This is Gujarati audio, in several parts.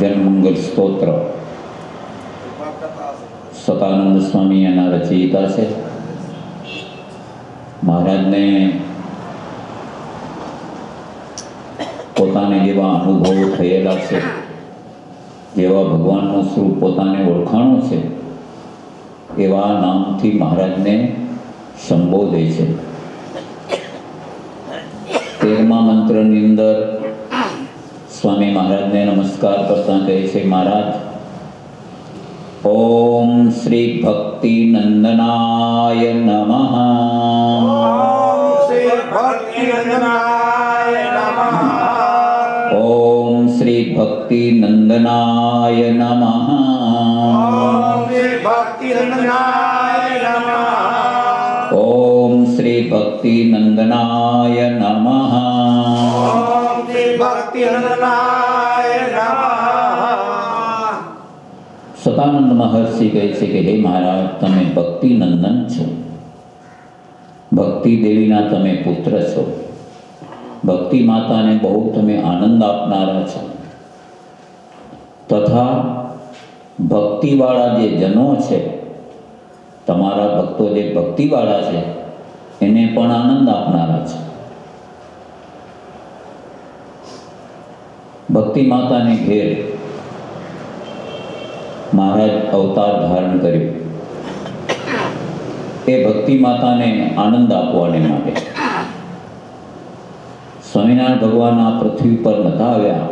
જન્મંગલ સ્તોત્ર સતાનંદ સ્વામી એના રચયિતા છે મહારાજને પોતાને જેવા અનુભવો થયેલા છે, જેવા ભગવાનનું સ્વરૂપ પોતાને ઓળખાણું છે, એવા નામથી મહારાજને સંબોધે છે. તેરમા મંત્રની અંદર સ્વામી મહારાજને નમસ્કાર કરતા કહે છે મહારાજ ઓમ શ્રી ભક્તિ નંદનાય નમઃ શ્રી ભક્તિનંદનાય નમઃ ઓમ શ્રી ભક્તિ નંદનાય નમઃ મહર્ષિ કહે છે કે, હે મહારાજ, તમે ભક્તિ નંદન છો. ભક્તિ દેવીના તમે પુત્ર છો. ભક્તિ માતાને બહુ તમે આનંદ આપનારા છો. તથા ભક્તિવાળા જે જનો છે, તમારા ભક્તો જે ભક્તિવાળા છે, એને પણ આનંદ આપનારા છે. ભક્તિ માતાને ઘેર મહારાજ અવતાર ધારણ કર્યું. એ ભક્તિ માતાને આનંદ આપવાને માટે. સ્વામિનારાયણ ભગવાન આ પૃથ્વી પર નતા આવ્યા.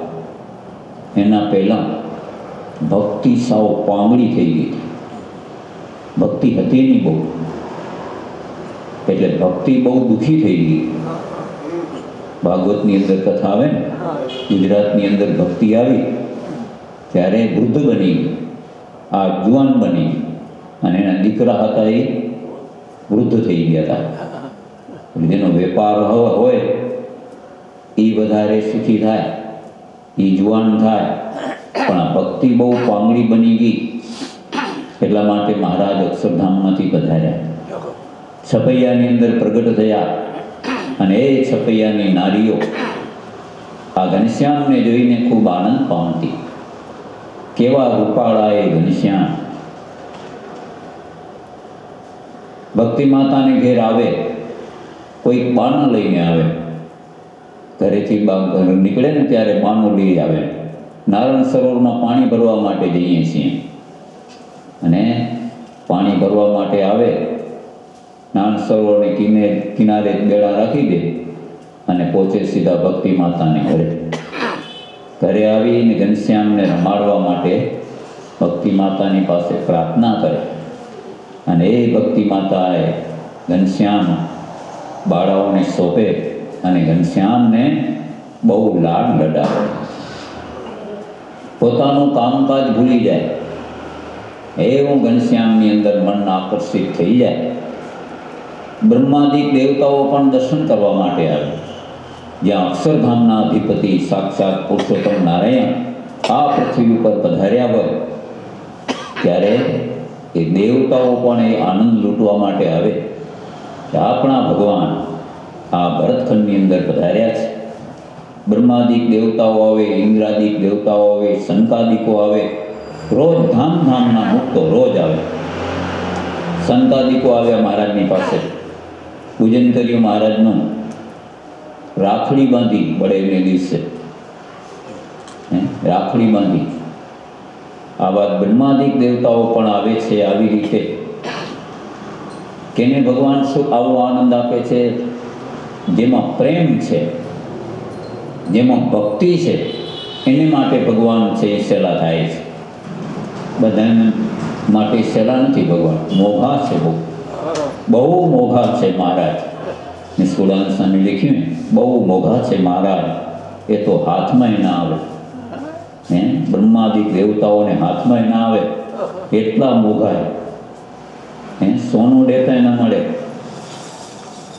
એના પહેલા ભક્તિ સાવ પાંગળી થઈ ગઈ ભક્તિ હતી નહીં બહુ. એટલે ભક્તિ બહુ દુઃખી થઈ ગઈ. ભાગવતની અંદર કથા આવે ને? ગુજરાતની અંદર ભક્તિ આવી. ત્યારે વૃદ્ધ બની. આ જુવાન બની અને એના દીકરા હતા એ વૃદ્ધ થઈ ગયા હતા. જેનો વેપાર હોય એ વધારે સુખી થાય એ જુવાન થાય. પણ આ ભક્તિ બહુ પાંગડી બની ગઈ. એટલા માટે મહારાજ અક્ષરધામમાંથી પધાર્યા. છપૈયાની અંદર પ્રગટ થયા. અને એ છપૈયાની નારીઓ આ ઘનશ્યામને જોઈને ખૂબ આનંદ પામતી. કેવા રૂપાળા એ ઘનશ્યામ ભક્તિ માતાને ઘેર આવે કોઈ બાનું લઈને આવે. ઘરેથી નીકળે ને ત્યારે બાનું લઈ આવે. નારાયણ સરોવરમાં પાણી ભરવા માટે જઈએ છીએ. અને પાણી ભરવા માટે આવે, નારાયણ સરોવરને કિને, કિનારે બેડા રાખી દે અને પહોંચે સીધા ભક્તિ માતાને ઘરે. ઘરે આવીને ઘનશ્યામને રમાડવા માટે ભક્તિ માતાની પાસે પ્રાર્થના કરે. અને એ ભક્તિ માતાએ ઘનશ્યામ બાળાઓને સોંપે અને ઘનશ્યામને બહુ લાડ લડાવે. પોતાનું કામકાજ ભૂલી જાય. એવું ઘનશ્યામની અંદર મન આકર્ષિત થઈ જાય. બ્રહ્માદિક દેવતાઓ પણ દર્શન કરવા માટે આવે. જ્યાં અક્ષરધામના અધિપતિ સાક્ષાત પુરુષોત્તમ નારાયણ આ પૃથ્વી ઉપર પધાર્યા હોય, ત્યારે એ દેવતાઓ પણ એ આનંદ લૂંટવા માટે આવે. કે આપણા ભગવાન આ ભરતખંડની અંદર પધાર્યા છે. બ્રહ્માદિક દેવતાઓ આવે, ઇન્દ્રાદિક દેવતાઓ આવે, શંકાદિકો આવે, રોજ ધામ ધામના મુક્તો રોજ આવે. સંતાદિકો આવ્યા મહારાજની પાસે. પૂજન કર્યું મહારાજનું. રાખડી બાંધી બળેને દિવસે. રાખડી બાંધી. આ વાત બ્રહ્માદિક દેવતાઓ પણ આવે છે આવી રીતે. કેને ભગવાન શું આવો આનંદ આપે છે? જેમાં પ્રેમ છે, જેમાં ભક્તિ છે, એને માટે ભગવાન છે એ સેલા થાય છે. બધાને માટે સેલા નથી ભગવાન. મોઘા છે બહુ. બહુ મોઘા છે મહારાજ. નિષ્કુળાન સ્વામી લખ્યું બહુ મોઘા છે મહારાજ, એ તો હાથમાં ના આવે. હે? બ્રહ્માદિક દેવતાઓને હાથમાં ના આવે? એટલા મોઘા હે? સોનું લેતા ન મળે.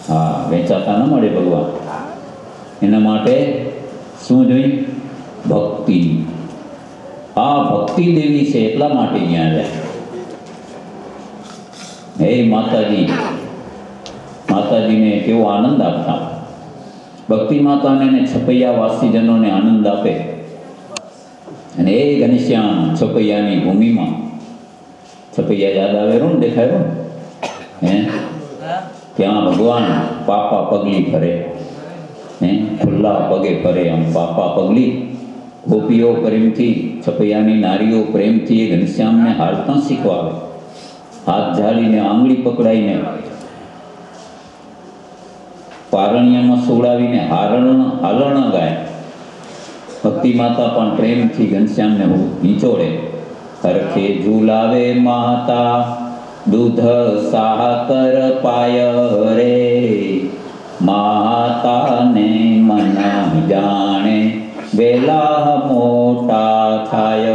હા, વેચાતા ન મળે ભગવાન. એના માટે શું જોઈ? ભક્તિ. આ ભક્તિ દેવી છે એટલા માટે અહીંયા આવ્યા હે માતાજી માતાજીને કેવો આનંદ આપતા. ભક્તિ માતાને અને છપૈયા વાસીજનોને આનંદ આપે. અને એ ઘનશ્યામ છપૈયાની ભૂમિમાં. છપૈયા યાદ આવેલું ને દેખાયું હે? ત્યાં ભગવાન પાપા પગલી ફરે હે? ખુલ્લા પગે ફરે આમ પાપા પગલી. ગોપીઓ પ્રેમથી, છપૈયાની નારીઓ પ્રેમથી એ ઘનશ્યામને હાલતા શીખવાડે. હાથ ઝાડીને આંગળી પકડાઈને પારણિયામાં સોડાવીને હારણ, હાલણ ગાય. ભક્તિ માતા પણ પ્રેમથી ઘનશ્યામને નીચોડે. હરખે ઝુલાવે માતા, દૂધ સાકર પાય રે. માતાને મના જાણે વેલા મોટા થાય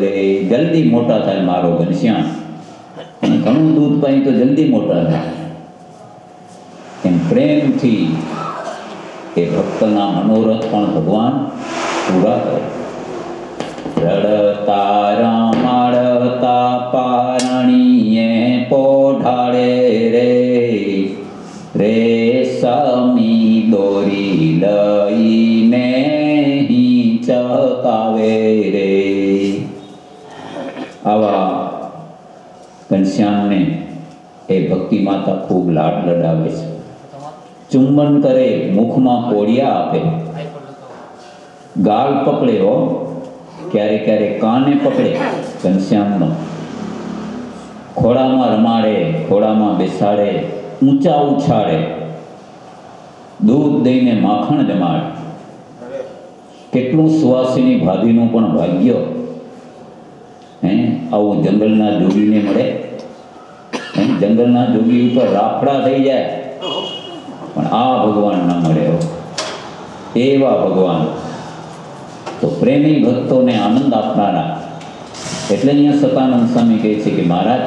રે. જલ્દી મોટા થાય મારો ઘનશ્યામ. ઘણું દૂધ પાઈ તો જલ્દી મોટા થાય. પ્રેમથી એ ભક્તના મનોરથ પણ ભગવાન પૂરા કરે. રડતા રમાડતા પારણીએ પોઢાડે રે રે સમી દોરી લઈને ચકાવે રે. આવા ઘનશ્યામને એ ભક્તિ માતા ખૂબ લાડ લડાવે છે. ચુંબન કરે, મુખમાં કોડિયા આપે. ગાલ પકડે હો, ક્યારે ક્યારે કાને પકડે, ઘનશ્યામનો. ખોળામાં રમાડે, ખોળામાં બેસાડે, ઊંચા ઉછાળે. દૂધ દઈને માખણ જમાડે. કેટલું સુવાસીની ભાભીનું પણ ભાગ્ય. હે, આવું જંગલના જોગીને મળે. હે, જંગલના જોગી ઉપર રાફડા થઈ જાય. પણ આ ભગવાન ન મળે એવા ભગવાન. તો પ્રેમી ભક્તોને આનંદ આપનારા. એટલે અહીંયા સતાનંદ સ્વામી કહે છે કે મહારાજ,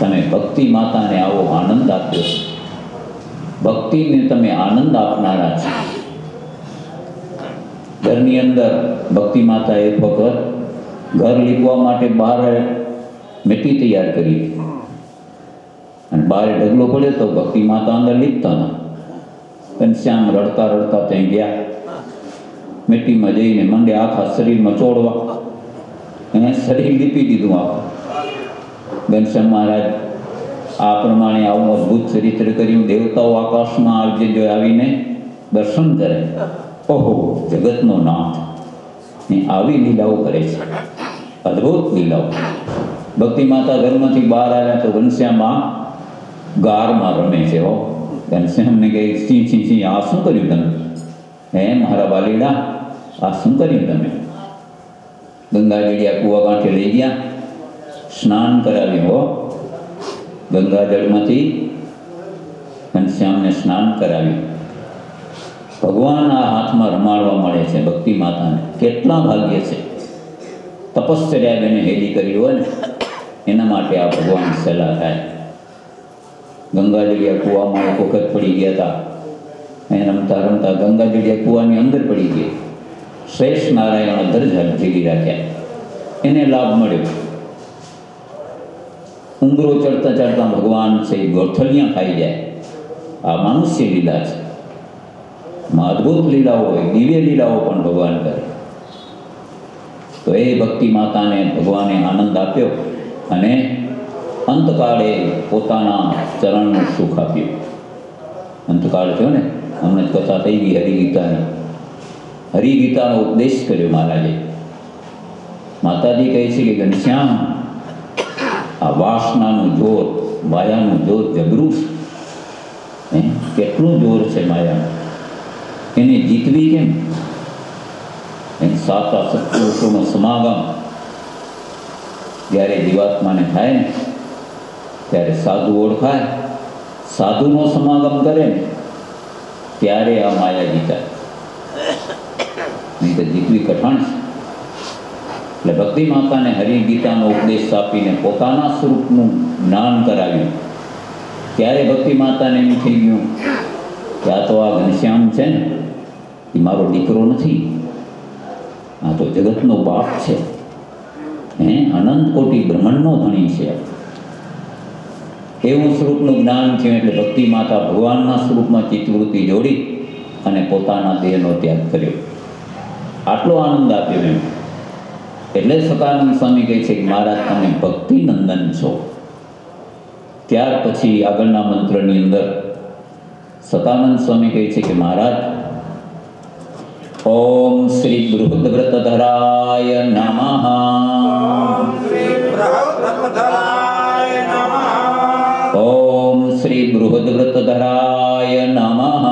તમે ભક્તિ માતાને આવો આનંદ આપ્યો ભક્તિને તમે આનંદ આપનારા છો. ઘરની અંદર ભક્તિ માતા એક વખત ઘર લીપવા માટે બહાર મીઠી તૈયાર કરી. અને બારે ઢગલો પડ્યો તો ભક્તિ માતા અંદર લીપતા ના અને શ્યામ રડતા રડતા ત્યાં ગયા. મેટીમાં જઈને મંડે આખા શરીરમાં ચોડવા એને શરીર લીપી દીધું આખું. ઘનશ્યામ મહારાજ, આ પ્રમાણે આવું અદ્ભુત ચરિત્ર કર્યું. દેવતાઓ આકાશમાં આવજે જો આવીને દર્શન કરે. ઓહો, જગતનો નાથ. ને આવી લીલાઓ કરે છે. અદ્ભુત લીલાઓ. ભક્તિ માતા ઘરમાંથી બહાર આવ્યા તો ઘનશ્યામમાં ગારમાં રમે છે હો. ઘનશ્યામને કહે સી સી ચી આ શું કર્યું તમે? હે, મારા બાલીડા, આ શું કર્યું તમે? ગંગાજળિયા કૂવા કાંઠે લઈ ગયા. સ્નાન કરાવ્યું હો. ગંગાજળમાંથી ઘનશ્યામને સ્નાન કરાવ્યું. ભગવાન આ હાથમાં રમાડવા મળે છે ભક્તિ માતાને. કેટલા ભાગ્ય છે. તપશ્ચર્યા બેને હેલી કરી હોય ને, એના માટે આ ભગવાન સલાહ થાય. ગંગાજળિયા કૂવામાં એક વખત પડી ગયા હતા. એ રમતા રમતા ગંગાજળિયા કૂવાની અંદર પડી ગઈ. શ્રેષ્ઠ નારાયણ અધર જીવી રાખ્યા. એને લાભ મળ્યો. ઉંગરો ચડતા ચડતા ભગવાન છે એ ગોઠલિયા ખાઈ જાય. આ મનુષ્ય લીલા છે. અદભુત લીલાઓ હોય, દિવ્ય લીલાઓ પણ ભગવાન કરે. તો એ ભક્તિ માતાને ભગવાને આનંદ આપ્યો અને અંતકાળે પોતાના ચરણનું સુખ આપ્યું. અંતકાળ થયો ને અમને કથા થઈ ગઈ હરિગીતાની. હરિગીતાનો ઉપદેશ કર્યો મહારાજે. માતાજી કહે છે કે ઘનશ્યામ, આ વાસનાનું જોર, માયાનું જોર જબરું છે હે? કેટલું જોર છે માયાનું એને જીતવી કેમ? એ સાતા સત્પુરુષોનો સમાગમ. જ્યારે જીવાત્માને થાય ને ત્યારે સાધુ ઓળખાય, સાધુનો સમાગમ કરે ને, ત્યારે આ માયા જીતાય નહીં તો જીતવી કઠણ છે. એટલે ભક્તિ માતાને હરિગીતાનો ઉપદેશ આપીને પોતાના સ્વરૂપનું જ્ઞાન કરાવ્યું. ત્યારે ભક્તિ માતાને એમ થઈ ગયું કે આ તો આ ઘનશ્યામ છે ને, એ મારો દીકરો નથી. આ તો જગતનો બાપ છે. હે, અનંત કોટી બ્રહ્માંડનો ધણી છે. એવું સ્વરૂપનું જ્ઞાન થયું એટલે ભક્તિ માતા ભગવાનના સ્વરૂપમાં ચિત્તવૃત્તિ જોડી અને પોતાના દેહનો ત્યાગ કર્યો. આટલો આનંદ આપ્યો એમ. એટલે સતાનંદ સ્વામી કહે છે કે મહારાજ, તમે ભક્તિ નંદન છો. ત્યાર પછી આગળના મંત્રની અંદર સતાનંદ સ્વામી કહે છે કે મહારાજ, ઓમ શ્રી બૃહદ્વ્રતધરાય નમઃ. શ્રી બૃહદ્રથરાય બૃહદ્વ્રતધરાય નમઃ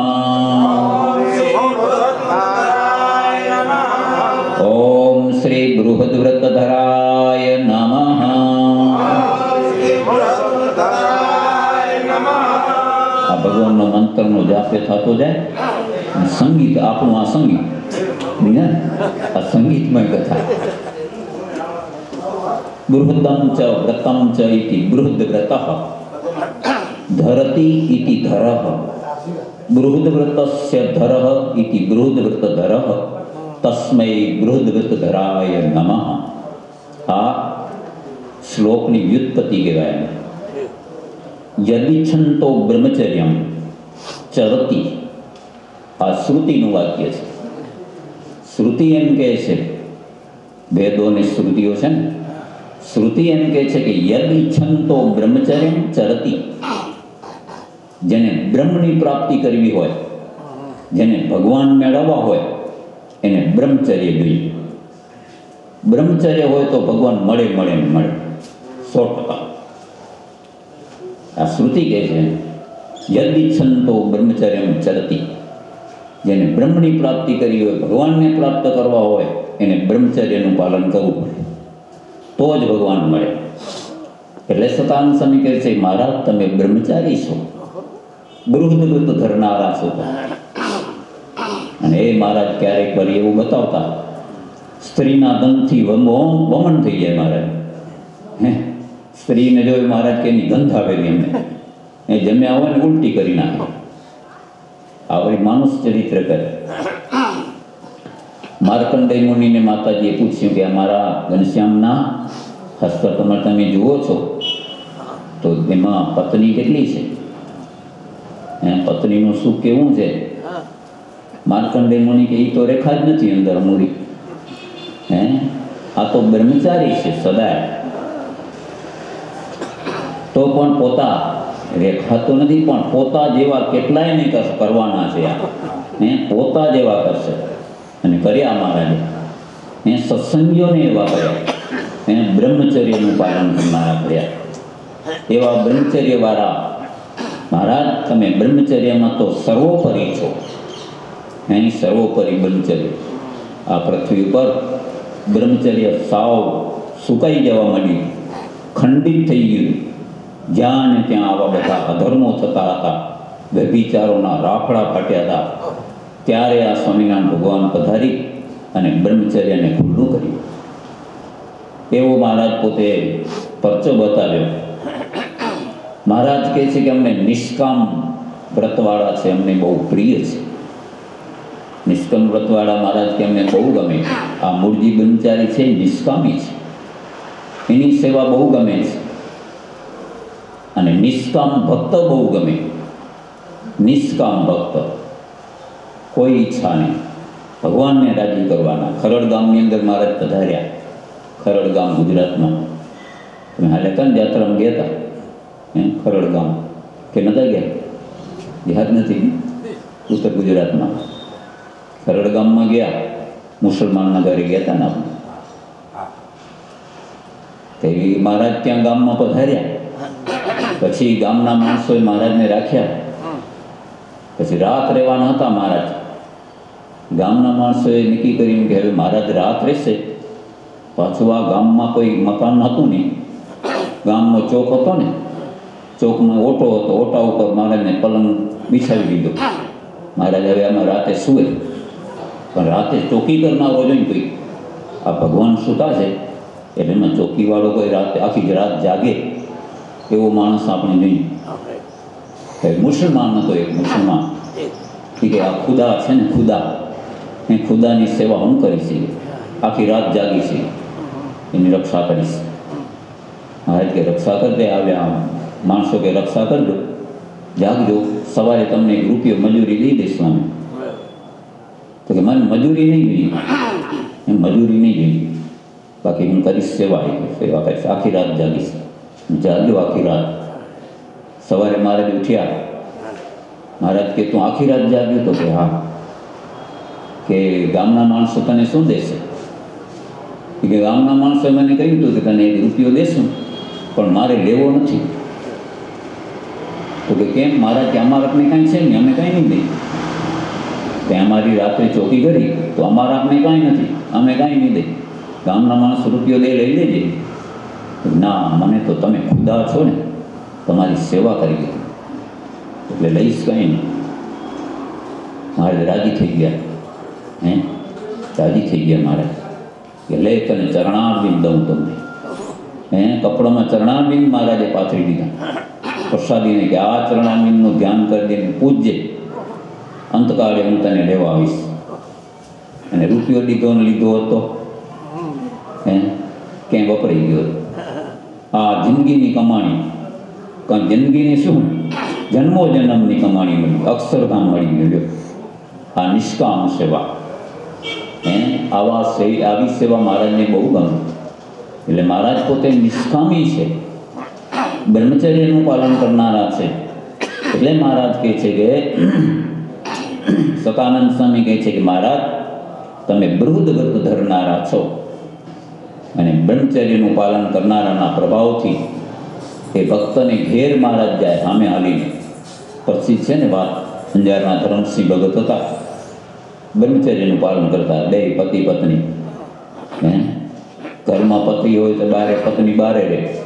ઓમ શ્રી બૃહદવ્રતધરાય નમઃ આ ભગવાનનો મંત્રનો જાપે થતો જાય સંગીત, આપણું આ સંગીત આ સંગીતમય કથા. બૃહદમ ચ વ્રતમ ચ ઇતિ બૃહદ વ્રત ધરતી ઇતિ ધરઃ બૃહદ વ્રતસ્ય ધરઃ ઇતિ બૃહદ વ્રત ધરઃ તસ્મૈ બૃહદ વ્રત ધરાય નમઃ આ શ્લોકની વ્યુત્પત્તિ કહેવાય યદિચ્છંતો બ્રહ્મચર્યમ ચરતી આ શ્રુતિનું વાક્ય છે શ્રુતિ એમ કહે છે વેદોની શ્રુતિઓ છે ને શ્રુતિ એમ કહે છે કે યદ ઈચ્છંતો બ્રહ્મચર્યમ ચરતી જેને બ્રહ્મની પ્રાપ્તિ કરવી હોય, જેને ભગવાન મેળવવા હોય, એને બ્રહ્મચર્ય જોઈએ. બ્રહ્મચર્ય હોય તો ભગવાન મળે મળે મળે. સો ટકા. આ શ્રુતિ કહે છે યદિચ્છંતો બ્રહ્મચર્યમ ચરતી. જેને બ્રહ્મની પ્રાપ્તિ કરવી હોય, ભગવાનને પ્રાપ્ત કરવા હોય, એને બ્રહ્મચર્યનું પાલન કરવું પડે. તો જ ભગવાન મળે. એટલે સતાન સ્વામી કહે છે, મહારાજ, તમે બ્રહ્મચારી છો. બૃહદ ધરનારા છો અને એ મહારાજ ક્યારેક વળી એવું બતાવતા, સ્ત્રીના દંતથી વમ વમન થઈ જાય મહારાજ. હે? સ્ત્રીને જો મહારાજ કે એની ગંધ આવેલી એમને. એ જમ્યા હોય ને ઉલટી કરી નાખે. આ વળી માનુષ ચરિત્ર કરે. માર્કંડે મુનિને માતાજીએ પૂછ્યું કે અમારા ઘનશ્યામના હસ્તકમળ તમે જુઓ છો? તો એમાં પત્ની કેટલી છે? પત્નીનું સુખ કેવું છે? માર્કંડે મુનિ કે એ તો રેખા જ નથી અંદર મૂડી. હે? આ તો બ્રહ્મચારી છે સદાય. તો પણ પોતા રેખા તો નથી પણ પોતા જેવા કેટલાય ને કર- કરવાના છે આ. હે? પોતા જેવા કરશે. અને કર્યા મહારાજે. એ સત્સંગીઓને એવા કર્યા. એને બ્રહ્મચર્યનું પાલન કરનારા કર્યા. એવા બ્રહ્મચર્યવાળા મહારાજ, તમે બ્રહ્મચર્યમાં તો સર્વોપરી છો. એની સર્વોપરી બ્રહ્મચર્ય. આ પૃથ્વી ઉપર બ્રહ્મચર્ય સાવ સુકાઈ જવા માંડ્યું ખંડિત થઈ ગયું. જ્યાં ને ત્યાં આવા બધા અધર્મો થતા હતા. વ્યભિચારોના રાફડા ફાટ્યા હતા. ત્યારે આ સ્વામિનારાયણ ભગવાન પધારી અને બ્રહ્મચર્યને ખુલ્લું કર્યું. એવો મહારાજ પોતે પરચો બતાવ્યો. મહારાજ કહે છે કે અમને નિષ્કામ વ્રતવાળા છે, અમને બહુ પ્રિય છે. નિષ્કામ વ્રતવાળા મહારાજ કે અમને બહુ ગમે આ મૂળજી બ્રહ્મચારી છે, નિષ્કામી છે. એની સેવા બહુ ગમે છે. અને નિષ્કામ ભક્ત બહુ ગમે. નિષ્કામ ભક્ત. કોઈ ઈચ્છા નહીં. ભગવાનને રાજી કરવાના. ખરડ ગામની અંદર મહારાજ પધાર્યા. ખરડ ગામ ગુજરાતમાં. તમે હાલે કાન યાત્રામાં ગયા હતા? ખરડ ગામ. કે નતા ગયા? યાદ નથી ઉત્તર ગુજરાતમાં. ખરડ ગામમાં ગયા. મુસલમાનના ઘરે ગયા હતા ને આપણે. તે મહારાજ ત્યાં ગામમાં પધાર્યા. પછી ગામના માણસોએ મહારાજને રાખ્યા. પછી રાત રહેવાના હતા મહારાજ. ગામના માણસોએ નક્કી કર્યું કે હવે મહારાજ રાત રહેશે. પાછું આ ગામમાં કોઈ મકાન હતું નહીં. ગામનો ચોક હતો ને? ચોકમાં ઓટો હતો. ઓટા ઉપર મહારાજને પલંગ બિછાવી દીધો. મહારાજ હવે આમાં રાતે સુવે. પણ રાતે ચોકી કરનારો જોઈને કોઈ આ ભગવાન સુતા છે. એટલે એમાં ચોકીવાળો કોઈ રાતે આખી રાત જાગે. એવો માણસ આપણે જોઈએ મુસલમાન હતો એક મુસલમાન. કે આ ખુદા છે ને ખુદા. એ ખુદાની સેવા હું કરીશ. આખી રાત જાગી છે. એની રક્ષા કરીશ. મહારાજ કે રક્ષા કરતે આવ્યા આવ્યા માણસો કે રક્ષા કરજો. જાગજો. સવારે તમને એક રૂપિયો મજૂરી દઈ દઈશ અમે તો કે મને મજૂરી નહીં જોઈએ. એમ મજૂરી નહીં જોઈએ. બાકી હું કરીશ સેવા એ સેવા કરીશ. આખી રાત જાગીશ. જાગ્યો આખી રાત. સવારે મહારાજ ઉઠ્યા. મહારાજ કે, તું આખી રાત જાગ્યો? તો કે, હા. કે, ગામના માણસો તને શું દેશે? કે, ગામના માણસોએ મને કહ્યું હતું કે તને એક રૂપિયો દેશું. પણ મારે લેવો નથી. તો કે કેમ મારા કે અમારા આપને કાંઈ છે નહીં અમે કાંઈ નહીં દઈએ ત્યાં અમારી રાત્રે ચોકી કરી તો અમારા આપને કાંઈ નથી અમે કાંઈ નહીં દઈએ ગામના માણસ રૂપિયો દે લઈ લેજે ના મને તો તમે ખુદા છો ને તમારી સેવા કરી દીધી એટલે લઈશ કંઈ નહીં મારે રાજી થઈ ગયા હે રાજી થઈ ગયા મારે કે લે તને ચરણારવિંદ દઉં તમને હે કપડામાં ચરણારવિંદ મહારાજે પાથરી દીધા પ્રસાદીને કે આ ચરણારવિંદનું ધ્યાન કરી દઈને પૂજજે અંતકાળે હું તને લેવા આવીશ. અને રૂપિયો લીધો લીધો હતો. હે? ક્યાંય વપરાઈ ગયો આ જિંદગીની કમાણી. કારણ જિંદગીની શું? જન્મો જન્મની કમાણી મળી અક્ષરધામ મળી ગયો. આ નિષ્કામ સેવા. હે? આવા આવી સેવા મહારાજને બહુ ગમે. એટલે મહારાજ પોતે નિષ્કામી છે. બ્રહ્મચર્યનું પાલન કરનારા છે. એટલે મહારાજ કહે છે કે સકાનંદ સ્વામી કહે છે કે, મહારાજ, તમે બૃહદ વ્રત ધરનારા છો. અને બ્રહ્મચર્યનું પાલન કરનારાના પ્રભાવથી એ ભક્તને ઘેર મહારાજ જાય સામે હાલીને. પ્રસિદ્ધ છે ને વાત, અંજારના ધરમસિંહ ભગત હતા. બ્રહ્મચર્યનું પાલન કરતા બે પતિ પત્ની. હે? ઘરમાં પતિ હોય તો બારે, પત્ની બારે રહે.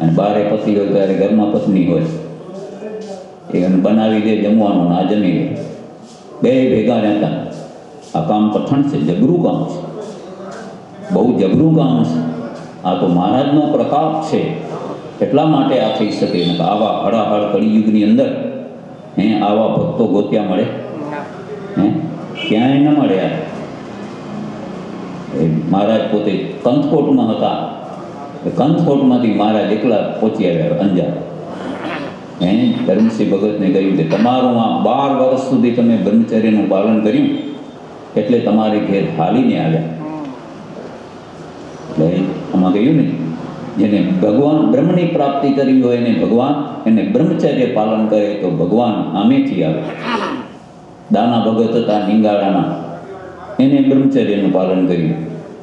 અને બારે પતિ હોય ત્યારે ઘરમાં પત્ની હોય. એને બનાવી દે, જમવાનું ના જમી લે. બે ભેગા રહેતા. આ કામ કઠણ છે, જબરું કામ છે. બહુ જબરું કામ છે. આ તો મહારાજનો પ્રતાપ છે. એટલા માટે આ થઈ શકે. આવા હળાહળ કળિયુગની અંદર, હે, આવા ભક્તો ગોત્યા મળે. હે, ક્યાંય ન મળ્યા મહારાજ પોતે કંથકોટમાં હતા. કંથકોટમાંથી મહારાજ એકલા પહોંચી આવ્યા અંજાર. હે? ધર્મસિંહ ભગતને કહ્યું કે તમારું આ બાર વર્ષ સુધી તમે બ્રહ્મચર્યનું પાલન કર્યું, એટલે તમારે ઘેર હાલીને આવ્યા. એટલે આમાં કહ્યું ને, જેને ભગવાન બ્રહ્મની પ્રાપ્તિ કરી હોય એને ભગવાન, એને બ્રહ્મચર્ય પાલન કરે તો ભગવાન આમેથી આવે. દાના ભગત હતા નિંગાળાના એને બ્રહ્મચર્યનું પાલન કર્યું.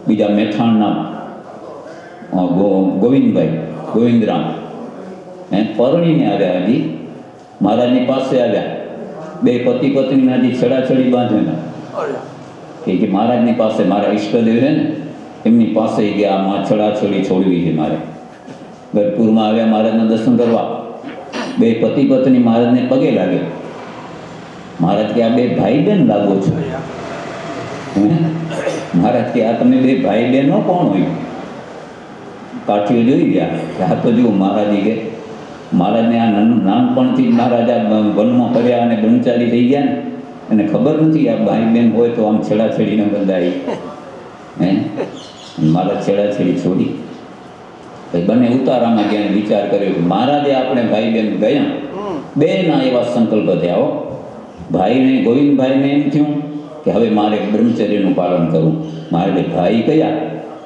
બીજા મેથાણના ગો- ગોવિંદભાઈ ગોવિંદરામ હે પરણીને આવ્યા હજી મહારાજની પાસે આવ્યા બે પતિ પત્નીના હજી છડાછડી બાંધેલા કે કે મહારાજની પાસે મારા ઈષ્ટદેવ છે ને એમની પાસે ગયા માં છડાછડી છોડવી છે મારે ગઢપુરમાં આવ્યા મહારાજના દર્શન કરવા બે પતિ પત્ની મહારાજને પગે લાગે મહારાજ કે આ બે ભાઈ બેન લાગો છો હે? મહારાજ કે આ તમે બે ભાઈ બહેનો કોણ હોય કાઠીઓ જોઈ ગયા. કે આ તો જુઓ મહારાજી કે મહારાજને આ નાન- નાનપણથી જ મહારાજ આ વનમાં કર્યા અને બ્રહ્મચારી થઈ ગયા ને. એને ખબર નથી આ ભાઈ બહેન હોય તો આમ છેડાછેડીને બંધાય. હે? મારા છેડાછેડી છોડી. પછી બંને ઉતારામાં ગયા વિચાર કર્યો મહારાજે આપણે ભાઈ બહેન ગયા. બે ના એવા સંકલ્પ થયા હો. ભાઈને ગોવિંદભાઈને એમ થયું કે હવે મારે બ્રહ્મચર્યનું પાલન કરવું. મારે ભાઈ કયા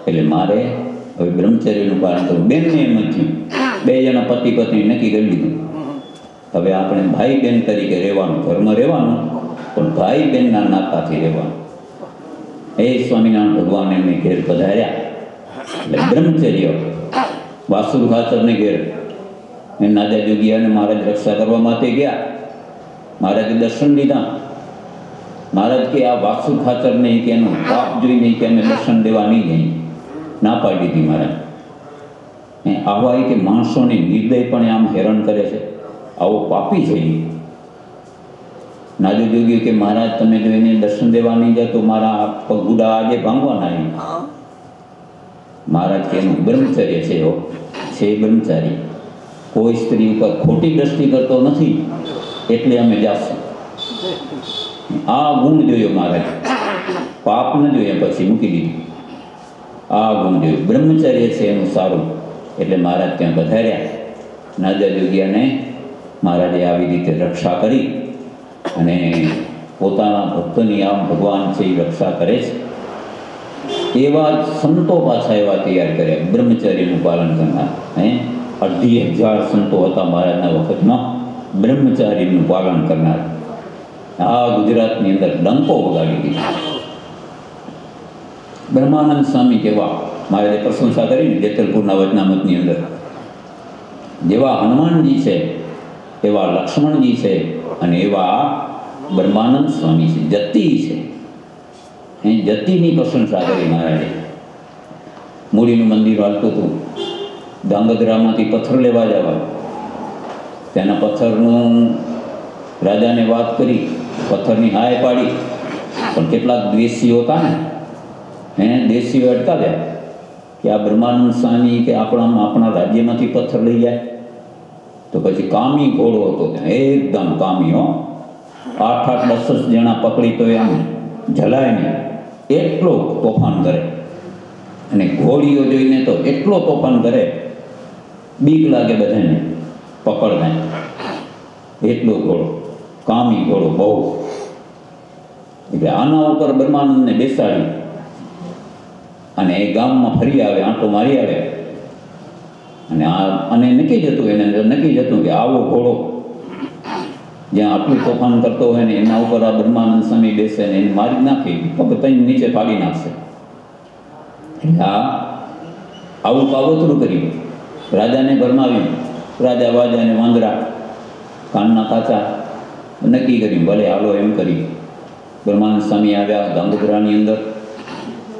એટલે મારે હવે બ્રહ્મચર્યનું પાલન કરવું. બેનને એમ જ બે જણા પતિ પત્ની નક્કી કરી લીધું. હવે આપણે ભાઈ બહેન તરીકે રહેવાનું ઘરમાં રહેવાનું પણ ભાઈ બહેનના નાતાથી રહેવાનું. એ સ્વામિનારાયણ ભગવાન એમને ઘેર પધાર્યા. એટલે બ્રહ્મચર્ય. વાસુ ખાચરને ઘેર. એ નાદા જોગીયાને મહારાજ રક્ષા કરવા માટે ગયા. મહારાજે દર્શન લીધા. મહારાજ કે આ વાસુ ખાતરને કે એનું પાપ જોઈને કે અમે દર્શન દેવા નહીં જઈએ ના પાડી દીધી મારે. આવા એ કે માણસોને નિર્દયપણે આમ હેરાન કરે છે. આવો પાપી છે નાજુ જોગ્યું કે મહારાજ તમે જો એને દર્શન દેવા નહીં જાય તો મારા પગુડા આજે ભાંગવાના એમ મહારાજ કે એનું બ્રહ્મચર્ય છે એવો છે બ્રહ્મચારી. કોઈ સ્ત્રી ઉપર ખોટી દ્રષ્ટિ કરતો નથી. એટલે અમે જાશું. આ ગુણ જોયો મહારાજ. પાપ ન જોઈએ પછી મૂકી દીધું. આ ગુણ જોયું બ્રહ્મચર્ય છે એનું સારું. એટલે મહારાજ ત્યાં પધાર્યા. નાદર જોગિયાને મહારાજે આવી રીતે રક્ષા કરી અને પોતાના ભક્તોની આમ ભગવાન છે એ રક્ષા કરે છે. એવા સંતો પાછા એવા તૈયાર કર્યા. બ્રહ્મચર્યનું પાલન કરનાર હે? અઢી હજાર સંતો હતા મહારાજના વખતમાં બ્રહ્મચારીનું પાલન કરનાર. આ ગુજરાતની અંદર ડંકો વગાડી દીધો. બ્રહ્માનંદ સ્વામી કેવા? મારે પ્રશંસા કરીને જેતલપુરના વચનામતની અંદર. જેવા હનુમાનજી છે, એવા લક્ષ્મણજી છે અને એવા બ્રહ્માનંદ સ્વામી છે. જતી છે. એ જતીની પ્રશંસા કરી મહારાજે. મૂડીનું મંદિર હાલતું હતું. ધાંગધ્રામાંથી પથ્થર લેવા જવા. તેના પથ્થરનું રાજાને વાત કરી. પથ્થરની હાય પાડી. પણ કેટલાક દ્વેષીઓ હતા ને એને દેશીઓ અટકાવ્યા કે આ બ્રહ્માનંદ સ્વામી કે આપણા આપણા રાજ્યમાંથી પથ્થર લઈ જાય. તો પછી કામી ઘોડો હતો ત્યાં. એકદમ કામી, હો. આઠ આઠ દસ જણા પકડી તો એમ જલાય નહીં એટલો તોફાન કરે. અને ઘોડીઓ જોઈને તો એટલો તોફાન કરે, બીક લાગે બધાને પકડને. એટલો ઘોડો, કામી ઘોડો બહુ. એટલે આના ઉપર બ્રહ્માનંદને બેસાડી. અને એ ગામમાં ફરી આવે, આંટો મારી આવે અને આ, અને નક્કી જતું એને નક્કી જતું કે આવો ઘોડો જ્યાં આટલું તોફાન કરતો હોય ને એના ઉપર આ બ્રહ્માનંદ સ્વામી બેસે ને એને મારી નાખી, પગ તઈ નીચે પાડી નાખશે. આ આવું કાવતરું કર્યું. રાજાને ભરમાવ્યું રાજા વાજાને વાંદરા, કાનના કાચા, નક્કી કર્યું, ભલે હાલો એમ કરી. બ્રહ્માનંદ સ્વામી આવ્યા ગાંધીપુરાની અંદર.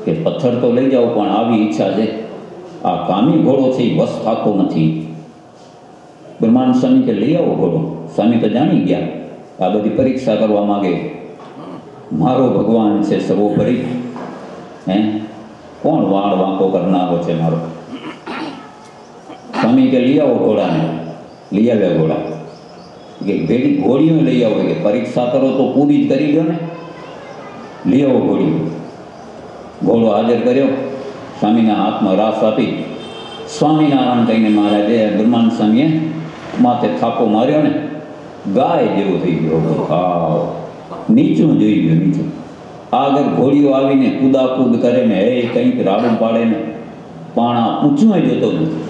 કે પથ્થર તો લઈ જાઓ, પણ આવી ઈચ્છા છે. આ કામી ઘોડો છે, એ વસ થતો નથી. બ્રહ્માનંદ સ્વામી કે, લઈ આવો ઘોડો. સ્વામી તો જાણી ગયા. આ બધી પરીક્ષા કરવા માગે. મારો ભગવાન છે સર્વોપરી. હે? કોણ વાળ વાંકો કરનારો છે મારો? સ્વામી કે, લઈ આવો ઘોડાને. લઈ આવ્યા ઘોડા. કે, ભેડી ઘોડીઓ લઈ આવો. કે, પરીક્ષા કરો તો પૂરી જ કરી દો ને. લઈ આવો ઘોડીઓ. ઘોડો હાજર કર્યો. સ્વામીના હાથમાં રાસ આપી. સ્વામિનારાયણ કહીને મહારાજે બ્રહ્માન સ્વામીએ માથે થાપો માર્યો ને, ગાય જેવો થઈ ગયો હાવ નીચું જોઈ ગયું, નીચું. આગળ ઘોડીઓ આવીને કૂદાકૂદ કરે ને એ કંઈક રાડું પાડે ને. પાણા ઊંચું જોતો નથી.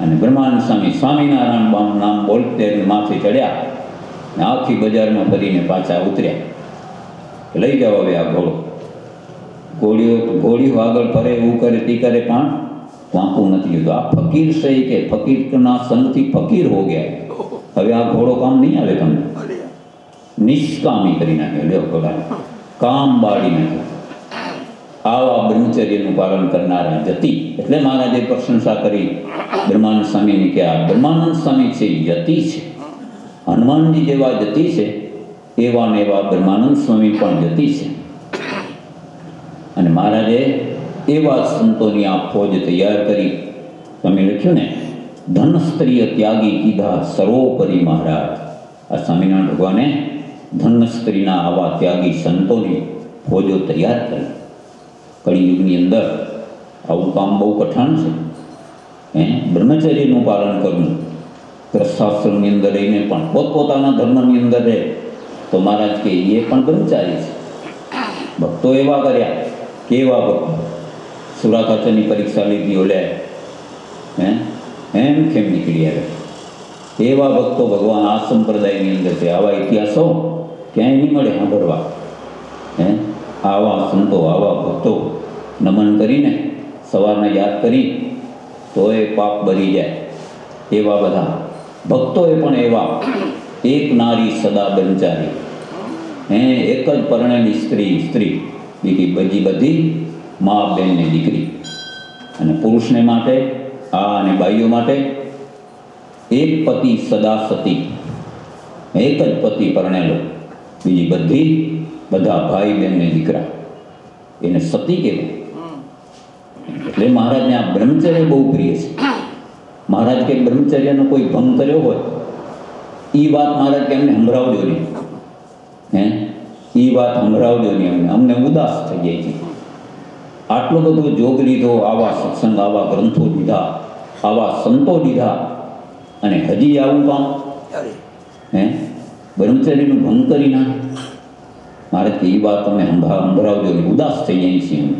અને બ્રહ્માન સ્વામી સ્વામિનારાયણ બામ નામ બોલતે માથે ચડ્યા ને આખી બજારમાં ફરીને પાછા ઉતર્યા. લઈ જાઓ હવે આ ઘોડો. ઘોડીઓ ગોળીઓ આગળ ફરે એવું કરે તે કરે, પણ વાંકું નથી જતું આ ફકીર સહી કે ફકીરના સંગથી ફકીર હો ગયા. હવે આ ઘોડો કામ નહીં આવે તમને? નિષ્કામી કરી નાખ્યો લ્યો ઘોડા. કામ બાળી નાખ્યો આવા બ્રહ્મચર્યનું પાલન કરનારા જતી. એટલે મહારાજે પ્રશંસા કરી બ્રહ્માનંદ સ્વામીની કે આ બ્રહ્માનંદ સ્વામી છે જતી છે. હનુમાનજી જેવા જતી છે, એવા ને એવા બ્રહ્માનંદ સ્વામી પણ જતી છે. અને મહારાજે એવા સંતોની આ ફોજ તૈયાર કરી. તમે લખ્યું ને ધન ત્યાગી કીધા સર્વોપરી મહારાજ. આ સ્વામિનારાયણ ભગવાને ધન સ્ત્રીના આવા ત્યાગી સંતોની ફોજો તૈયાર કરી. કળિયુગની અંદર આવું કામ બહુ કઠણ છે. હે, બ્રહ્મચર્યનું પાલન કરવું. ગ્રસ્થાશ્રમની અંદર રહીને પણ પોતપોતાના ધર્મની અંદર રહે. તો મહારાજ કે, એ પણ બ્રહ્મચારી છે. ભક્તો એવા કર્યા. કેવા ભક્તો સુરાખાચરની પરીક્ષા લીધી ઓલે. હે? એમ કેમ નીકળી આવે? એવા ભક્તો ભગવાન આ સંપ્રદાયની અંદર છે. આવા ઇતિહાસો ક્યાંય નહીં મળે સાંભળવા. હે? આવા સંતો, આવા ભક્તો નમન કરીને સવારને યાદ કરી તો એ પાપ બની જાય. એવા બધા. ભક્તોએ પણ એવા એક નારી સદા બંચારી હે? એક જ પરણેલી સ્ત્રી સ્ત્રી. બીજી બધી બધી મા બેન ને દીકરી. અને પુરુષને માટે, આ અને બાઈઓ માટે એક પતિ સદા સતી. એક જ પતિ પરણેલો. બીજી બધી બધા ભાઈ બહેનને દીકરા. એને સતી કહેવાય. એટલે મહારાજને આ બ્રહ્મચર્ય બહુ પ્રિય છે. મહારાજ કે બ્રહ્મચર્યનો કોઈ ભંગ કર્યો હોય એ વાત મહારાજ કે એમને સંભળાવજો નહીં. હે? એ વાત સંભળાવજો અમને. અમને ઉદાસ થઈ જાય છે. આટલો બધો જોગ લીધો, આવા સત્સંગ, આવા ગ્રંથો લીધા આવા સંતો લીધા અને હજી આવું કામ? હે? બ્રહ્મચર્યનું ભંગ કરી નાખે? મારે એ વાત તમે સંભા સંભળાવજો ઉદાસ થઈ જાય છીએ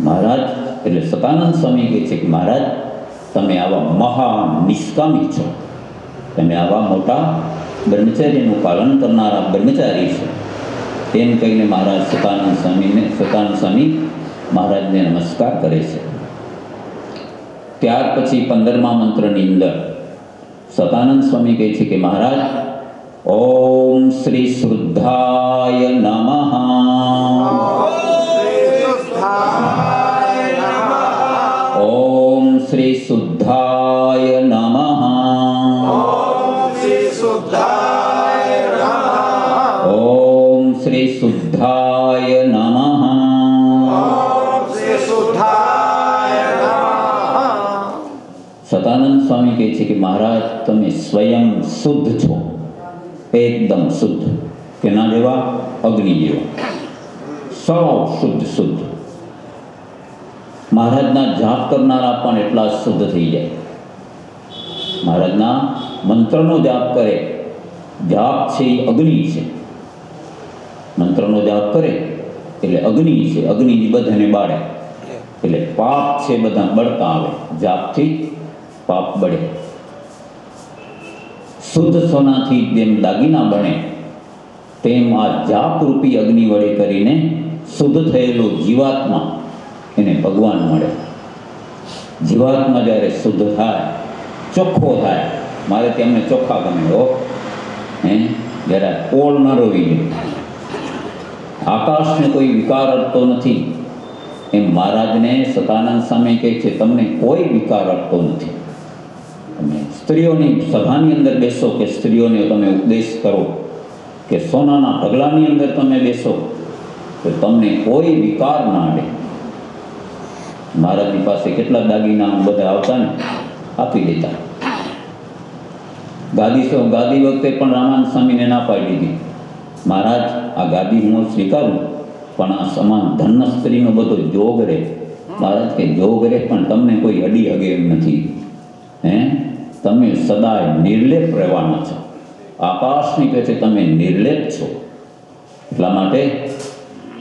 મહારાજ, એટલે સતાનંદ સ્વામી કહે છે કે, મહારાજ, તમે આવા મહા નિષ્કામી છો. તમે આવા મોટા બ્રહ્મચર્યનું પાલન કરનારા બ્રહ્મચારી છો. તેમ કહીને મહારાજ સતાનંદ સ્વામીને સતાનંદ સ્વામી મહારાજને નમસ્કાર કરે છે. ત્યાર પછી પંદરમા મંત્રની અંદર સતાનંદ સ્વામી કહે છે કે મહારાજ, ઓમ શ્રી શુદ્ધાય નમઃ. શુદ્ધ છો. એકદમ શુદ્ધ. કેના જેવા? અગ્નિ જેવા. સૌ શુદ્ધ શુદ્ધ. મહારાજના જાપ કરનારા પણ એટલા શુદ્ધ થઈ જાય. મહારાજના મંત્રનો જાપ કરે. જાપ છે એ અગ્નિ છે. મંત્રનો જાપ કરે એટલે અગ્નિ છે. અગ્નિ બધાને બાળે. એટલે પાપ છે બધા, બળતા આવે. જાપથી પાપ બળે. શુદ્ધ સોનાથી જેમ દાગીના બને, તેમ આ જાપરૂપી અગ્નિ વડે કરીને શુદ્ધ થયેલો જીવાત્મા એને ભગવાન મળે. જીવાત્મા જ્યારે શુદ્ધ થાય, ચોખ્ખો થાય, મારે તેમને ચોખ્ખા ગમે હો. હે? જ્યારે કોળ ન રોવી જોઈએ આકાશને કોઈ વિકાર અટતો નથી. એમ મહારાજને સતાનંદ સામે કહે છે, તમને કોઈ વિકાર અટતો નથી. સ્ત્રીઓની સભાની અંદર બેસો કે સ્ત્રીઓને તમે ઉપદેશ કરો, કે સોનાના ઢગલાની અંદર તમે બેસો, તો તમને કોઈ વિકાર ના અડે મહારાજની પાસે કેટલા દાગીના બધા આવતા ને, આપી દેતા. ગાદી સો ગાદી વખતે પણ રામાનંદ સ્વામીને ના પાડી દીધી. મહારાજ, આ ગાદી હું સ્વીકારું, પણ આ સમાન ધન સ્ત્રીનો બધો જોગ રહે. મહારાજ કે, જોગ રહે, પણ તમને કોઈ અડી હગે એમ નથી. હે? તમે સદાય નિર્લેપ રહેવાના છો. આકાશની કહે છે, તમે નિર્લેપ છો. એટલા માટે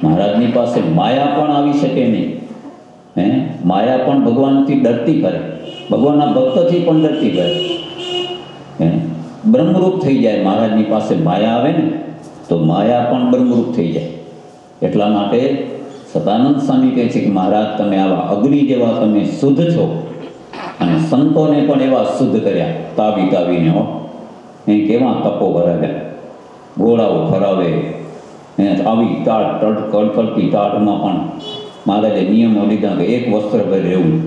મહારાજની પાસે માયા પણ આવી શકે નહીં. હે? માયા પણ ભગવાનથી ડરતી કરે ભગવાનના ભક્તથી પણ ડરતી કરે હે? બ્રહ્મરૂપ થઈ જાય, મહારાજની પાસે માયા આવે ને, તો માયા પણ બ્રહ્મરૂપ થઈ જાય. એટલા માટે સદાનંદ સ્વામી કહે છે કે, મહારાજ, તમે આવા અગ્નિ જેવા તમે શુદ્ધ છો. અને સંતોને પણ એવા શુદ્ધ કર્યા. તાવી તાવીને, હો. એ કેવા તપો ભરાવ્યા ઘોડાઓ ફરાવે. એ આવી તાટ તડ, કડકડતી તાટમાં પણ મહારાજે નિયમો લીધા કે એક વસ્ત્ર પર રહેવું.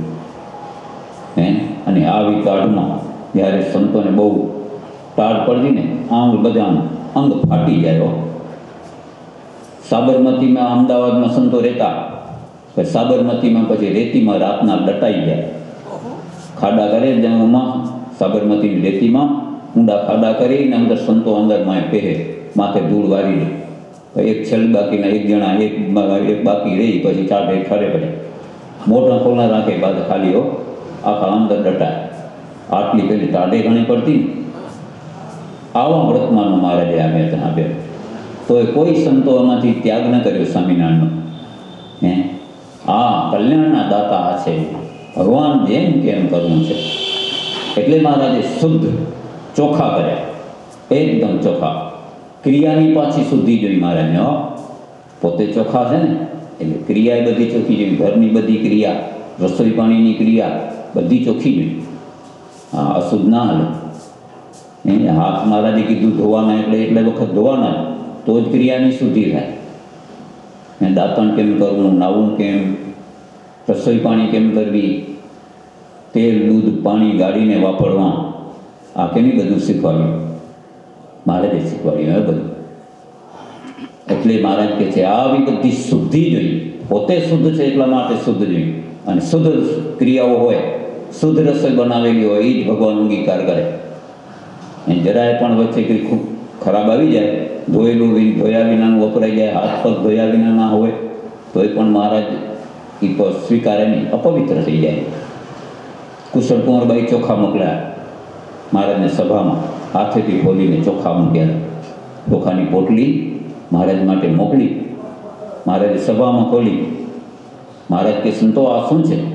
હે? અને આવી તાટમાં જ્યારે સંતોને બહુ તાટ પડતી ને, આમ બધા અંગ ફાટી જાય સાબરમતીમાં અમદાવાદમાં સંતો રહેતા. સાબરમતીમાં પછી રેતીમાં રાતના દટાઈ જાય. ખાડા કરે જેમાં સાબરમતીની રેતીમાં ઊંડા ખાડા કરીને અંદર સંતો અંદર માય પહેરે, માથે ધૂળ વારી લે. પછી એક છેલ બાકીના એક જણા, એક એક બાકી રહી, પછી ચાટે ઠરે પડે મોટા ખોલા રાખે બાદ ખાલી હો, આખા અંદર દટાય આટલી પેલી તાડે ઘણી પડતી આવા વ્રતમાનો મહારાજે આપ્યા હતા બે તો એ કોઈ સંતો એમાંથી ત્યાગ ન કર્યો સ્વામિનારાયણનો. હે? આ કલ્યાણના દાતા આ છે. ભગવાન જેમ કેમ કરવું છે? એટલે મહારાજે શુદ્ધ ચોખ્ખા કર્યા એકદમ ચોખ્ખા ક્રિયાની પાછી શુદ્ધિ જોઈ મહારાજને પોતે ચોખ્ખા છે ને, એટલે ક્રિયા બધી ચોખ્ખી જોઈ. ઘરની બધી ક્રિયા, રસોઈ પાણીની ક્રિયા, બધી ચોખ્ખી જોઈ. હા અશુદ્ધ ના હાલે. એને હાથ મહારાજે કીધું, ધોવાના એટલે એટલે વખત ધોવાના તો જ ક્રિયાની શુદ્ધિ થાય. દાંતણ કેમ કરવું, નાવું કેમ? રસોઈ પાણી કેમ કરવી? તેલ, દૂધ, પાણી ગાળીને વાપરવા. આ કેની બધું શીખવાડ્યું? મહારાજે શીખવાડ્યું હવે બધું. એટલે મહારાજ કહે છે, આવી બધી શુદ્ધિ જોઈએ પોતે શુદ્ધ છે એટલા માટે શુદ્ધ જોઈએ અને શુદ્ધ ક્રિયાઓ હોય, શુદ્ધ રસોઈ બનાવેલી હોય એ જ ભગવાન અંગીકાર કરે. અને જરાય પણ વચ્ચે કંઈ ખૂબ ખરાબ આવી જાય, ધોયેલું ધોયા વિનાનું વપરાઈ જાય, હાથ પગ ધોયા વિના ના હોય, તોય પણ મહારાજ એ સ્વીકારે નહીં, અપવિત્ર થઈ જાય. કુશળ કુંવરબાઈ ચોખા મોકલ્યા મહારાજને સભામાં, હાથેથી ખોલીને ચોખા મૂક્યા. ચોખાની પોટલી મહારાજ માટે મોકલી. મહારાજે સભામાં ખોલી. મહારાજ કે, સંતો, આ શું છે?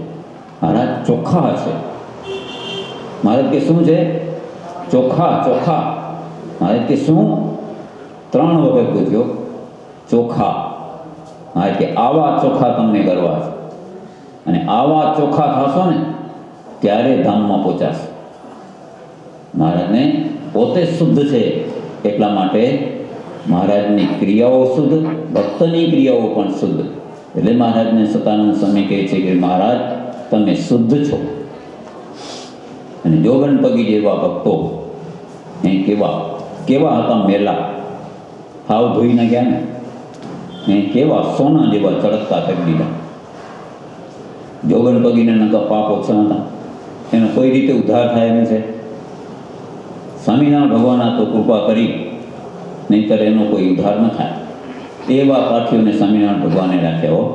મહારાજ, ચોખા છે. મહારાજ કે, શું છે? ચોખા ચોખા. મહારાજ કે, શું? ત્રણ વખત પૂછ્યો ચોખા. મહારાજ કે આવા ચોખા તમને કરવા છે. અને આવા ચોખા થશો ને, ત્યારે ધામમાં પહોંચાશે. મહારાજને પોતે શુદ્ધ છે. એટલા માટે મહારાજની ક્રિયાઓ શુદ્ધ, ભક્તની ક્રિયાઓ પણ શુદ્ધ. એટલે મહારાજને સતાનંદ સ્વામી કહે છે કે મહારાજ, તમે શુદ્ધ છો. અને જોગન પગી જેવા ભક્તો એ કેવા કેવા હતા મેલા? હાવ ધોઈને ગયા ને? એ કેવા સોના જેવા ચળકતા કરી દીધા જોગન ભગીને નકા પાપ ઓછા એનો કોઈ રીતે ઉદ્ધાર થાય એમ છે? સ્વામિનારાયણ ભગવાન તો કૃપા કરી, નહીંતર એનો કોઈ ઉદ્ધાર ન થાય. એવા પાઠીઓને સ્વામિનારાયણ ભગવાને રાખ્યા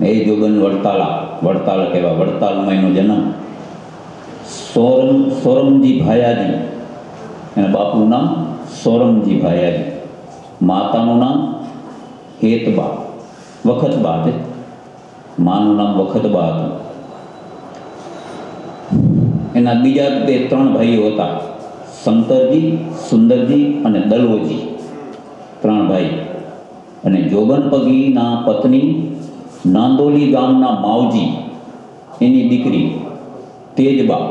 એ જોગન વડતાલા, વડતાલ કહેવા વડતાલમાં એનો જન્મ. સોરમ, સોરમજી ભાયાજી, એના બાપનું નામ સોરમજી ભાયાજી. માતાનું નામ હેતબા વખતબા બાદ માનું નામ વખતબા હતું એના બીજા બે ત્રણ ભાઈઓ હતા શંકરજી સુંદરજી અને દલવજી. ત્રણ ભાઈ. અને જોગનપગીના પત્ની નાંદોલી ગામના માવજી, એની દીકરી તેજબા,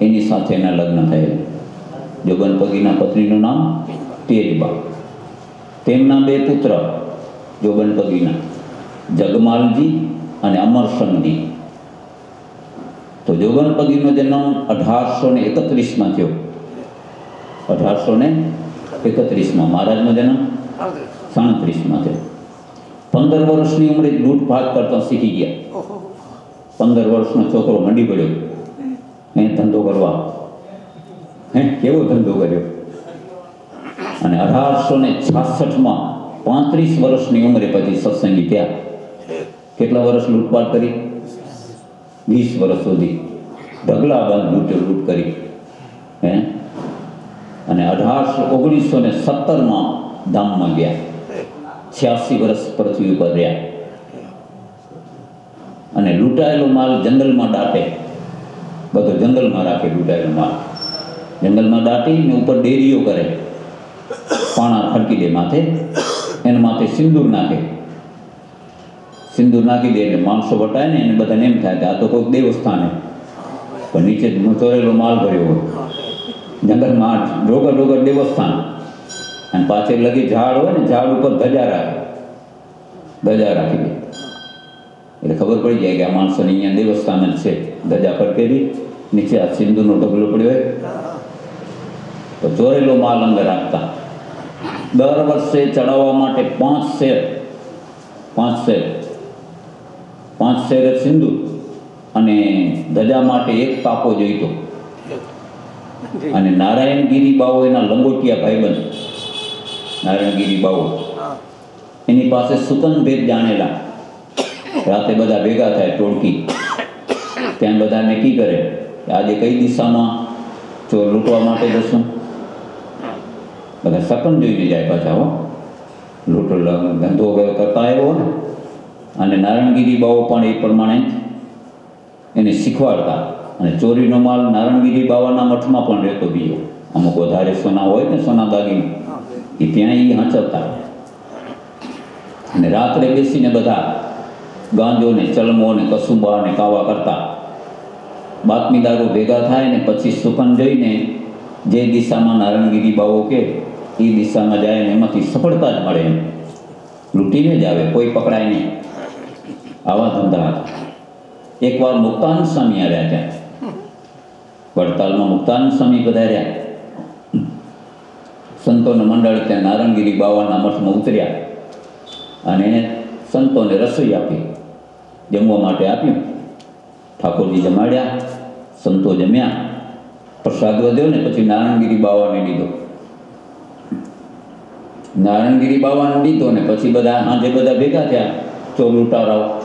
એની સાથે એના લગ્ન થયેલ. જોગનપગીના પત્નીનું નામ તેજબા. તેમના બે પુત્ર જોગનપગીના જગમાલજી અને અમરસંગજી. તો જોગનપગીનો જન્મ અઢારસો ને એકત્રીસમાં થયો. અઢારસો ને એકત્રીસમાં. મહારાજનો જન્મ સાડત્રીસમાં થયો. પંદર વર્ષની ઉંમરે લૂંટ ભાગ કરતા શીખી ગયા. પંદર વર્ષનો છોકરો મંડી પડ્યો. એ ધંધો કરવા. હે કેવો ધંધો કર્યો? અને અઢારસો ને છાસઠમાં પાંત્રીસ વર્ષની ઉંમરે પછી સત્સંગી થયા. કેટલા વર્ષ લૂંટપાટ કરી? વીસ વર્ષ સુધી. ઢગલા બંધ લૂંટ લૂંટ કરી. હે? અને અઢારસો ઓગણીસો ને સત્તરમાં ધામમાં ગયા. છ્યાસી વર્ષ પૃથ્વી ઉપર રહ્યા. અને લૂંટાયેલો માલ જંગલમાં દાટે. બધો જંગલમાં રાખે લૂંટાયેલો માલ. જંગલમાં દાટીને ઉપર ડેરીઓ કરે. પાણા ખડકી દે માથે. એના માથે સિંદૂર નાખે. સિંદૂર નાખી દે એટલે માણસો વટાય ને એને બધાને એમ થાય કે આ તો કોઈક દેવસ્થાન હે. પણ નીચે ચોરેલો માલ ભર્યો હોય. જંગલમાં રોગર રોગર દેવસ્થાન. અને પાછળ લગી ઝાડ હોય ને, ઝાડ ઉપર ધજા રાખે. ધજા રાખી દે. એટલે ખબર પડી જાય કે આ માણસોને અહીંયા દેવસ્થાન જ છે. ધજા ફરકેલી નીચે આ સિંધુનો ઢગલો પડ્યો હોય. તો ચોરેલો માલ અંદર રાખતા. દર વર્ષે ચડાવવા માટે પાંચ શેર. પાંચ શેર. પાંચ શેર સિંધુ અને ધજા માટે એક પાપો જોઈતો. અને નારાયણગીરી બાવો એના લંગોટિયા ભાઈબંધ. નારાયણગીરી બાવો. એની પાસે સુકન ભેદ જાણેલા. રાતે બધા ભેગા થાય ટોળકી. ત્યાં બધા નક્કી કરે કે આજે કઈ દિશામાં? ચોર લૂંટવા માટે જશું? બધા સપન જોઈને જાય પાછા હો લૂંટ ધંધો વગેરે કરતા આવ્યો ને અને નારણગીરી બાવો પણ એ પ્રમાણે એને શીખવાડતા અને ચોરીનો માલ નારણગીરી બાવાના મઠમાં પણ રહેતો બીજો અમુક વધારે સોના હોય ને સોના દાગીને એ ત્યાં એ હાંચવતા અને રાત્રે બેસીને બધા ગાંજો ને ચલમો ને કસુંબા ને કાવા કરતા બાતમીદારો ભેગા થાય ને પછી સુકન જોઈને જે દિશામાં નારણગીરી બાવો કે એ દિશામાં જાય ને એમાંથી સફળતા જ મળે એમ. લૂંટીને જ આવે, કોઈ પકડાય નહીં. આવા ધંધા હતા. એકવાર મુક્તાન સ્વામી આવ્યા ત્યાં. વડતાલમાં મુક્તાન સ્વામી પધાર્યા સંતોનું મંડળ ત્યાં નારણગીરી બાવાના મઠમાં ઉતર્યા અને સંતોને રસોઈ આપી, જમવા માટે આપ્યું. ઠાકોરજી જમાડ્યા, સંતો જમ્યા, પ્રસાદ વધ્યો ને પછી નારણગીરી બાવાને લીધો. નારાયણગીરી બાવાને લીધો ને પછી બધા સાંજે બધા ભેગા થયા. ચોર લૂંટારાઓ.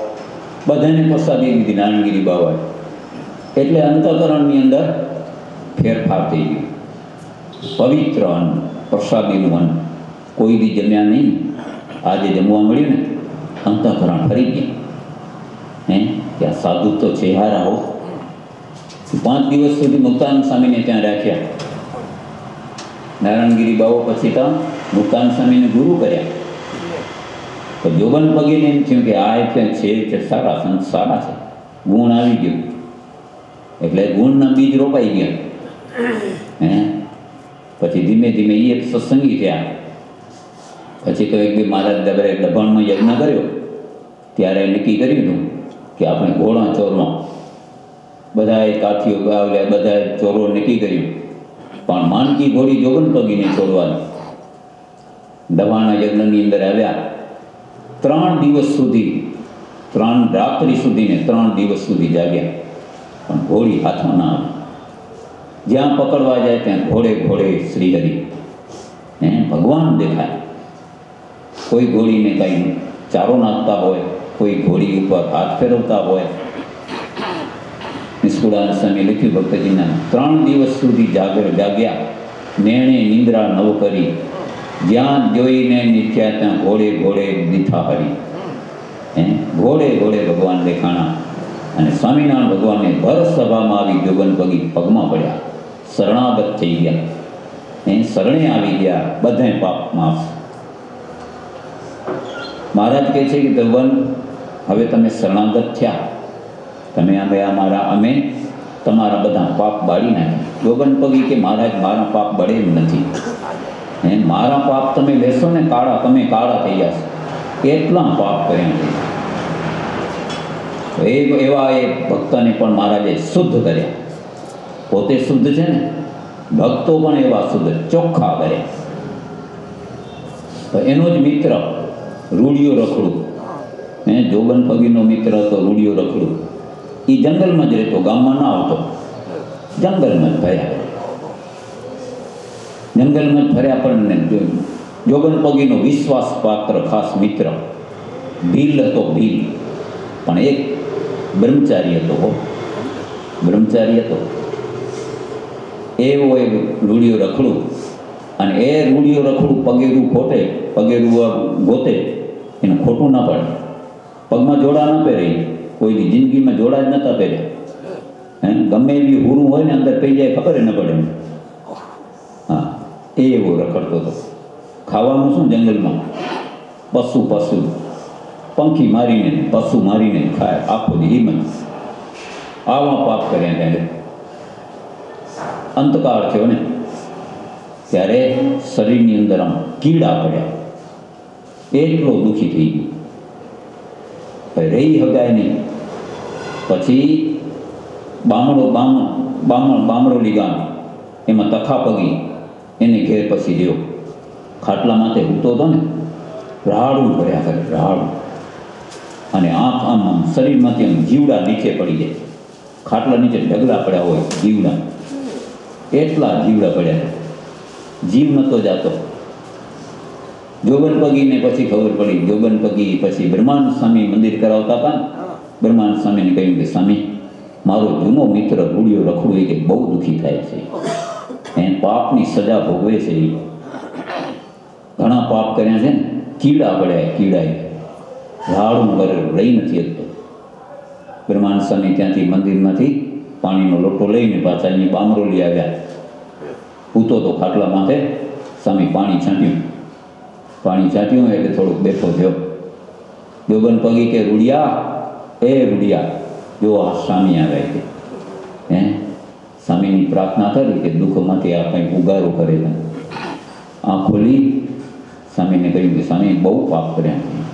બધાને પ્રસાદી દીધી નારાયણગીરી બાવાએ એટલે અંતઃકરણની અંદર ફેરફાર થઈ ગયો. પવિત્ર અન્ન, પ્રસાદીનું અન્ન. કોઈ બી જમ્યા નહીં. આજે જમવા મળ્યું ને, અંતઃકરણ ફરી ગયા. હે? ત્યાં સાધુ તો છે હારા હો. પાંચ દિવસ સુધી મુક્તાન સ્વામીને ત્યાં રાખ્યા. નારાયણગીરી બાબો પછી તો મુક્તાન સ્વામીને ગુરુ કર્યા. તો જોબન પગીને એમ થયું કે આ એટલે છે સારા સંત સારા છે. ગુણ આવી ગયો. એટલે ગુણના બીજ રોપાઈ ગયા. હે? પછી ધીમે ધીમે એ એક સત્સંગી થયા. પછી તો એક બે મહારાજ દબરે દબાણનો યજ્ઞ કર્યો. ત્યારે નક્કી કર્યું હતું કે આપણે ઘોડા ચોરમાં બધાએ કાઠીઓ ગાવ્યા બધાએ ચોરો નક્કી કર્યું. પણ માનકી ઘોડી જોગન પગીને છોડવાની દબાણના યજ્ઞની અંદર આવ્યા. ત્રણ દિવસ સુધી, ત્રણ રાત્રિ સુધી ને ત્રણ દિવસ સુધી જાગ્યા. પણ ઘોડી હાથમાં ના આવી. જ્યાં પકડવા જાય ત્યાં ઘોડે ઘોડે શ્રીહરિ હે, ભગવાન દેખાય. કોઈ ઘોડીને કંઈ ચારો નાખતા હોય, કોઈ ઘોડી ઉપર હાથ ફેરવતા હોય. નિષ્કુળાન સ્વામી લખ્યું ભક્તજીના ત્રણ દિવસ સુધી જાગર જાગ્યા. નેણે નિંદ્રા નવ કરી. જ્યાં જોઈને નીચ્યા ત્યાં ઘોડે ઘોડે દીઠા હરી હે? ઘોડે ઘોડે ભગવાન દેખાણા. અને સ્વામિનારાયણ ભગવાનને ભર સભામાં આવી જોગન પગી પગમાં પડ્યા. શરણાગત થઈ ગયા. એ શરણે આવી ગયા બધે પાપ માફ. મહારાજ કહે છે કે ધવન હવે તમે શરણાગત થયા. તમે અમે અમારા, અમે તમારા બધા પાપ બાળી નાખ્યા. જોગન પગી કે મહારાજ, મારા પાપ બળે નથી. હે? મારા પાપ તમે લેશો ને કાળા, તમે કાળા થઈ જશો. કેટલા પાપ કર્યા એ એવા એ ભક્તને પણ મહારાજે શુદ્ધ કર્યા. પોતે શુદ્ધ છે ને? ભક્તો પણ એવા શુદ્ધ, ચોખ્ખા કર્યા. તો એનો જ મિત્ર રૂડિયો રખડું. હે? જોગન પગીનો મિત્ર હતો રૂડિયો રખડું. એ જંગલમાં જ રહેતો, ગામમાં ના આવતો. જંગલમાં જ ફર્યા જંગલમાં ફર્યા પણ જો- જોગન પગીનો વિશ્વાસ પાત્ર ખાસ મિત્ર. ભીલ હતો ભીલ. પણ એક બ્રહ્મચારી હતો હો. બ્રહ્મચારી હતો. એવો એ રૂડિયો રખડું. અને એ રૂડિયો રખડું પગેરું ખોટે, પગેરું ગોતે. એને ખોટું ના પડે. પગમાં જોડા ન પહેરે. કોઈની જિંદગીમાં જોડા જ નહોતા પહેર્યા. હે? ગમે એવી હુરું હોય ને અંદર પહેરી જાય, ખબર ન પડે એવો રખડતો હતો ખાવાનું શું જંગલમાં પશુ પશુ પંખી મારીને પશુ મારીને ખાય આખો દી હિંમત આવા પાપ કર્યા ત્યારે અંતકાળ થયો ને ત્યારે શરીરની અંદર આમ કીડા પડ્યા એટલો દુઃખી થઈ ગયો હવે રહી હગાય નહીં પછી બામણો બામ બામણ બામરોલી ગામ એમાં તખા પગી એને ઘેર પછી રહ્યો ખાટલા માથે હૂતો હતો ને, રાડું ભર્યા કરે, રાડું. અને આંખ આમ આમ શરીરમાંથી આમ જીવડા નીચે પડી જાય. ખાટલા નીચે ઢગલા પડ્યા હોય, જીવડા. એટલા જીવડા પડ્યા જીવ નહોતો જાતો. જોગન પગીને પછી ખબર પડી, જોગન પગી પછી બ્રહ્માંડ સ્વામી મંદિર કરાવતા હતા બ્રહ્માંડ સ્વામીને કહ્યું કે, સ્વામી, મારો જૂનો મિત્ર રૂડિયો રખડું એ કે બહુ દુઃખી થાય છે. એ પાપની સજા ભોગવે છે એ. ઘણા પાપ કર્યા છે ને, કીડા પડ્યા કીડાએ. ઝાડું કરે લઈ નથી શકતો. બ્રહ્માંડ સ્વામી ત્યાંથી મંદિરમાંથી પાણીનો લોટો લઈને પાછા અહીંયા બામરોલી આવ્યા. ઉતો તો ખાટલા માથે, સ્વામી પાણી છાંટ્યું. પાણી છાંટ્યું એટલે થોડુંક બેઠો થયો. જોગન પગી કે, રૂડિયા, એ રૂડિયા. જો આ સ્વામી આવ્યા કે સ્વામીની પ્રાર્થના કરી કે દુઃખમાંથી આ કંઈક ઉગારો કરે છે. આ ખોલી સ્વામીને કહ્યું કે સ્વામી બહુ પાપ કર્યા છે.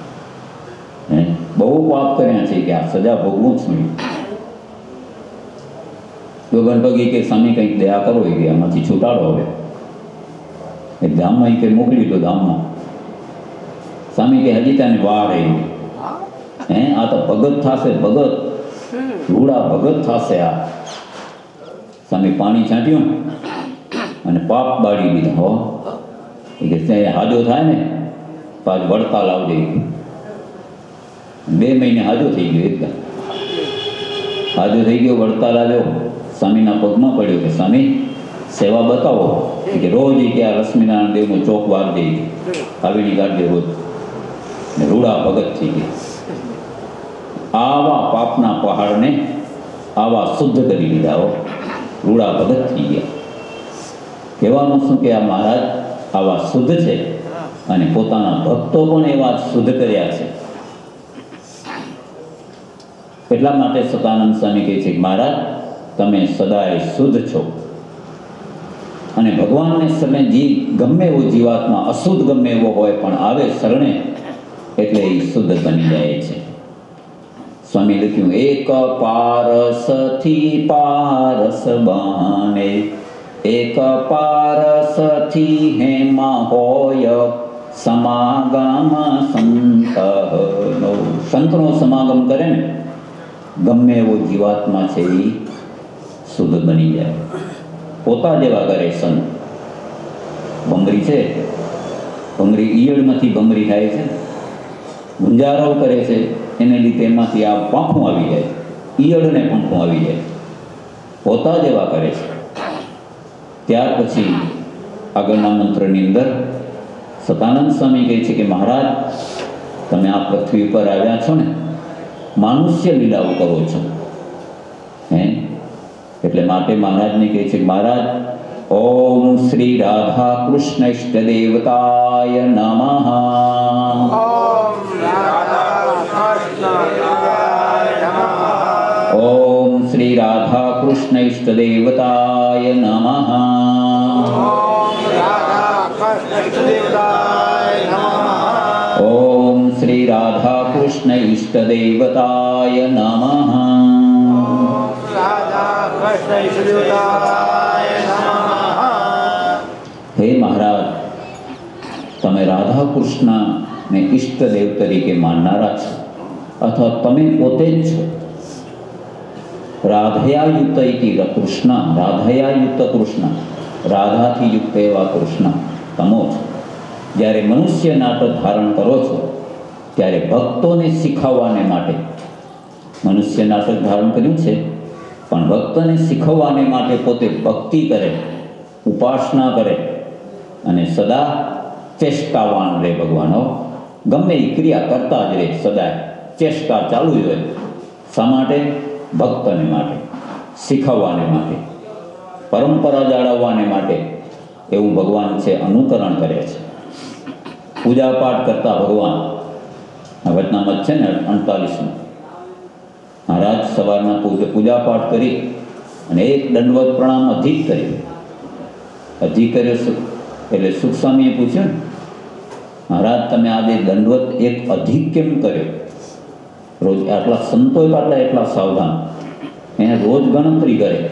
હે? બહુ પાપ કર્યા છે કે આ સજા ભોગવું જ નહીં. જોગન પગી કે સ્વામી કંઈક દયા કરો એ કે આમાંથી છૂટાડો હવે. એ ધામમાં એ કે મોકલી દો ધામમાં. સ્વામી કે હજી તને વાર રહી હે? આ તો ભગત થશે ભગત. રૂડા ભગત થશે આ. સ્વામી પાણી છાંટ્યું અને પાપ બાળી દીધા, હો. કે ત્યાં હાજો થાય ને, પાછ વડતાલ લાવજે બે મહિને હાજો થઈ ગયો એકદમ હાજો થઈ ગયો, વડતાલ આવ્યો. સ્વામીના પગમાં પડ્યો કે, સ્વામી, સેવા બતાવો. કે, રોજ એ કે આ લક્ષ્મીનારાયણ દેવનો ચોક વાર દે. આવીની કાઢજે રોજ. ને રૂડા ભગત થઈ ગયા. આવા પાપના પહાડને આવા શુદ્ધ કરી દીધા હો. રૂડા ભગત થઈ ગયા. કહેવાનું શું કે આ મહારાજ આવા શુદ્ધ છે અને પોતાના ભક્તો પણ એવા શુદ્ધ કર્યા છે. એટલા માટે સતાનંદ સ્વામી કહે છે મહારાજ, તમે સદાય શુદ્ધ છો. અને ભગવાનને શરણે જીવ ગમે એવો જીવાત્મા અશુદ્ધ ગમે એવો હોય પણ આવે શરણે, એટલે એ શુદ્ધ બની જાય છે. સ્વામી લખ્યું, એક પારસથી પારસ બને એક પારસથી હેમા હોય સમાગમ સંતનો સંતનો સમાગમ કરે ને, ગમે એવો જીવાત્મા છે એ શુદ્ધ બની જાય. પોતા જેવા કરે સંત. ભમરી છે. ભમરી ઈયળમાંથી ભમરી થાય છે. ગુંજારો કરે છે. એને લીધે એમાંથી આ પાંખું આવી જાય, ઈયળને પાંખું આવી જાય. પોતા જેવા કરે છે. ત્યાર પછી આગળના મંત્રની અંદર સતાનંદ સ્વામી કહે છે કે મહારાજ, તમે આ પૃથ્વી પર આવ્યા છો ને, માનુષ્ય લીલાઓ કરો છો. હે? એટલે માટે મહારાજને કહે છે મહારાજ, ઓમ શ્રી રાધા કૃષ્ણ ઇષ્ટ દેવતાય નમઃ. ઓમ રાધા. ઇષ્ટ દેવતાય નમઃ રાધા કૃષ્ણ દેવતાય નમઃ હે મહારાજ તમે રાધા કૃષ્ણને ઈષ્ટ દેવ તરીકે માનનારા છો. અથવા તમે પોતે જ છો રાધયાયુક્ત ઇતિ કૃષ્ણ રાધયાયુક્ત કૃષ્ણ રાધાથી યુક્ત એવા કૃષ્ણ તમો છો જ્યારે મનુષ્ય નાટક ધારણ કરો છો, ત્યારે ભક્તોને શીખવવાને માટે। મનુષ્ય નાટક ધારણ કર્યું છે, પણ ભક્તોને શીખવવાને માટે પોતે ભક્તિ કરે, ઉપાસના કરે અને સદા ચેષ્ટાવાન રહે ભગવાનો ગમે એ ક્રિયા કરતા જ રહે, સદા ચેષ્ટા ચાલુ જ હોય. શા માટે? ભક્તને માટે, શીખવવાને માટે, પરંપરા જાળવવાને માટે એવું ભગવાન છે, અનુકરણ કરે છે. પૂજા પાઠ કરતા ભગવાન વચનામત છે ને અડતાલીસમાં. મહારાજ સવારના પૂજ- પૂજા પાઠ કરી અને એક દંડવત પ્રણામ અધિક કર્યો. અધિક કર્યો એટલે સુખ સ્વામીએ પૂછ્યું મહારાજ તમે આજે દંડવત એક અધિક કેમ કર્યો? રોજ આટલા સંતો પાટલા એટલા સાવધાન. એને રોજ ગણતરી કરે.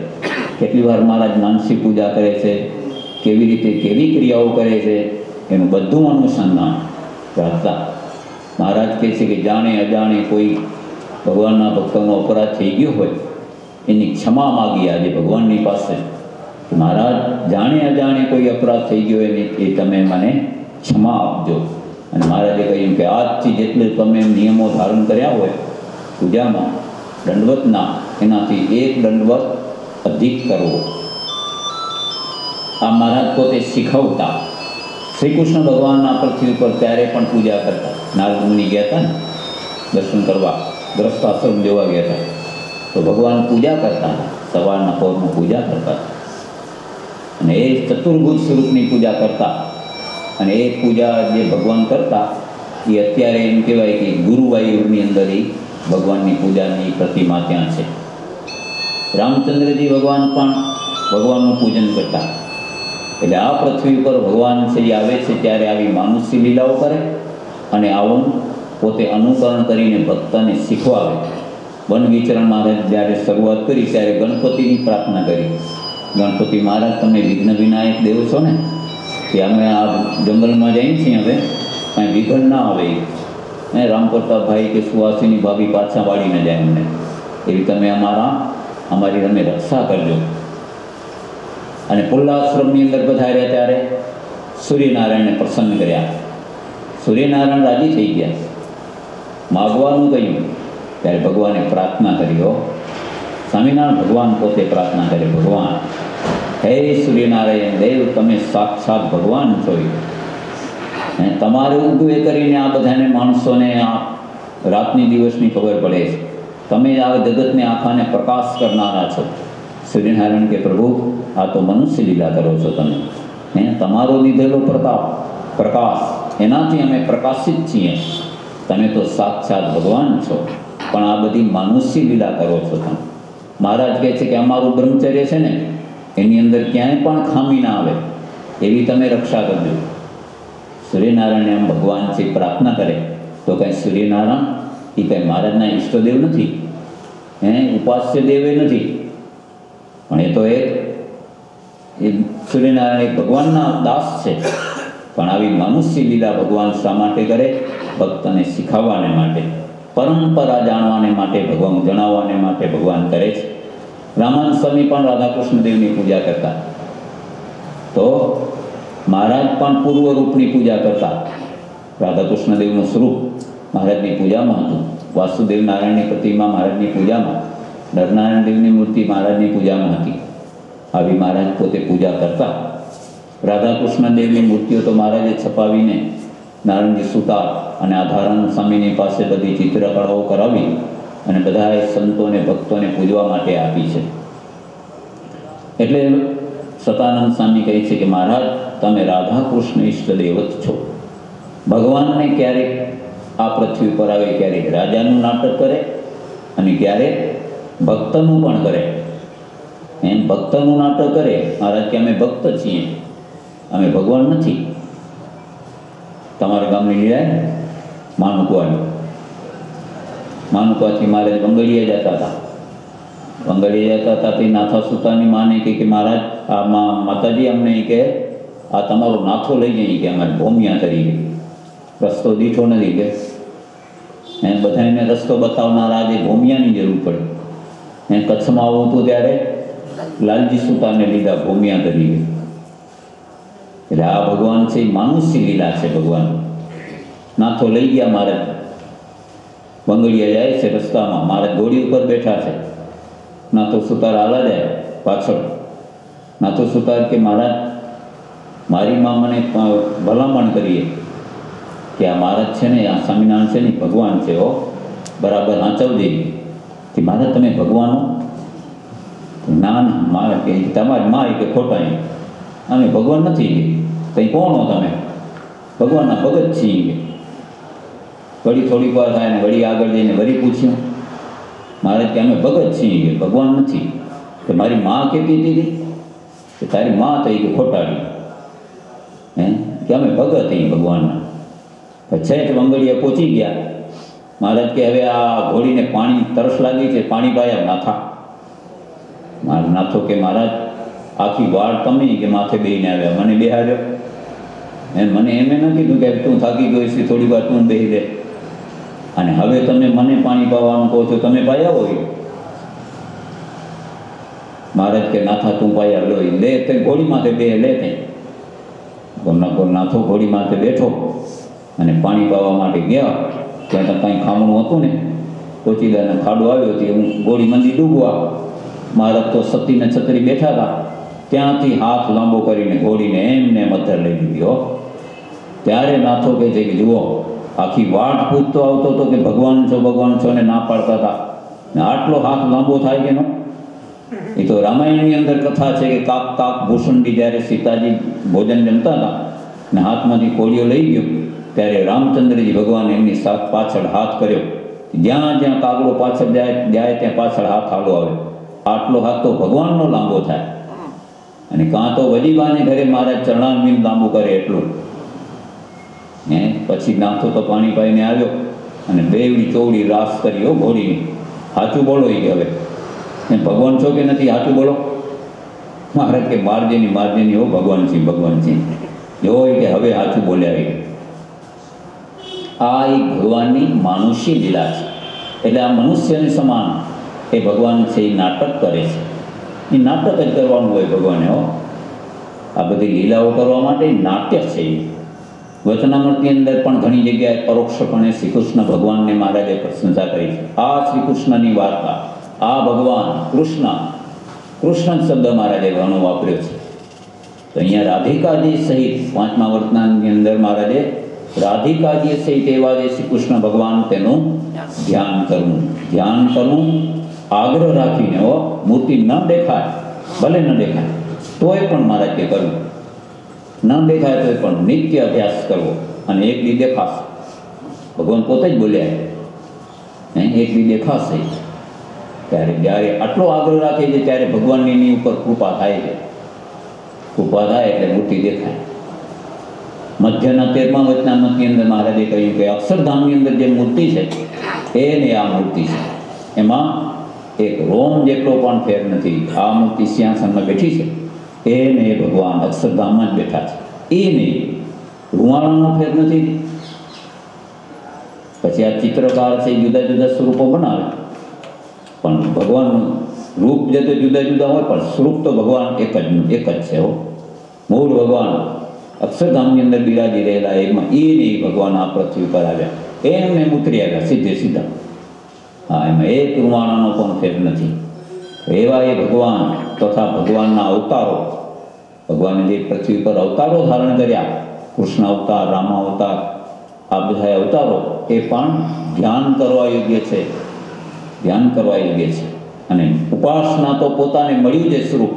કેટલી વાર મહારાજ માનસી પૂજા કરે છે, કેવી રીતે કેવી ક્રિયાઓ કરે છે, એનું બધું અનુસંધાન. રાખતા મહારાજ કહે છે કે જાણે અજાણે કોઈ ભગવાનના ભક્તોનો અપરાધ થઈ ગયો હોય, એની ક્ષમા માગી આજે ભગવાનની પાસે. મહારાજ જાણે અજાણે કોઈ અપરાધ થઈ ગયો એની એ તમે મને ક્ષમા આપજો. અને મહારાજે કહ્યું કે આજથી જેટલે તમે નિયમો ધારણ કર્યા હોય, પૂજામાં, દંડવતના, એનાથી એક દંડવત અધિક કરવો. આ મહારાજ પોતે શીખવતા. શ્રી કૃષ્ણ ભગવાનના પૃથ્વી ઉપર ત્યારે પણ પૂજા કરતા. નારદ મુનિ ગયા હતા ને, દર્શન કરવા ગ્રસ્ત આશ્રમ જોવા ગયા હતા તો ભગવાન પૂજા કરતા. સવારના પૌરમાં પૂજા કરતા. અને એ ચતુર્ભુજ સ્વરૂપની પૂજા કરતા. અને એ પૂજા જે ભગવાન કરતા, એ અત્યારે એમ કહેવાય કે ગુરુવાયુરની અંદર એ ભગવાનની પૂજાની પ્રતિમા ત્યાં છે. રામચંદ્રજી ભગવાન પણ ભગવાનનું પૂજન કરતા. એટલે આ પૃથ્વી પર ભગવાન છે એ આવે છે ત્યારે આવી માનુષી લીલાઓ કરે અને આવું પોતે અનુકરણ કરીને ભક્તને શીખવાવે. વન વિચરણ મહારાજ જ્યારે શરૂઆત કરી ત્યારે ગણપતિની પ્રાર્થના કરી. ગણપતિ મહારાજ તમે વિઘ્ન વિનાયક દેવ છો ને? કે અમે આ જંગલમાં જઈએ છીએ હવે. કાંઈ વિઘન ના આવે ને રામપ્રતાપભાઈ કે સુવાસીની ભાભી પાછા વાળીને જાય અમને. એવી તમે અમારા, અમારી તમે રક્ષા કરજો. અને પુલ્લાશ્રમની અંદર પધાર્યા ત્યારે સૂર્યનારાયણને પ્રસન્ન કર્યા. સૂર્યનારાયણ રાજી થઈ ગયા. માગવાનું કહ્યું. ત્યારે ભગવાને પ્રાર્થના કરી, હો, સ્વામિનારાયણ ભગવાન પોતે પ્રાર્થના કરે, ભગવાન. હે સૂર્યનારાયણ દેવ, તમે સાક્ષાત ભગવાન છો તમારે ઊભું એ કરીને આ બધાને માણસોને આ રાતની દિવસની ખબર પડે છે. તમે આ જગતને આખાને પ્રકાશ કરનારા છો. સૂર્યનારાયણ કે પ્રભુ, આ તો મનુષ્ય લીલા કરો છો તમે. હે, તમારો લીધેલો પ્રતાપ, પ્રકાશ, એનાથી અમે પ્રકાશિત છીએ. તમે તો સાક્ષાત ભગવાન છો, પણ આ બધી મનુષ્ય લીલા કરો છો તમે. મહારાજ કહે છે કે અમારું બ્રહ્મચર્ય છે ને એની અંદર ક્યાંય પણ ખામી ના આવે, એવી તમે રક્ષા કરજો. સૂર્યનારાયણ એમ ભગવાન છે પ્રાર્થના કરે, તો કંઈ સૂર્યનારાયણ, એ કંઈ મહારાજના ઈષ્ટદેવ નથી, હે, ઉપાસ્ય દેવે નથી. પણ એ તો એક, એ સૂર્યનારાયણ એક ભગવાનના દાસ છે. પણ આવી મનુષ્ય લીલા ભગવાન શા માટે કરે? ભક્તને શીખવવાને માટે, પરંપરા જાણવાને માટે, ભગવાન જણાવવાને માટે ભગવાન કરે છે. રામાનંદ સ્વામી પણ રાધાકૃષ્ણ દેવની પૂજા કરતા. તો મહારાજ પણ પૂર્વ રૂપની પૂજા કરતા. રાધાકૃષ્ણ દેવનું સ્વરૂપ મહારાજની પૂજામાં હતું. વાસુદેવ નારાયણની પ્રતિમા મહારાજની પૂજામાં. નરનારાયણ દેવની મૂર્તિ મહારાજની પૂજામાં હતી. આવી મહારાજ પોતે પૂજા કરતા. રાધાકૃષ્ણ દેવની મૂર્તિઓ તો મહારાજે છપાવીને નારાયણજી સુતાર અને આધારાનંદ સ્વામીની પાસે બધી ચિત્રકળાઓ કરાવી અને બધાએ સંતોને, ભક્તોને પૂજવા માટે આપી છે. એટલે સતાનંદ સ્વામી કહે છે કે, મહારાજ, તમે રાધા કૃષ્ણ ઈષ્ટદેવ જ છો. ભગવાનને ક્યારેક આ પૃથ્વી પર આવે, ક્યારેક રાજાનું નાટક કરે અને ક્યારેક ભક્તનું પણ કરે. એમ ભક્તનું નાટક કરે. મહારાજ, કે અમે ભક્ત છીએ. અમે ભગવાન નથી. તમારા ગામની લીલાય માનુકવાની માનુકવાથી મારે બંગડીએ જતા હતા. બંગડીએ જતા હતા તે નાથા સુતાની માને કે કે મહારાજ, આ માતાજી અમને કે આ તમારો નાથો લઈ જઈએ કે અમારે ભૂમિયા તરીકે રસ્તો દીઠો નથી કે. એ બધાને રસ્તો બતાવનાર આજે ભૂમિયાની જરૂર પડે. એ કચ્છમાં આવું હતું ત્યારે લાલજી સુતાને લીધા ભૂમિયા તરીકે એટલે આ ભગવાન છે માનુષી લીલા છે ભગવાન. નાથો લઈ ગયા મારે. બંગડીયા જાય છે રસ્તામાં. મારે ઘોડી ઉપર બેઠા છે. ના તો સુતાર આલા જાય પાછળ. ના તો સુતાર કે મહારાજ મારી માં મને ભલામણ કરીએ કે આ મહારાજ છે ને, આ સ્વામિનારાયણ છે ને ભગવાન છે હો. બરાબર હાંચવજે કે મહારાજ, તમે ભગવાન? ના ના, મારે કે તમારી માં કે ખોટા અમે ભગવાન નથી કે. તઈ કોણ હો તમે? ભગવાનના ભગત છીએ વળી થોડીક વાર થાય ને વળી આગળ જઈને વળી પૂછ્યું મહારાજ કે અમે ભગત છીએ કે ભગવાન નથી? કે મારી માં કહેતી હતી કે તારી માં થઈ કે ખોટાડી. હે? કે અમે ભગત અહીં ભગવાનના છેઠ વંગડીએ પહોંચી ગયા. મહારાજ કે, હવે આ ઘોડીને પાણી તરસ લાગી છે, પાણી પાયા નાથા. મારા નાથો કે, મહારાજ, આખી વાળ તમે કે માથે બેહીને આવ્યા? મને બેહાર્યો એ મને એમ ન કીધું કે તું થાકી ગયો છે થોડી વાર તું બેહી દે અને હવે તમે મને પાણી પાવાનું કહો છો, તમે પાયા હોય? મહારાજ કે નાથા, તું પાયા લો લે તે ઘોડી માથે બે લે તે. ગોરના નાથો ઘોડી માથે બેઠો અને પાણી પાવા માટે ગયા. ત્યાં તો કાંઈ ખામણું હતું ને પોચીદાને ખાડો આવ્યો તે હું ગોળી મંદી ડૂબવા. મહારાજ તો સતીને છત્રી બેઠા હતા. ત્યાંથી હાથ લાંબો કરીને ઘોડીને એમને મધર લઈ લીધી ત્યારે નાથો કહે છે કે જુઓ આખી વાટ પૂછતો આવતો હતો કે ભગવાન છો ભગવાન છો ને ના પાડતા હતા. ને આટલો હાથ લાંબો થાય કે નો એ તો રામાયણની અંદર કથા છે કે કાપ કાપ ભૂષણથી જ્યારે સીતાજી ભોજન જમતા હતા ને હાથમાંથી કોળીઓ લઈ ગયો, ત્યારે રામચંદ્રજી ભગવાન એમની સાથ પાછળ હાથ કર્યો. જ્યાં જ્યાં કાગડો પાછળ જાય જાય ત્યાં પાછળ હાથ હાલો આવે આટલો હાથ તો ભગવાનનો લાંબો થાય. અને કાં તો વજીબાને ઘરે મારા ચરણાંગીન લાંબુ કરે એટલું. હે? પછી નાથો તો પાણી પાઈને આવ્યો અને બેવડી ચોવડી રાસ કરી હો ઘોડીની. હાચું બોલો એ હવે. એ ભગવાન છો કે નથી? સાચું બોલો. મહારાજ કે મારજેની મારજેની હો ભગવાન છે ભગવાન છે એવો કે હવે હાચું બોલ્યા આ એક ભગવાનની માનુષી લીલા છે. એટલે આ મનુષ્યની સમાન એ ભગવાન છે એ નાટક કરે છે. એ નાટક જ કરવાનું હોય ભગવાને હો. આ બધી લીલાઓ કરવા માટે નાટ્ય છે એ વચનામૃતની અંદર પણ ઘણી જગ્યાએ પરોક્ષપણે શ્રી કૃષ્ણ ભગવાનને મહારાજે પ્રશંસા કરી. છે આ શ્રી કૃષ્ણની વાર્તા, આ ભગવાન કૃષ્ણ કૃષ્ણ શબ્દ મહારાજે ઘણો વાપર્યો છે. તો અહીંયા રાધિકાજી સહિત પાંચમા વર્તમાનની અંદર મહારાજે રાધિકા જે છે તેવા જે શ્રી કૃષ્ણ ભગવાન તેનું ધ્યાન કરવું ધ્યાન કરવું, આગ્રહ રાખીને હો, મૂર્તિ ન દેખાય, ભલે ન દેખાય, તોય પણ મહારાજ કે કરવું ન દેખાય તો પણ નિત્ય અભ્યાસ કરવો અને એક દી દેખાશે. ભગવાન પોતે જ બોલ્યા એ એક દી દેખાશે. ત્યારે જ્યારે આટલો આગ્રહ રાખે છે, ત્યારે ભગવાનની ઉપર કૃપા થાય છે. કૃપા થાય એટલે મૂર્તિ દેખાય. મધ્યના તેરમા વચનામતની અંદર મહારાજે કહ્યું કે અક્ષરધામની અંદર જે મૂર્તિ છે, એને આ મૂર્તિ છે. એમાં એક રોમ જેટલો પણ ફેર નથી. આ મૂર્તિ સિંહાસનમાં બેઠી છે. એને ભગવાન અક્ષરધામમાં જ બેઠા છે. એ નહીં રૂવાણાનો ફેર નથી. પછી આ ચિત્રકાર છે જુદા જુદા સ્વરૂપો બનાવે. પણ ભગવાનનું રૂપ જે તો જુદા જુદા હોય, પણ સ્વરૂપ તો ભગવાન એક જ એક જ છે હો. મૂળ ભગવાન અક્ષરધામની અંદર બિરાજી રહેલા એમાં એ નહીં ભગવાન આ પૃથ્વી પર આવ્યા. એમને ઉતરી આવ્યા, સીધે સીધા. હા, એમાં એક રૂવાણાનો પણ ફેર નથી. એવા એ ભગવાન તથા ભગવાનના અવતારો, ભગવાને જે પૃથ્વી પર અવતારો ધારણ કર્યા, કૃષ્ણ અવતાર, રામા અવતાર, આ બધા અવતારો, એ પણ ધ્યાન કરવા યોગ્ય છે. ધ્યાન કરવા યોગ્ય છે. અને ઉપાસના તો પોતાને મળ્યું છે સ્વરૂપ.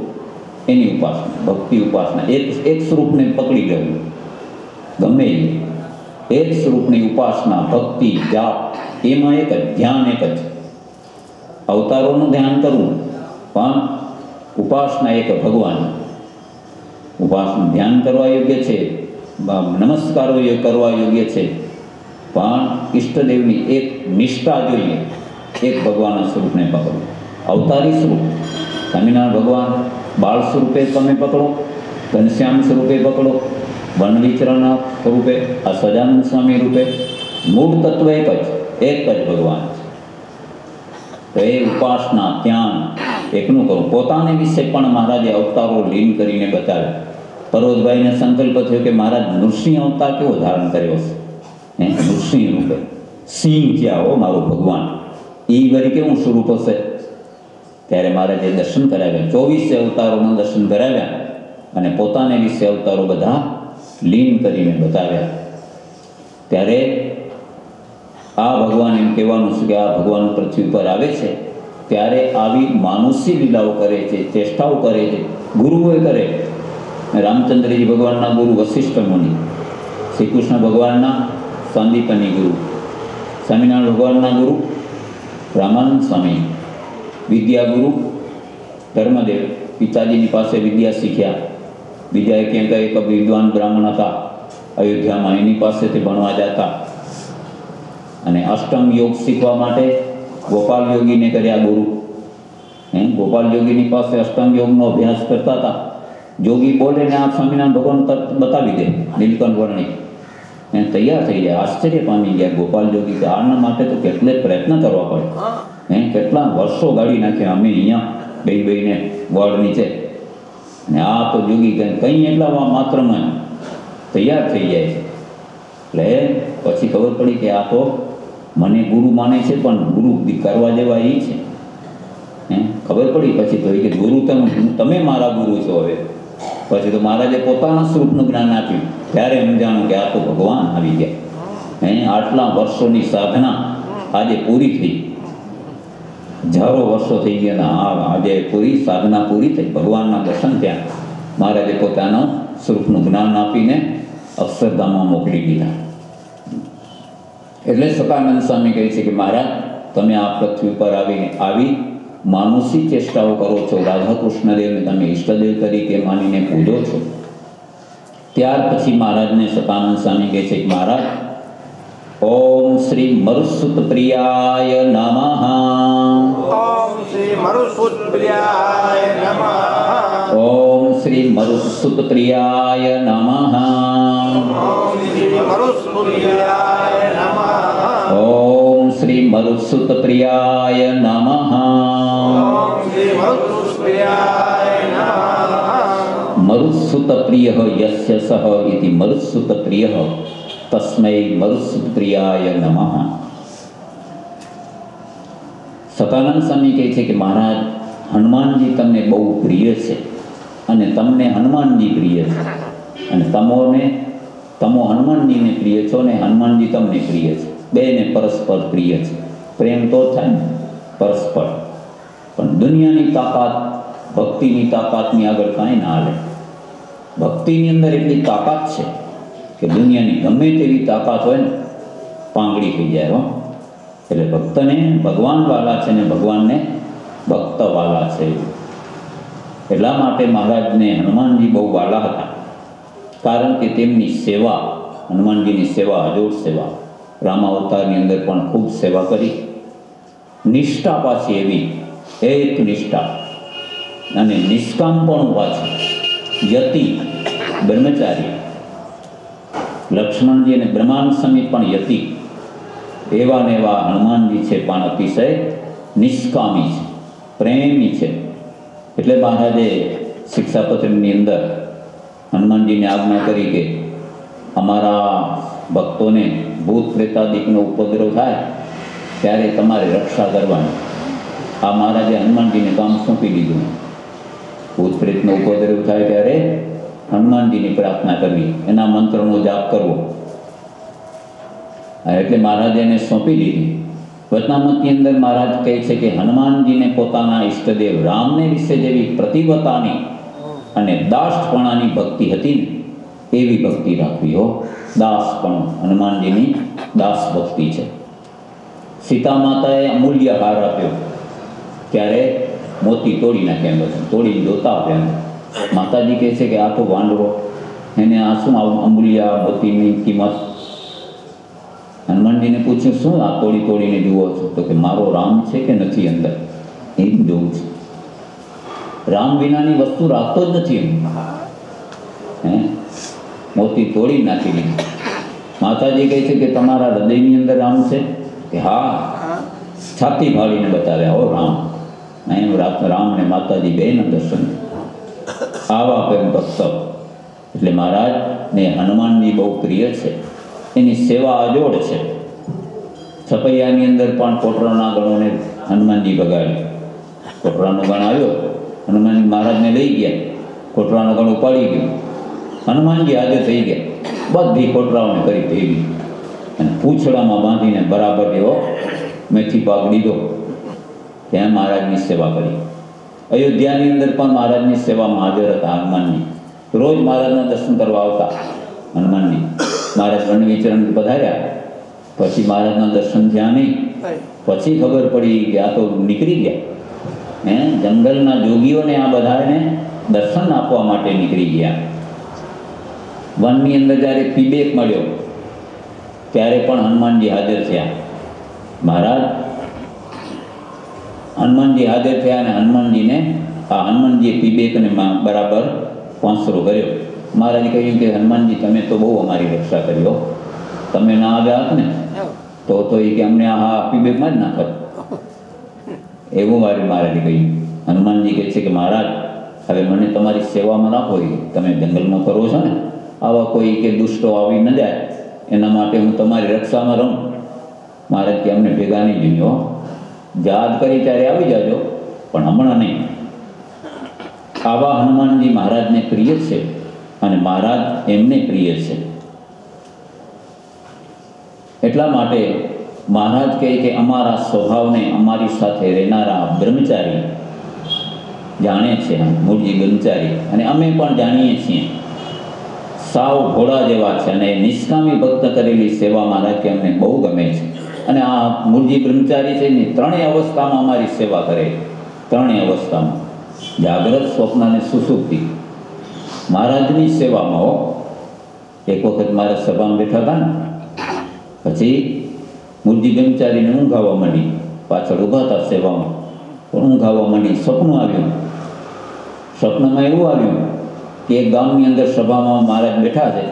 એની ઉપાસના, ભક્તિ ઉપાસના, એક એક સ્વરૂપને પકડી ગયું. ગમે એક સ્વરૂપની ઉપાસના, ભક્તિ, જાપ, એમાં એક જ, ધ્યાન એક જ. અવતારોનું ધ્યાન કરવું. પણ ઉપાસના એક ભગવાન. ઉપાસના ધ્યાન કરવા યોગ્ય છે નમસ્કારો કરવા યોગ્ય છે, પણ ઈષ્ટદેવની એક નિષ્ઠા જોઈએ, એક ભગવાનના સ્વરૂપને પકડો. અવતારી સ્વરૂપ, સ્વામિનારાયણ ભગવાન બાળ સ્વરૂપે તમે પકડો, ઘનશ્યામ સ્વરૂપે પકડો વન વિચરણના સ્વરૂપે, આ સજાનંદ સ્વામી રૂપે, મૂળ તત્વ એક જ એક જ ભગવાન છે. તો એ ઉપાસના, ધ્યાન એકનું કરું. પોતાને વિશે પણ મહારાજે અવતારો લીન કરીને બતાવ્યા પર્વતભાઈને સંકલ્પ થયો કે મહારાજ, નૃસિંહ અવતાર કેવો ધારણ કર્યો છે એ નૃસિંહ રૂપે. સિંહ ક્યાં હો મારું ભગવાન. એ વળી કેવું સ્વરૂપ હશે? ત્યારે મહારાજે દર્શન કરાવ્યા. ચોવીસે અવતારોના દર્શન કરાવ્યા અને પોતાને વિશે અવતારો બધા લીન કરીને બતાવ્યા. ત્યારે આ ભગવાન એમ કહેવાનું છે કે આ ભગવાન પૃથ્વી પર આવે છે. ત્યારે આવી માનુષી લીલાઓ કરે છે, ચેષ્ટાઓ કરે છે, ગુરુઓએ કરે. રામચંદ્રજી ભગવાનના ગુરુ વશિષ્ઠ મુનિ શ્રી કૃષ્ણ ભગવાનના સાંદીપની ગુરુ, સ્વામિનારાયણ ભગવાનના ગુરુ, રામાનંદ સ્વામી વિદ્યાગુરુ ધર્મદેવ, પિતાજીની પાસે વિદ્યા શીખ્યા. બીજા એક ક્યાંક એક વિદ્વાન બ્રાહ્મણ હતા અયોધ્યામાં એની પાસેથી ભણવા જતા. અને અષ્ટમ યોગ શીખવા માટે ગોપાલ યોગીને કર્યા ગુરુ. હે? ગોપાલ યોગીની પાસે અષ્ટમ યોગનો અભ્યાસ કરતા હતા. જોગી બોલે ને આ સ્વામિનારાયણ ભગવાન તત્વ બતાવી દે, નીલકંઠ વર્ણિ. એને તૈયાર થઈ ગયા આશ્ચર્ય પામી ગયા ગોપાલ યોગી કે આના માટે તો કેટલે પ્રયત્ન કરવા પડે. હે, કેટલા વર્ષો ગાડી નાખ્યા અમે અહીંયા બે બેને વડ નીચે. અને આ તો જોગી કંઈ કંઈ એટલા માત્રમાં તૈયાર થઈ જાય છે. એટલે પછી ખબર પડી કે આ તો મને ગુરુ માને છે, પણ ગુરુ કરવા જેવા એ છે. હે? ખબર પડી? પછી તો કે, ગુરુ તમે તમે મારા ગુરુ છો હવે. પછી તો મહારાજે પોતાના સ્વરૂપનું જ્ઞાન આપ્યું. ત્યારે હું જાણું કે આ તો ભગવાન આવી ગયા. હે? આટલા વર્ષોની સાધના આજે પૂરી થઈ. હજારો વર્ષો થઈ ગયા આ આજે પૂરી સાધના પૂરી થઈ. ભગવાનના દર્શન થયા. મહારાજે પોતાના સ્વરૂપનું જ્ઞાન આપીને અક્ષરધામમાં મોકલી દીધા. એટલે સકાનંદ સ્વામી કહે છે કે મહારાજ તમે આ પૃથ્વી પર આવીને આવી માનુષી ચેષ્ટાઓ કરો છો રાધા કૃષ્ણદેવને તમે ઈષ્ટદેવ તરીકે માનીને પૂજો છો. ત્યાર પછી મહારાજને સતાનંદ સ્વામી કહે છે કે મહારાજ ઓમ શ્રી મરુસુત પ્રિયાય નમઃ. ઓમ શ્રી મરુસુત પ્રિયાય નમઃ. ઓમ શ્રી મરુસુત પ્રિયાય નમઃ. ઓમ શ્રી મરુસુત પ્રિયાય પ્રિય યસ્ય સહ ઇતિ મરુસુત પ્રિય તસ્મૈ મરુસુત પ્રિયાય નમઃ સતાનંદ સ્વામી કહે છે કે મહારાજ, હનુમાનજી તમને બહુ પ્રિય છે અને તમને હનુમાનજી પ્રિય છે. અને તમોને, તમો હનુમાનજીને પ્રિય છો ને હનુમાનજી તમને પ્રિય છે. બેને પરસ્પર પ્રિય છે. પ્રેમ તો થાય ને પરસ્પર પણ દુનિયાની તાકાત, ભક્તિની તાકાતની આગળ કાંઈ ના હાલે. ભક્તિની અંદર એટલી તાકાત છે કે દુનિયાની ગમે તેવી તાકાત હોય ને પાંગડી થઈ જાય હો. એટલે ભક્તને ભગવાન વાલા છે ને ભગવાનને ભક્ત વાલા છે. એટલા માટે મહારાજને હનુમાનજી બહુ વાલા હતા. કારણ કે તેમની સેવા, હનુમાનજીની સેવા, અજોડ સેવા રામા અવતારની અંદર પણ ખૂબ સેવા કરી. નિષ્ઠા પાછી એવી, એક નિષ્ઠા. અને નિષ્કામ પણ પાછી યતિ, બ્રહ્મચારી. લક્ષ્મણજી અને બ્રહ્માંડ સમિત પણ યતિ. એવા ને એવા હનુમાનજી છે, પણ અતિશય નિષ્કામી છે, પ્રેમી છે. એટલે મહારાજે શિક્ષાપત્રની અંદર હનુમાનજીને આજ્ઞા કરી કે અમારા ભક્તોને ભૂત પ્રેતાદિકનો ઉપદ્રવ થાય ત્યારે તમારે રક્ષા કરવાની. આ મહારાજે હનુમાનજીને કામ સોંપી દીધું. ભૂત પ્રેતનો ઉપદ્રવ થાય ત્યારે હનુમાનજીની પ્રાર્થના કરવી. એના મંત્રનો જાપ કરવો. એટલે મહારાજે એને સોંપી દીધી. વચનામતની અંદર મહારાજ કહે છે કે હનુમાનજીને પોતાના ઈષ્ટદેવ રામને વિશે જેવી પ્રતિવતાની અને દાસપણાની ભક્તિ હતી ને, એવી ભક્તિ રાખવી હો. દાસપણું હનુમાનજીની દાસ ભક્તિ છે. સીતા માતાએ અમૂલ્ય હાર આપ્યો. ત્યારે મોતી તોડી નાખ્યા બધું. તોડીને જોતા આપ્યા માતાજી કહે છે કે આ તો વાંદરો એને આ શું આવું અમૂલ્ય મોતીની કિંમત? હનુમાનજીને પૂછ્યું, શું આ તોડી તોડીને જુઓ છો? તો કે, મારો રામ છે કે નથી અંદર? એ જોઉં છું. રામ વિનાની વસ્તુ રાખતો જ નથી હું? મોતી તોડી નાખી માતાજી કહે છે કે, તમારા હૃદયની અંદર રામ છે? કે હા, છાતી ફાડીને બતાવ્યા, હો રામ. અહીં રાત રામને માતાજી બેના દર્શન આવા પ્રેમ ભક્ત. એટલે મહારાજને હનુમાનજી બહુ પ્રિય છે. એની સેવા અજોડ છે. છપૈયાની અંદર પણ કોટરાના ગણોને હનુમાનજી બગાડ્યું કોટરાનો ગણ આવ્યો. હનુમાનજી મહારાજને લઈ ગયા. કોટરાનો ગણ ઉપાડી ગયો. હનુમાનજી આજે થઈ ગયા. બધી કોટરાઓને કરી ભેગી. અને પૂંછડામાં બાંધીને બરાબર એવો મેથી પાક દીધો ત્યાં મહારાજની સેવા કરી. અયોધ્યાની અંદર પણ મહારાજની સેવામાં હાજર હતા હનુમાનની રોજ મહારાજના દર્શન કરવા આવતા હનુમાનની મહારાજ વન વિચરણ પધાર્યા. પછી મહારાજના દર્શન થયા નહીં. પછી ખબર પડી કે આ તો નીકળી ગયા. હે જંગલના જોગીઓને આ બધાને દર્શન આપવા માટે નીકળી ગયા. વનની અંદર જ્યારે ફીડબેક મળ્યો ત્યારે પણ હનુમાનજી હાજર થયા. મહારાજ હનુમાનજી હાજર થયા અને હનુમાનજીને આ હનુમાનજીએ પીબેકને બરાબર પાંસરો કર્યો મહારાજે કહ્યું કે હનુમાનજી તમે તો બહુ અમારી રક્ષા કરી હો. તમે ના આવ્યા હોત ને તો તો એ કે અમને આ પીબેકમાં જ નાખત. એવું મારે મહારાજે કહ્યું. હનુમાનજી કહે છે કે મહારાજ હવે મને તમારી સેવામાં ના એ. તમે જંગલમાં કરો છો ને આવા કોઈ કે દુષ્ટો આવી ન જાય. એના માટે હું તમારી રક્ષામાં રહું. કે અમને ભેગા નહીં જોઈએ યાદ કરી ત્યારે આવી જાજો, પણ હમણાં નહીં. આવા હનુમાનજી મહારાજને પ્રિય છે અને મહારાજ એમને પ્રિય છે. એટલા માટે મહારાજ કહે કે અમારા સ્વભાવને અમારી સાથે રહેનારા બ્રહ્મચારી જાણે છે, મૂળજી બ્રહ્મચારી. અને અમે પણ જાણીએ છીએ. સાવ ઘોડા જેવા છે અને નિષ્કામી ભક્ત કરેલી સેવા મહારાજ કે અમને બહુ ગમે છે. અને આ મૂળજી બ્રહ્મચારી છે એની ત્રણેય અવસ્થામાં અમારી સેવા કરે. ત્રણેય અવસ્થામાં. જાગ્રત સ્વપ્ન અને સુસુપ્તિ. મહારાજની સેવામાં હો. એક વખત મારા સભામાં બેઠા હતા ને. પછી મૂળજી બ્રહ્મચારીને ઊંઘાવા માંડી. પાછળ ઊભા હતા સેવામાં. પણ ઊંઘ આવવા માંડી. સપનું આવ્યું. સપનામાં એવું આવ્યું. કે એક ગામની અંદર સભામાં મહારાજ બેઠા છે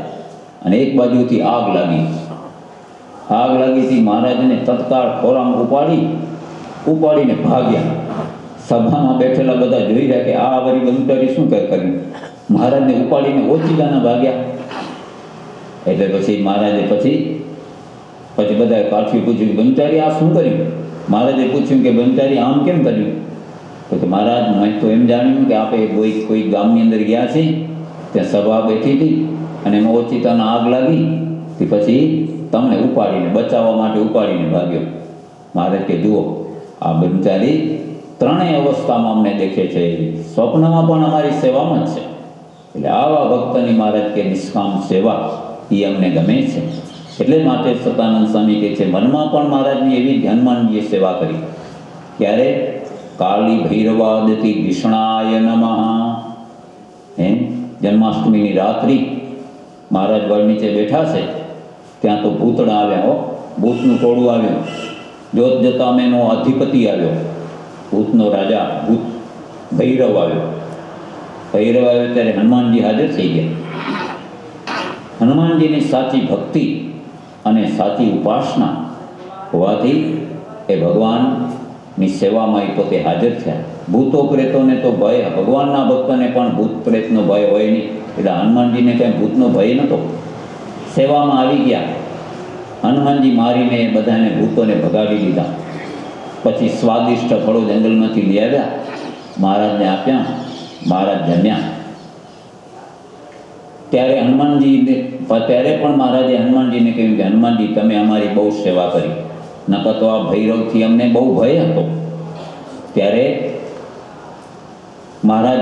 અને એક બાજુથી આગ લાગી. આગ લાગી હતી મહારાજને તત્કાળ ખોરામાં ઉપાડી, ઉપાડીને ભાગ્યા. સભામાં બેઠેલા બધા જોઈ રહ્યા કે આ વરી બંધારી શું કર કર્યું? મહારાજને ઉપાડીને ઓચિલાના ભાગ્યા. એટલે પછી મહારાજે પછી પછી બધાએ પાછું પૂછ્યું બંચારી આ શું કર્યું? મહારાજે પૂછ્યું કે બંચારી આમ કેમ કર્યું? તો કે મહારાજ, મેં તો એમ જાણ્યું કે આપણે કોઈ કોઈ ગામની અંદર ગયા છીએ ત્યાં સભા બેઠી હતી, અને એમાં ઓચિતાને આગ લાગી, તે પછી તમને ઉપાડીને, બચાવવા માટે ઉપાડીને ભાગ્યો. મહારાજ કે, જુઓ, આ બ્રહ્મચારી ત્રણેય અવસ્થામાં અમને દેખે છે. સ્વપ્નમાં પણ અમારી સેવામાં જ છે. એટલે આવા ભક્તની મહારાજ કે, નિષ્કામ સેવા એ અમને ગમે છે. એટલે માટે સતાનંદ સ્વામી કહે છે, મનમાં પણ મહારાજની એવી ધ્યાનમાં સેવા કરી. ક્યારે? કાળી ભૈરવાદતી ભીષણાય નમઃ હે જન્માષ્ટમીની રાત્રિ મહારાજ વડ નીચે બેઠા છે, ત્યાં તો ભૂતડા આવ્યા હો, ભૂતનું ટોળું આવ્યું. જોત જતા મેનો અધિપતિ આવ્યો. ભૂતનો રાજા, ભૂત ભૈરવ આવ્યો. ભૈરવ આવ્યો ત્યારે હનુમાનજી હાજર થઈ ગયા. હનુમાનજીની સાચી ભક્તિ અને સાચી ઉપાસના હોવાથી એ ભગવાનની સેવામાં એ પોતે હાજર થયા ભૂતો પ્રેતોને તો ભય, ભગવાનના ભક્તને પણ ભૂત પ્રેતનો ભય હોય નહીં. એટલે હનુમાનજીને કંઈ ભૂતનો ભય નહોતો સેવામાં આવી ગયા. હનુમાનજી મારીને બધાને ભૂતોને ભગાડી દીધા. પછી સ્વાદિષ્ટ ફળો જંગલમાંથી લઈ આવ્યા. મહારાજને આપ્યા. મહારાજ જમ્યા. ત્યારે હનુમાનજી ત્યારે પણ મહારાજે હનુમાનજીને કહ્યું કે, હનુમાનજી, તમે અમારી બહુ સેવા કરી. નકર તો આ ભૈરવથી અમને બહુ ભય હતો. ત્યારે મહારાજ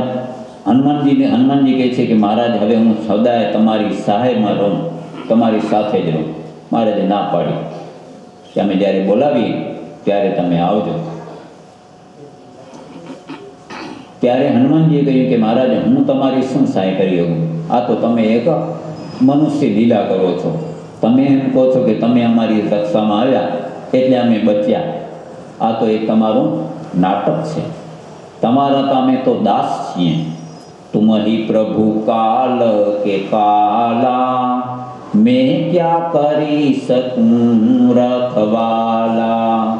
હનુમાનજીને, હનુમાનજી કહે છે કે મહારાજ, હવે હું સદાય તમારી સહાયમાં રહું, તમારી સાથે જ રહું. મહારાજે ના પાડી. કે અમે જ્યારે બોલાવીએ, ત્યારે તમે આવજો. ત્યારે હનુમાનજીએ કહ્યું કે મહારાજ, હું તમારી શું સહાય કરી શકું? આ તો તમે એક મનુષ્ય લીલા કરો છો. તમે એમ કહો છો કે તમે અમારી રક્ષામાં આવ્યા. એટલે અમે બચ્યા. આ તો એ તમારું નાટક છે. તમારા કામે તો દાસ છીએ. તુમહી પ્રભુ કાલ કે કાલા, મેં ક્યા કરી શકું રખવાલા?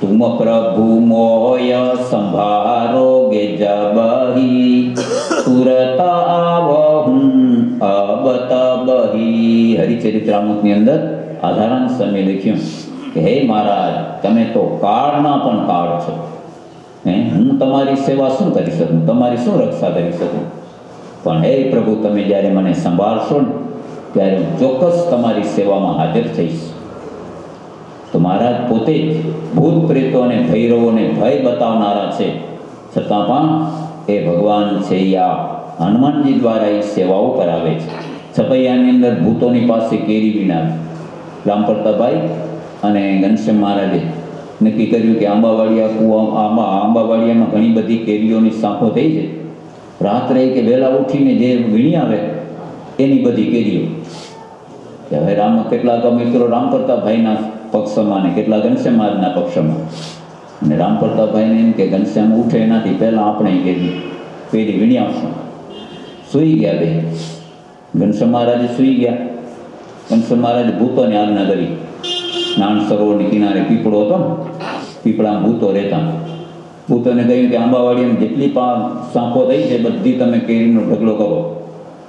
તુમ પ્રભુ મોય સંભારો સંભારોગે જબહી, સુરત આવહું અબત બહી હરિચરિત્રામૃતની અંદર આધારાંશ સમય લખ્યું. કે, હે મહારાજ, તમે તો કાળના પણ કાળ છો. હે, હું તમારી સેવા શું કરી શકું? તમારી શું રક્ષા કરી શકું? પણ હે પ્રભુ, તમે જ્યારે મને સંભાળશો ને, ત્યારે હું ચોક્કસ તમારી સેવામાં હાજર થઈશ. તો મહારાજ પોતે જ ભૂત પ્રેતો અને ભૈરવોને ભય બતાવનારા છે. છતાં પણ એ ભગવાન છે આ હનુમાનજી દ્વારા એ સેવાઓ કરાવે છે. છપૈયાની અંદર ભૂતોની પાસે કેરી વિના. રામ પ્રતાપભાઈ અને ઘનશ્યામ મહારાજે નક્કી કર્યું કે આંબાવાડિયા કુવા, આંબા, આંબાવાડિયામાં ઘણી બધી કેરીઓની સાંખો થઈ છે. રાત્રે કે વહેલા ઉઠીને જે વીણી આવે, એની બધી કેરીઓ કે હવે રામ કેટલાક મિત્રો રામ પ્રતાપભાઈના પક્ષમાં ને કેટલા ઘનશ્યામ મહારાજના પક્ષમાં. અને રામ પ્રતાપભાઈને એમ કે ઘનશ્યામ ઉઠે એનાથી પહેલાં આપણે કેરી પેલી વીણી આવશું સૂઈ ગયા બે. ઘનશ્યામ મહારાજે સૂઈ ગયા. ઘનશ્યામ મહારાજે ભૂતોની આજ્ઞા કરી. નાણ સરોવરની કિનારે પીપળો હતો ને પીપળામાં ભૂતો રહેતા ભૂતોને કહ્યું કે આંબાવાડીમાં જેટલી પા સાંખો થઈ છે બધી તમે કેરીનો ઢગલો કરો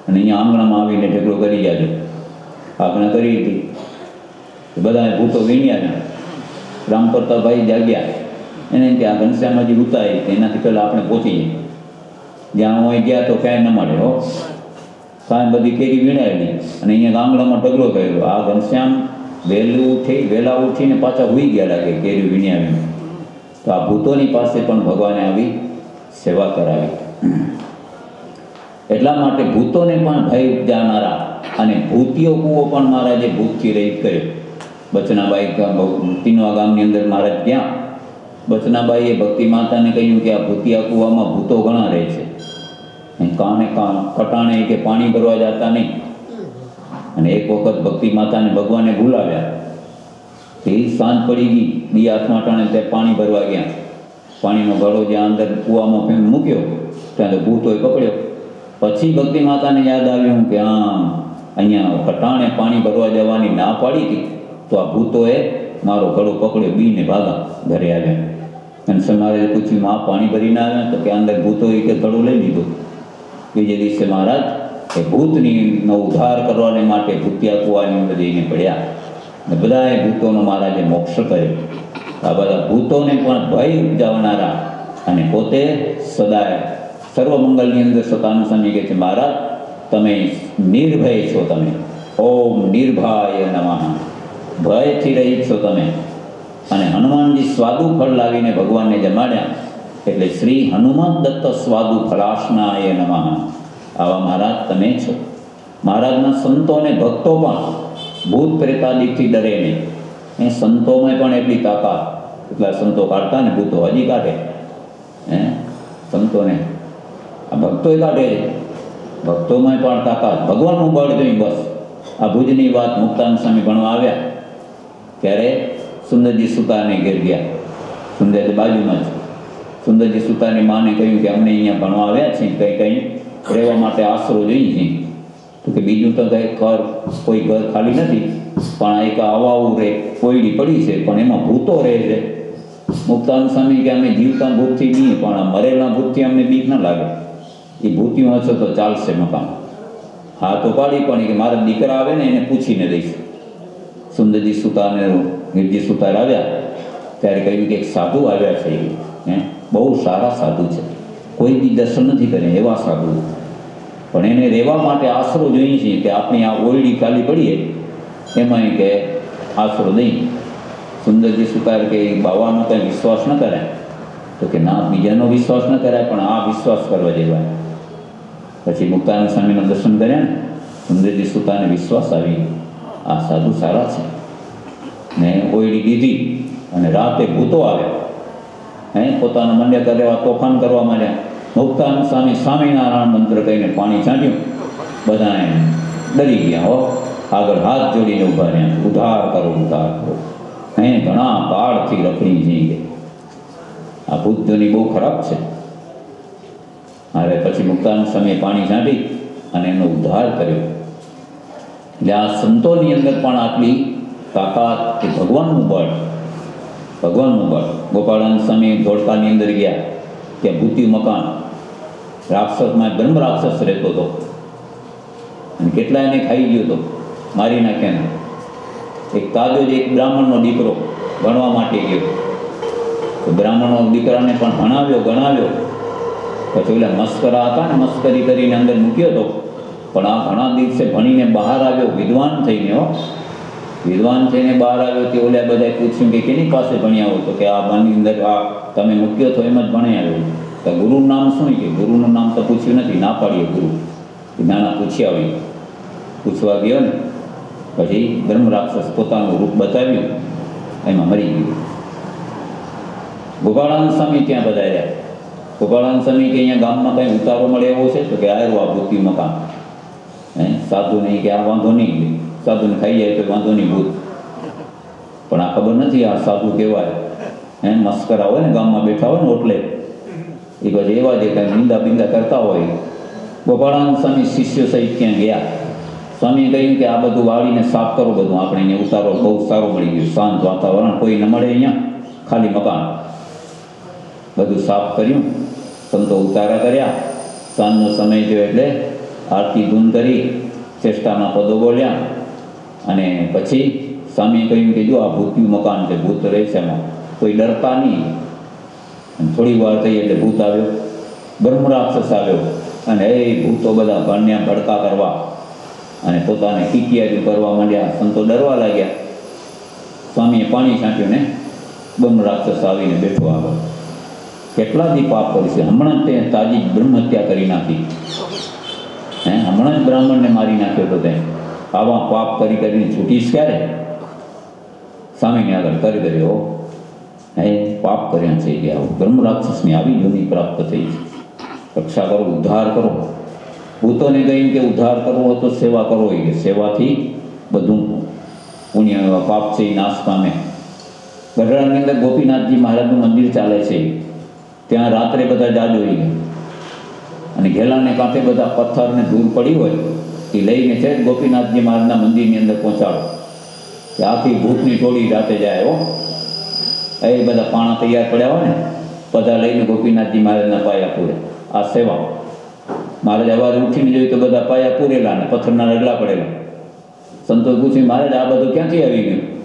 અને અહીંયા આંગણામાં આવીને ઢગલો કરી જાજો આજ્ઞા કરી હતી બધાએ ભૂતો વીણ્યા ને રામ પ્રતાપભાઈ જાગ્યા। એને કે આ ઘનશ્યામજી ઉતારી એનાથી પહેલાં આપણે પહોંચી જઈએ જ્યાં હું ગયા તો ક્યાંય ન મળે હો। કાંઈ બધી કેરી વીણાયેલી અને અહીંયા ગામડામાં ઢગલો કર્યો આ ઘનશ્યામ વહેલું ઉઠી, વહેલા ઉઠીને પાછા હોઈ ગયા લાગે કેરી વીણ્યાવીને. તો આ ભૂતોની પાસે પણ ભગવાને આવી સેવા કરાવી. એટલા માટે ભૂતોને પણ ભય ઉપજાનારા અને ભૂતિયો કૂવો પણ મહારાજે ભૂતથી રહિત કર્યો. બચનાબાઈ તીનવા ગામની અંદર મહારાજ ગયા. બચનાબાઈએ ભક્તિ માતાને કહ્યું કે આ ભૂતિયા કૂવામાં ભૂતો ઘણા રહે છે. કાને કા કટાણે કે પાણી ભરવા જતા નહીં. અને એક વખત ભક્તિ માતાને ભગવાને ભૂલાવ્યા. એ સાંજ પડી ગઈ બી હાથમાં ટાણે તે પાણી ભરવા ગયા. પાણીનો ગળો જ્યાં અંદર કૂવામાં ફેમ મૂક્યો, ત્યાં તો ભૂતોએ પકડ્યો. પછી ભક્તિ માતાને યાદ આવ્યું કે હા અહીંયા કટાણે પાણી ભરવા જવાની ના પાડી હતી, તો આ ભૂતોએ મારો ગળો પકડ્યો, બીને ભાગા ઘરે આવ્યા. અને સમારે પૂછ્યું, માં પાણી ભરીને આવ્યા? તો કે અંદર ભૂતોએ કે ગળો લઈ લીધો. બીજે દિવસે મહારાજ એ ભૂતની નો ઉદ્ધાર કરવાને માટે ભૂતિયા કુવાની અંદર જઈને પડ્યા. અને બધાએ ભૂતોનો મહારાજે મોક્ષ કર્યો. આ બધા ભૂતોને પણ ભય ઉપજાવનારા અને પોતે સદાય સર્વમંગલની અંદર સતાનું સ્વામી કહે છે, મહારાજ, તમે નિર્ભય છો તમે. ઓમ નિર્ભય નમઃ. ભયથી રહિત છો તમે. અને હનુમાનજી સ્વાદુ ફળ લાવીને ભગવાનને જમાડ્યા. એટલે શ્રી હનુમાન દત્ત સ્વાદુ ફલાસનાય નમઃ. આવા મહારાજ તમે છો. મહારાજના સંતો અને ભક્તો પણ ભૂત પ્રેતાદિકથી ડરે નહીં. એ સંતોમાં પણ એટલી તાકાત. એટલા સંતો કાઢતા ને ભૂતો હજી કાઢે. હે? સંતોને. આ ભક્તોય કાઢે છે. ભક્તોમાં પણ તાકાત. ભગવાનનું બળ જોઈ બસ. આ ભુજની વાત મુક્તાન સ્વામી ભણવા આવ્યા. ત્યારે સુંદરજી સુતાને ઘેર ગયા. સુંદરજી બાજુમાં જ. સુંદરજી સુતાની માને કહ્યું કે અમને અહીંયા ભણવા આવ્યા છીએ. કંઈ કંઈ રહેવા માટે આશરો જોઈએ છીએ તો કે બીજું તો કંઈ ઘર, કોઈ ઘર ખાલી નથી. પણ એક આવાવું રે કોયડી પડી છે, પણ એમાં ભૂતો રહે છે. મુક્તાન સ્વામી કે અમે જીવતા ભૂતથી નહીં પણ મરેલા ભૂતથી અમને બીક ન લાગે. એ ભૂતિઓ હશે તો ચાલશે મકાન. હા તો પાડી પણ કે મારા દીકરા આવે ને એને પૂછીને દઈશ. સુંદરજી સુતાને નિર્જી સુતાર આવ્યા ત્યારે કહ્યું કે એક સાધુ આવ્યા છે એ. બહુ સારા સાધુ છે. કોઈ બી દર્શન નથી કરે એવા સાધુ. પણ એને રહેવા માટે આશરો જોઈએ છીએ કે આપણી આ ઓરડી ખાલી પડીએ એમાં કે આશરો નહીં સુંદરજી સુકાર કે બાવાનો કંઈ વિશ્વાસ ન કરાય. તો કે ના, બીજાનો વિશ્વાસ ન કરાય, પણ આ વિશ્વાસ કરવા જેવા. પછી મુક્તાનંદ સ્વામીના દર્શન કર્યા ને, સુંદરજી સુતાને વિશ્વાસ આવી. આ સાધુ સારા છે. ને ઓયડી દીધી અને રાતે ભૂતો આવ્યા. હે, પોતાના મંડ્યા કરવા તોફાન કરવા માંડ્યા. મુક્તાનંદ સ્વામી સ્વામિનારાયણ મંત્ર કહીને પાણી છાંટ્યું બધાને ડરી ગયા હો. આગળ હાથ જોડીને ઊભા રહ્યા. ઉધાર કરો ઉધાર કરો. અહીં ઘણા કાળથી રખડી જઈ ગઈ આ બુદ્ધની બહુ ખરાબ છે. હવે પછી મુક્તાન સ્વામીએ પાણી છાંટી અને એનો ઉદ્ધાર કર્યો. એટલે આ સંતોની અંદર પણ આટલી તાકાત કે ભગવાનનું બળ ભગવાનનું બળ. ગોપાળાન સ્વામી ધોળકાની અંદર ગયા. ત્યાં ભૂતિ મકાન. રાક્ષસમાં બ્રહ્મ રાક્ષસ રહેતો હતો. અને કેટલા એને ખાઈ ગયો હતો. મારી નાખ્યાને એક તાજો જ એક બ્રાહ્મણનો દીકરો ભણવા માટે ગયો. તો બ્રાહ્મણનો દીકરાને પણ ભણાવ્યો, ગણાવ્યો. પછી ઓલા મસ્કરા હતા ને, મસ્કરી કરીને અંદર મૂક્યો હતો. પણ આ ઘણા દિવસે ભણીને બહાર આવ્યો, વિદ્વાન થઈને હો. વિદ્વાન થઈને બહાર આવ્યો તે ઓલા બધાએ પૂછ્યું કે કેની પાસે ભણ્યા હો તો કે આ બાની અંદર આ તમે મૂક્યો તો એમ જ ભણી આવ્યો તો ગુરુનું નામ શું કે? ગુરુનું નામ તો પૂછ્યું નથી. ના પાડીએ ગુરુ. નાના પૂછ્યા હોય. પૂછવા ગયો ને, પછી બ્રહ્મ રાક્ષસ પોતાનું રૂપ બતાવ્યું. એમાં મરી ગયું. ગોપાળાનંદ સ્વામી ત્યાં બધાર્યા ગોપાળાનંદ સ્વામી કે અહીંયા ગામમાં કંઈ ઉતારો મળે એવો છે? તો કે આવ્યો આ ભૂતિ મકાન. હે? સાધુ નહીં કે આ વાંધો નહીં. સાધુને ખાઈ જાય તો વાંધો નહીં ભૂત. પણ આ ખબર નથી આ સાધુ કહેવાય હે? મસ્કરા હોય ને ગામમાં બેઠા હોય ને ઓટલે એ બધા એવા જે કાંઈ નિંદા બિંદા કરતા હોય. ગોપાળાનંદ સ્વામી શિષ્યો સહિત ત્યાં ગયા? સ્વામીએ કહ્યું કે આ બધું વાળીને સાફ કરો બધું. આપણે એને ઉતારો, બહુ સારું મળી ગયું. શાંત વાતાવરણ, કોઈ ન મળે અહીંયા. ખાલી મકાન. બધું સાફ કર્યું. સંતો ઉતારા કર્યા. સાંજનો સમય થયો એટલે આરતી ધૂન કરી ચેષ્ટાના પદો બોલ્યા. અને પછી સ્વામીએ કહ્યું કે જો આ ભૂત્યું મકાન છે, ભૂત રહેશે એમાં. કોઈ ડરતા નહીં. અને થોડી વાર થઈ એટલે ભૂત આવ્યો બ્રહ્મરાક્ષસ આવ્યો અને એ ભૂતો બધા ભાણ્યા ભડકા કરવા અને પોતાને કીકિયારી કરવા માંડ્યા. સંતો ડરવા લાગ્યા. સ્વામીએ પાણી છાંટ્યું ને બ્રહ્મરાક્ષસ આવીને બેઠો આગળ. કેટલા દી પાપ કરશે હમણાં જ તે તાજી બ્રહ્મહત્યા હત્યા કરી નાખી. હે, હમણાં જ બ્રાહ્મણને મારી નાખ્યો તો તે. આવા પાપ કરી કરીને છૂટીશ ક્યારે? સ્વામીને આગળ કરી કર્યો હે પાપ કર્યા છે કે આવું. રાક્ષસની આવી યોની પ્રાપ્ત થઈ છે રક્ષા કરો, ઉદ્ધાર કરો. ભૂતોને કહીને કે ઉદ્ધાર કરવો હોય તો સેવા કરો એ સેવાથી બધું પુણ્ય, પાપ છે એ નાશ પામે. ગઢડાની અંદર ગોપીનાથજી મહારાજનું મંદિર ચાલે છે. ત્યાં રાત્રે બધા જાજો હોય અને ઘેલાને કાંઠે બધા પથ્થરને દૂર પડી હોય, એ લઈને છે ગોપીનાથજી મહારાજના મંદિરની અંદર પહોંચાડો. આખી ભૂતની ટોળી રાતે જાય હો. એ બધા પાણા તૈયાર પડ્યા હોય ને, બધા લઈને ગોપીનાથજી મહારાજના પાયા પૂરે. આ સેવા મહારાજ અવાજ ઉઠીને જોયું તો બધા પાયા પૂરેલા ને પથ્થરના રગલા પડેલા. સંતોષ પૂછ્યું મહારાજ, આ બધું ક્યાંથી આવી ગયું?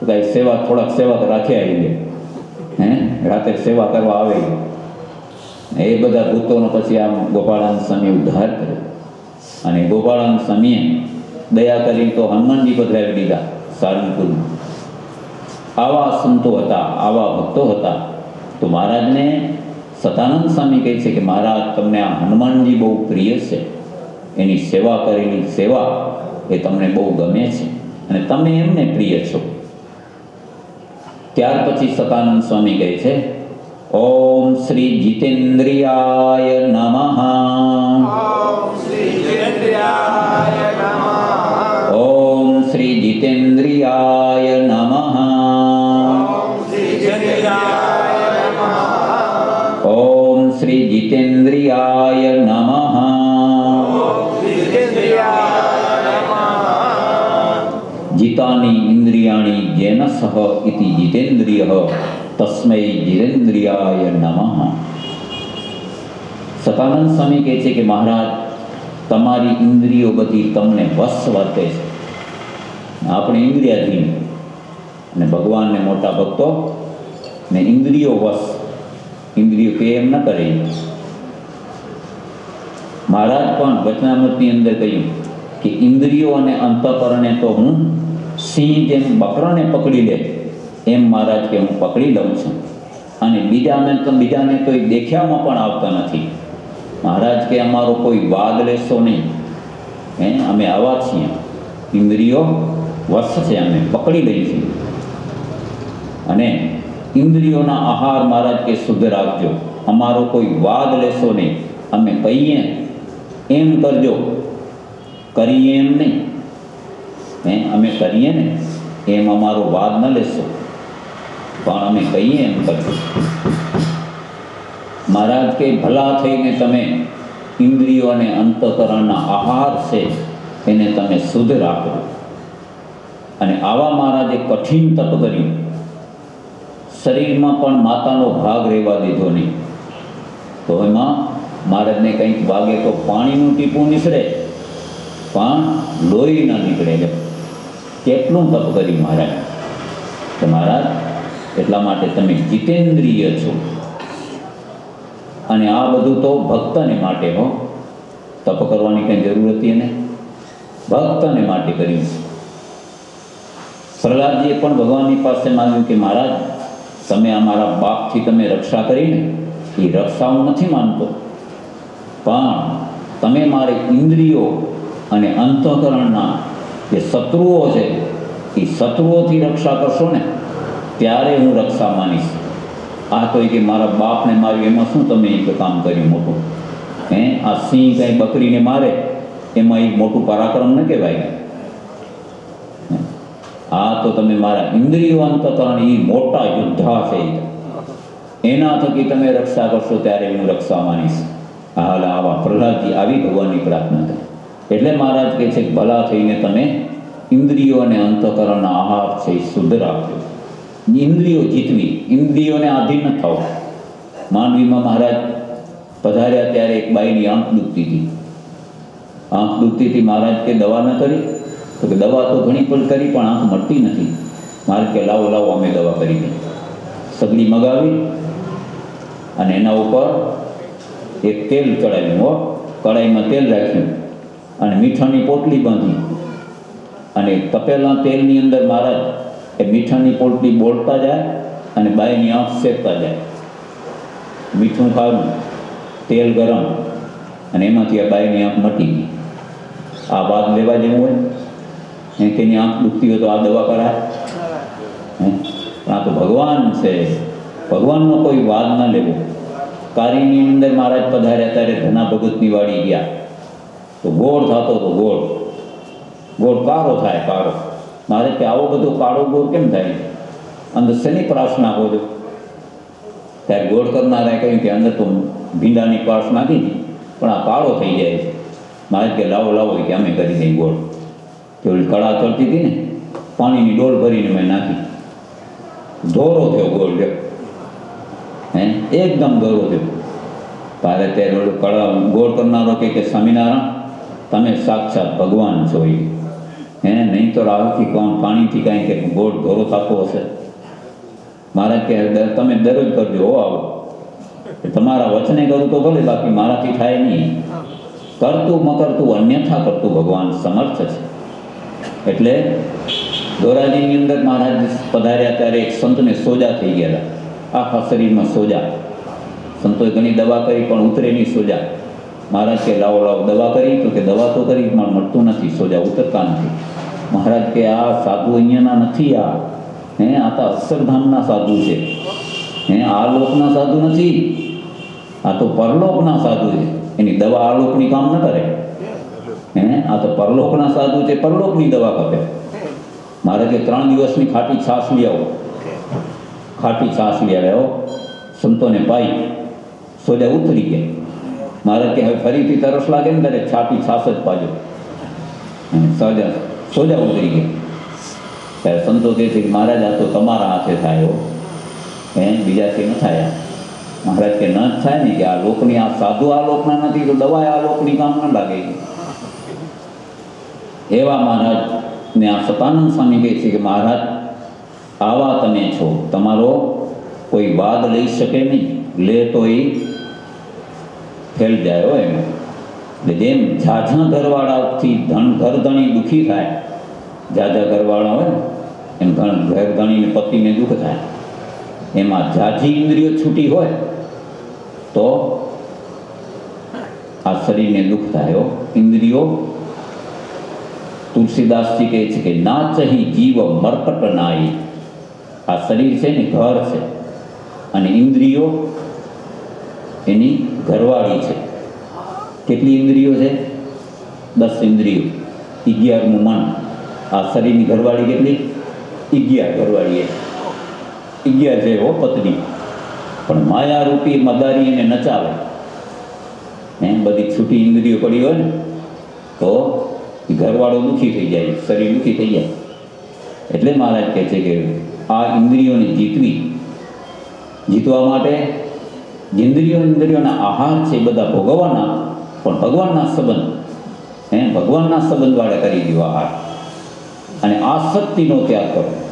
તો કાંઈ સેવા, થોડાક સેવા રાખ્યા આવી હે? રાતે સેવા કરવા આવે એ બધા ભૂતોનો પછી આમ ગોપાળાન સ્વામી ઉદ્ધાર કર્યો. અને ગોપાળાન સ્વામીએ દયા કરી તો હનુમાનજી પધરાવી દીધા સારંગપુરમાં આવા સંતો હતા આવા ભક્તો હતા. તો મહારાજને સતાનંદ સ્વામી કહે છે કે મહારાજ તમને આ હનુમાનજી બહુ પ્રિય છે. એની સેવા કરેલી સેવા એ તમને બહુ ગમે છે અને તમે એમને પ્રિય છો. ત્યાર પછી સતાનંદ સ્વામી કહે છે ઓમ શ્રી જીતેન્દ્રિયાય નમઃ. ઓમ શ્રી જીતેન્દ્રિયાય ઇન્દ્રિયાણી જેન સહ ઇતિ જીતેન્દ્રિય તસ્મૈ જીતેન્દ્રિયાય નમઃ સતાનંદ સ્વામી કહે છે કે મહારાજ તમારી ઇન્દ્રિયો બધી તમને વશ વર્તે છે આપણે ઇન્દ્રિયાધીન અને ભગવાનને મોટા ભક્તો ને ઇન્દ્રિયો વશ ઇન્દ્રિયો કે એમ ન કરે મહારાજ પણ વચનામૃતની અંદર કહ્યું કે ઇન્દ્રિયો અને અંતઃકરણે તો હું સિંહ જેમ બકરાને પકડી લે. એમ મહારાજ કે, હું પકડી લઉં છું. અને બીજાને તો બીજાને કોઈ દેખ્યામાં પણ આવતા નથી. મહારાજ કે, અમારો કોઈ વાદ લેશો નહીં. હે અમે આવા છીએ. ઇન્દ્રિયો વશ છે અમે. પકડી લઈ છીએ અને ઇન્દ્રિયોના આહાર મહારાજ કે, શુદ્ધ રાખજો. અમારો કોઈ વાદ લેશો નહીં. અમે કહીએ. એમ કરજો. કરીએ એમ નહીં. હે? અમે કરીએ ને, એમ અમારો વાદ ન લેશો. પણ અમે કહીએ એમ કરજો. મહારાજ કે, ભલા થઈને તમે ઇન્દ્રિયો અને અંતકરણના આહાર છે, એને તમે શુદ્ધ રાખો. અને આવા મહારાજે કઠિન તપ કર્યું. શરીરમાં પણ માતાનો ભાગ રહેવા દીધો નહીં. તો એમાં મહારાજને કંઈક વાગે તો પાણીનું ટીપું નીકળે પણ લોહી ન નીકળે એટલે કેટલું તપ કરી મહારાજ. તો મહારાજ, એટલા માટે તમે જીતેન્દ્રિય છો. અને આ બધું તો ભક્તને માટે હો. તપ કરવાની કંઈ જરૂર હતી એને ભક્તને માટે કર્યું પ્રહલાદજીએ પણ ભગવાનની પાસે માંગ્યું કે મહારાજ, તમે અમારા બાપથી તમે રક્ષા કરીને એ રક્ષા હું નથી માનતો. પણ તમે મારે ઇન્દ્રિયો અને અંતઃકરણના જે શત્રુઓ છે. એ શત્રુઓથી રક્ષા કરશો ને, ત્યારે હું રક્ષા માનીશ. આ તો કે મારા બાપને માર્યું, એમાં શું તમે એક કામ કર્યું મોટું? હે? આ સિંહ કાંઈ બકરીને મારે, એમાં એક મોટું પરાક્રમ ન કહેવાય. આ તો તમે મારા ઇન્દ્રિયો અંતકરણ એ મોટા યોદ્ધા છે. એના થકી તમે રક્ષા કરશો, ત્યારે હું રક્ષા માનીશ. હાલ આવા પ્રહલાદજી આવી ભગવાનની પ્રાર્થના કરી. એટલે મહારાજ કહે છે કે ભલા થઈને તમે ઇન્દ્રિયો અને અંતકરણ આહાર છે એ શુદ્ધ રાખજો. ઇન્દ્રિયો જીતવી, ઇન્દ્રિયોને આધીન થવા માંડવીમાં મહારાજ પધાર્યા ત્યારે એક બાઈની આંખ દુખતી હતી. આંખ દુખતી હતી મહારાજ કે દવા ન કરી? તો કે દવા તો ઘણી પણ કરી, પણ આંખ મળતી નથી. મારે કે લાવો લાવો, અમે દવા કરી દઈ સગડી મગાવી અને એના ઉપર એક તેલ ચડાવ્યું હો. કડાઈમાં તેલ રાખ્યું. અને મીઠાની પોટલી બાંધી. અને તપેલા તેલની અંદર મહારાજ એ મીઠાની પોટલી બોલતા જાય અને બાઈની આંખ શેકતા જાય. મીઠું ખાવું, તેલ ગરમ, અને એમાંથી આ બાઈની આંખ મટી ગઈ. આ વાત લેવા જેવું હોય? એ તેની આંખ દુખતી હોય તો આ દવા કરાય? આ તો ભગવાન છે. ભગવાનનો કોઈ વાદ ન લેવો. કારીની અંદર મહારાજ પધાર્યા ત્યારે ધના ભગતની વાડી ગયા. તો ગોળ થતો તો ગોળ. ગોળ કાળો થાય કાળો મારે કે આવો બધો કાળો ગોળ કેમ થાય? અંદર શેની પ્રાર્થના છો? ત્યારે ગોળ કરનારાએ કહ્યું કે અંદર તો ભીંડાની પ્રાશ નાખી પણ આ કાળો થઈ જાય છે. મારે કે લાવો લાવો કે અમે કરી દઈ ગોળ? ઓલી કળા ચડતી હતી ને? પાણીની ડોલ ભરીને મેં નાખી. ધોરો થયો ગોળ હે? એકદમ ધોરો થયો. તારે ત્યારે કળા ગોળ કરનારો કે સ્વામિનારાયણ? તમે સાક્ષાત ભગવાન છો એ. હે, નહીં તો રાહુથી કોણ? પાણીથી કાંઈ કે ગોળ ધોરો થતો હશે. મારા કે તમે દરરોજ કરજો, હો આવો. તમારા વચને કરું તો ભલે, બાકી મારાથી થાય નહીં. કરતું મકરતું અન્યથા કરતું ભગવાન સમર્થ છે. એટલે ધોરાજીની અંદર મહારાજ પધાર્યા ત્યારે એક સંતને સોજા થઈ ગયા આખા શરીરમાં સોજા. સંતોએ ઘણી દવા કરી, પણ ઉતરે નહીં સોજા. મહારાજ કે, લાવો લાવો, દવા કરી. તો કે, દવા તો કરી, પણ મળતું નથી, સોજા ઉતરતા નથી. મહારાજ કે, આ સાધુ અહીંયાના નથી, આ. હે, આ તો અક્ષરધામના સાધુ છે. હે, આ લોકના સાધુ નથી. આ તો પરલોકના સાધુ છે. એની દવા આ લોકની કામ ન કરે. હે, આ તો પરલોકના સાધુ છે, પરલોકની દવા ખપે મારે કે, ત્રણ દિવસની ખાટી છાશ લઈ આવો. ખાટી છાશ લઈ આવ્યો સંતોને પાઈ, સોજા ઉતરી ગયા. મારે કે હવે ફરીથી તરસ લાગે ને ત્યારે છાતી છાસ જ પાજો. સોજા સોજા ઉતરી ગયા ત્યારે સંતો કહે છે મહારાજ, આ તો તમારા હાથે થાય હે. બીજાથી ન થાય મહારાજ કે ન જ થાય ને કે આ લોકની આ સાધુ આ લોકના નથી, તો દવા આ લોકની કામ ન લાગે. એવા મહારાજ ને આ સતાનંદ સ્વામી કહે છે કે મહારાજ, આવા તમે છો. તમારો કોઈ વાદ લઈ શકે નહીં. લે તો એ ફેલ જાય હોય એમાં. એટલે જેમ ઝાઝા ઘરવાળાથી ધન ઘરધણી દુઃખી થાય ઝાઝા ઘરવાળા હોય એમ ઘણ ઘરધણીને પતિને દુઃખ થાય. એમાં ઝાઝી ઇન્દ્રિયો છૂટી હોય તો આ શરીરને દુઃખ થાય ઇન્દ્રિયો તુલસીદાસજી કહે છે કે ના ચહી જીવ મરકટ નાય. આ શરીર છે ને ઘર છે. અને ઇન્દ્રિયો એની ઘરવાળી છે. કેટલી ઇન્દ્રિયો છે? દસ ઇન્દ્રિયો. અગિયારનું મન. આ શરીરની ઘરવાળી કેટલી? અગિયાર ઘરવાળી એ. અગિયાર છે હો પત્ની. પણ માયારૂપી મદારી એને નચાવે. એમ બધી છૂટી ઇન્દ્રિયો પડી હોય ને, તો ઘરવાળો દુઃખી થઈ જાય, શરીર દુઃખી થઈ જાય. એટલે મહારાજ કહે છે કે આ ઇન્દ્રિયોને જીતવી. જીતવા માટે ઇન્દ્રિયો ઇન્દ્રિયોના આહાર છે એ બધા ભોગવવાના, પણ ભગવાનના સંબંધ, હે? ભગવાનના સંબંધવાળે કરી દીધો આહાર. અને આસક્તિનો ત્યાગ કરો.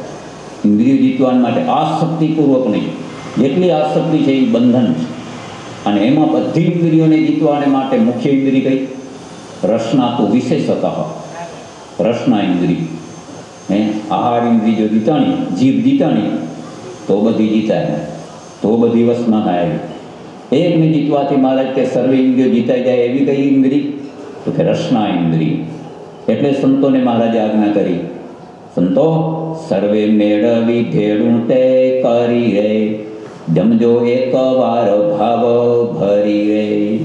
ઇન્દ્રિય જીતવા માટે આસક્તિપૂર્વક નહીં. જેટલી આસક્તિ છે એ બંધન છે. અને એમાં બધી ઇન્દ્રિયોને જીતવાને માટે મુખ્ય ઇન્દ્રિય કઈ? રસના તો વિશેષતઃ રસના ઇન્દ્રિય. હે? આહાર ઇન્દ્રિય જો જીતાણી, જીભ જીતાણી, તો બધી જીતાય. તો બધી વસમાં થાય. એકને જીતવાથી મહારાજ કે સર્વે ઇન્દ્રિયો જીતાઈ જાય એવી કઈ ઇન્દ્રી? તો કે રસના ઇન્દ્રી. એટલે સંતોને મહારાજે આજ્ઞા કરી. સંતો, સર્વે મેળવી ભેળું તે કરી રે. જમજો એક વાર ભાવ ભરી રે.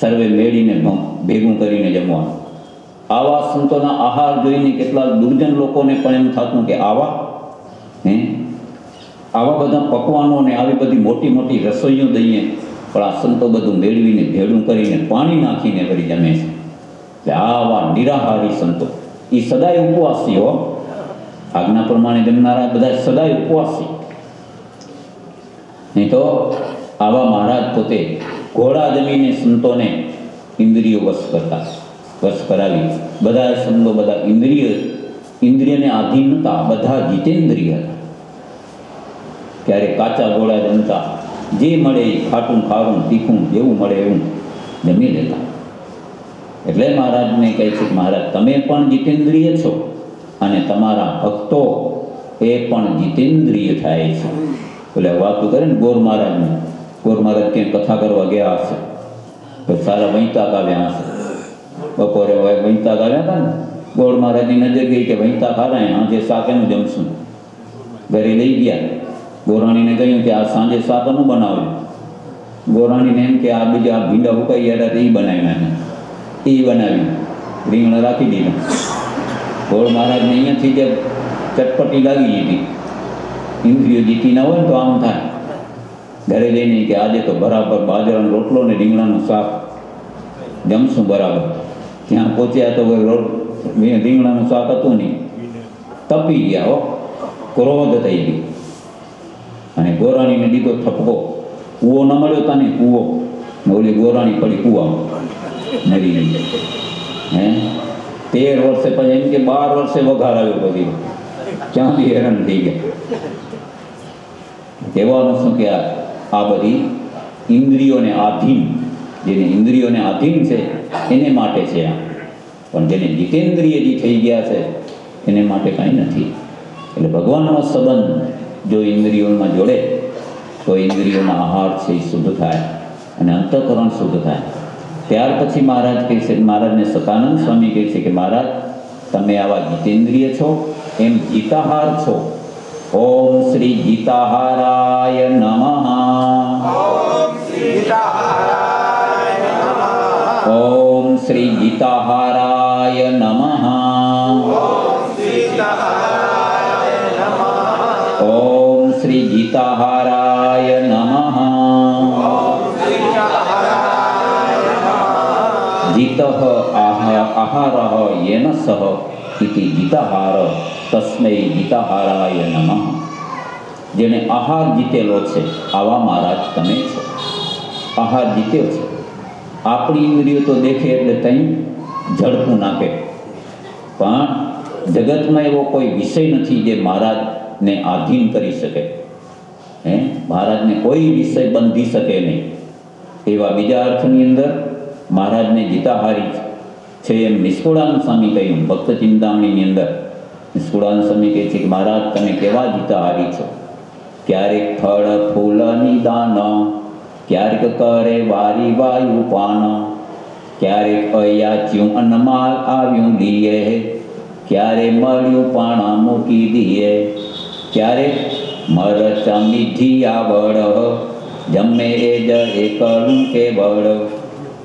સર્વે મેળીને ભેગું કરીને જમવાનું. આવા સંતોના આહાર જોઈને કેટલાક દુર્જન લોકોને પણ એમ થતું કે આવા, હે? આવા બધા પકવાનો અને આવી બધી મોટી મોટી રસોઈઓ દઈએ. પણ આ સંતો બધું મેળવીને, ભેળું કરીને પાણી નાખીને વળી જમે છે. એટલે આવા નિરાહારી સંતો. એ સદાય ઉપવાસી હો. આજ્ઞા પ્રમાણે જમનારા બધા સદાય ઉપવાસી. નહીં તો આવા મહારાજ પોતે ઘોડા જમીને સંતોને ઇન્દ્રિયો વશ કરતા, વશ કરાવી. બધા સંતો બધા ઇન્દ્રિય, ઇન્દ્રિયને આધીન હતા. બધા જીતેન્દ્રિય હતા. ક્યારેક કાચા ઘોડા જમતા જે મળે એ ખાટું ખારું, તીખું જેવું મળે એવું જમી લેતા. એટલે મહારાજને કહે છે કે મહારાજ, તમે પણ જીતેન્દ્રિય છો અને તમારા ભક્તો એ પણ જીતેન્દ્રિય થાય છે. એટલે વાતું કરે ને ગોર મહારાજને, ગોર મહારાજ ક્યાંક કથા કરવા ગયા હશે. તો સારા વૈતાક આવ્યા હશે. બપોરે વૈતાક આવ્યા હતા ને ગોળ મહારાજની નજર ગઈ કે વૈતાક આવ્યા આજે શાક એનું જમશું. ઘરે લઈ ગયા. ગોરાણીને કહ્યું કે આ સાંજે શાક બનાવ્યું ગોરાણીને એમ કે આ બીજા ભીંડા ઉકાઈ ગયા એ બનાવ્યા એ બનાવ્યું. રીંગણ રાખી દીધું. ગોળ મહારાજને અહીંયાથી જે ચટપટી લાગી લીધી ઇન્દ્રિયો જીતી ના હોય તો આમ થાય. ઘરે જઈને કે આજે તો બરાબર બાજરાનો રોટલો ને રીંગણાનું શાક. જમશું બરાબર. ત્યાં પહોંચ્યા તો રોટ, રીંગણાનું શાક હતું નહીં. તપી ગયા હો. ક્રોધ થઈ ગઈ અને ગોરાણીને દીધો ઠપકો કૂવો ન મળ્યો તને, કૂવો. ને ઓલી ગોરાણી પડી કૂવામાં મરી ગઈ. હે? તેર વર્ષે પછી એમ કે બાર વર્ષે વઘાર આવ્યો પછી. ક્યાંથી હેરાન થઈ ગયા? કહેવાનું શું કે આ બધી ઇન્દ્રિયોને આધીન, જેને ઇન્દ્રિયોને આધીન છે, એને માટે છે આ. પણ જેને જીતેન્દ્રિયજી થઈ ગયા છે, એને માટે કાંઈ નથી. એટલે ભગવાનનો સંબંધ જો ઇન્દ્રિયોમાં જોડે તો ઇન્દ્રિયોના આહાર છે એ શુદ્ધ થાય અને અંતઃકરણ શુદ્ધ થાય. ત્યાર પછી મહારાજ કહે છે મહારાજને સતાનંદ સ્વામી કહે છે કે મહારાજ તમે આવા જીતેન્દ્રિય છો એમ ગીતાહાર છો. ઓમ શ્રી ગીતાહારાય નમઃ. ઓમ શ્રી ગીતાહારાય નમઃ. શ્રી ગીતાહારાય जितः જીતઃ આહારઃ યેન સહ ઇતિ ગીતાહાર તસ્મય ગીતાહારાય નમઃ જેને આહાર જીતેલો છે, આવા મહારાજ તમે છો. આહાર જીત્યો છે. આપણી ઇન્દ્રિયો તો દેખે એટલે તઈ ઝડપું નાખે. પણ જગતમાં એવો કોઈ વિષય નથી જે મહારાજને આધીન કરી શકે. હે? મહારાજને કોઈ વિષય બંધી શકે નહીં. એવા બીજા અર્થની અંદર મહારાજને ગીતાહારી છે એમ નિષ્કુળાન સ્વામી કહ્યું. ભક્ત ચિંતામણીની અંદર નિષ્કુળાન સ્વામી કહે છે કે મહારાજ, તમે કેવા ગીતાહારી છો? ક્યારેક ફળ, ફૂલ, નિદાન, ક્યારેક કરે વારી, વાયુ, પાન, ક્યારેક અયાચ્યું અન્નમાલ આવ્યું લીએ, ક્યારે મળ્યું પાણા મૂકી દઈએ ક્યારેક મરચા મીઠી આવડ જમે એ જ એકલું કેવળ.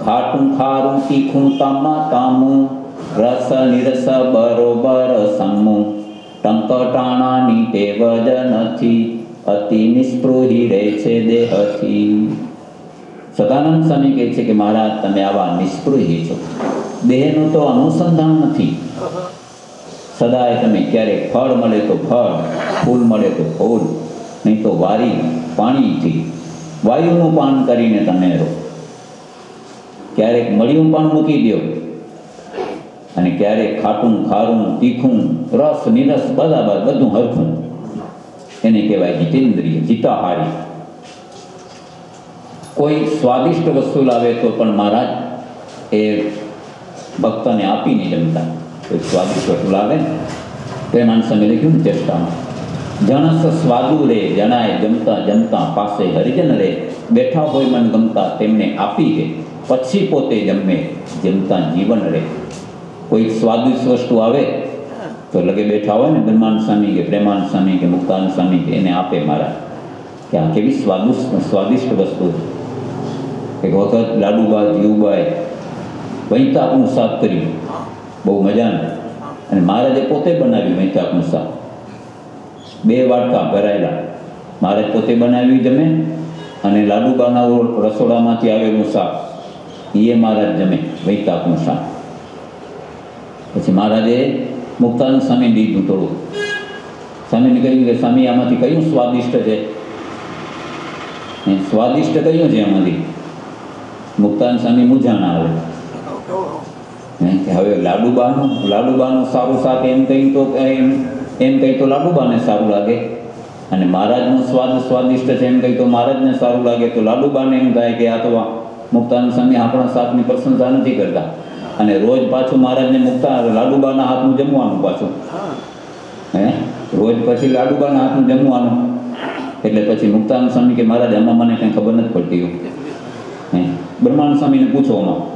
ખાટું ખારું તીખું તમા તામું, રસ નિરસ બરોબર સમુ. ટંકટાણાની ટેવ જ નથી, અતિ નિસ્પૃહી રહે છે દેહથી. સદાનંદ સ્વામી કહે છે કે મહારાજ, તમે આવા નિસ્પૃહી છો. દેહનું તો અનુસંધાન નથી. સદાય તમે ક્યારેક ફળ મળે તો ફળ, ફૂલ મળે તો ફૂલ, નહીં તો વારી પાણીથી, વાયુનું પાન કરીને તમે રહો. ક્યારેક મળ્યું પણ મૂકી દો. અને ક્યારેક ખાટું, ખારું, તીખું, રસ, નિરસ બધા બધું હરખું. એને કહેવાય જીતેન્દ્રિય, જીતાહારી. કોઈ સ્વાદિષ્ટ વસ્તુ લાવે તો પણ મહારાજ, એ ભક્તને આપીને જમતા. કોઈ સ્વાદિષ્ટ વસ્તુ લાવે ને તો એ માણસે લખ્યું ને ચેષ્ટામાં જણસ સ્વાદુ રે જણાય જમતા જમતા પાસે હરિજન રે બેઠા હોય મન ગમતા તેમને આપી દે પછી પોતે જમે જમતા જીવન રહે કોઈ સ્વાદિષ્ટ વસ્તુ આવે તો લગે બેઠા હોય ને બ્રહ્માંડ સ્વામી કે પ્રેમાનંદ સ્વામી કે મુક્તાનંદ સ્વામી કે એને આપે મારા કે આ કેવી સ્વાદિષ્ટ સ્વાદિષ્ટ વસ્તુ છે એક વખત લાડુબા જીવબાઈ વૈતાપનું શાક કર્યું બહુ મજાનું અને મહારાજે પોતે બનાવ્યું વૈતાપનું શાક બે વાટકા ભરાયેલા. મહારાજ પોતે બનાવ્યું જમે અને લાડુબાના રસોડામાંથી આવેલું શાક. એ મહારાજ જમે વૈતાપનું શાક પછી મહારાજે મુક્તાનંદ સ્વામી દીધું થોડું. સ્વામીને કહ્યું કે સ્વામી, આમાંથી કયું સ્વાદિષ્ટ છે? સ્વાદિષ્ટ કયું છે આમાંથી. મુક્તાન સ્વામી મૂંઝાણા આવે. કે હવે લાડુબાનું લાડુબાનું સારું શાક એમ કહી તો એમ એમ કહી તો લાડુબાને સારું લાગે. અને મહારાજનું સ્વાદ સ્વાદિષ્ટ છે એમ કહી તો મહારાજને સારું લાગે. તો લાડુબાને એમ થાય કે આ તો આ મુક્તાનંદ સ્વામી આપણા શાકની પ્રશંસા નથી કરતા. અને રોજ પાછું મહારાજને મુક્તા, લાડુબાના હાથનું જમવાનું પાછું. હે? રોજ પછી લાડુબાના હાથનું જમવાનું. એટલે પછી મુક્તાનંદ સ્વામી કે મહારાજ, આમાં મને કંઈ ખબર નથી પડતી. બ્રહ્માંડ સ્વામીને પૂછો આમાં.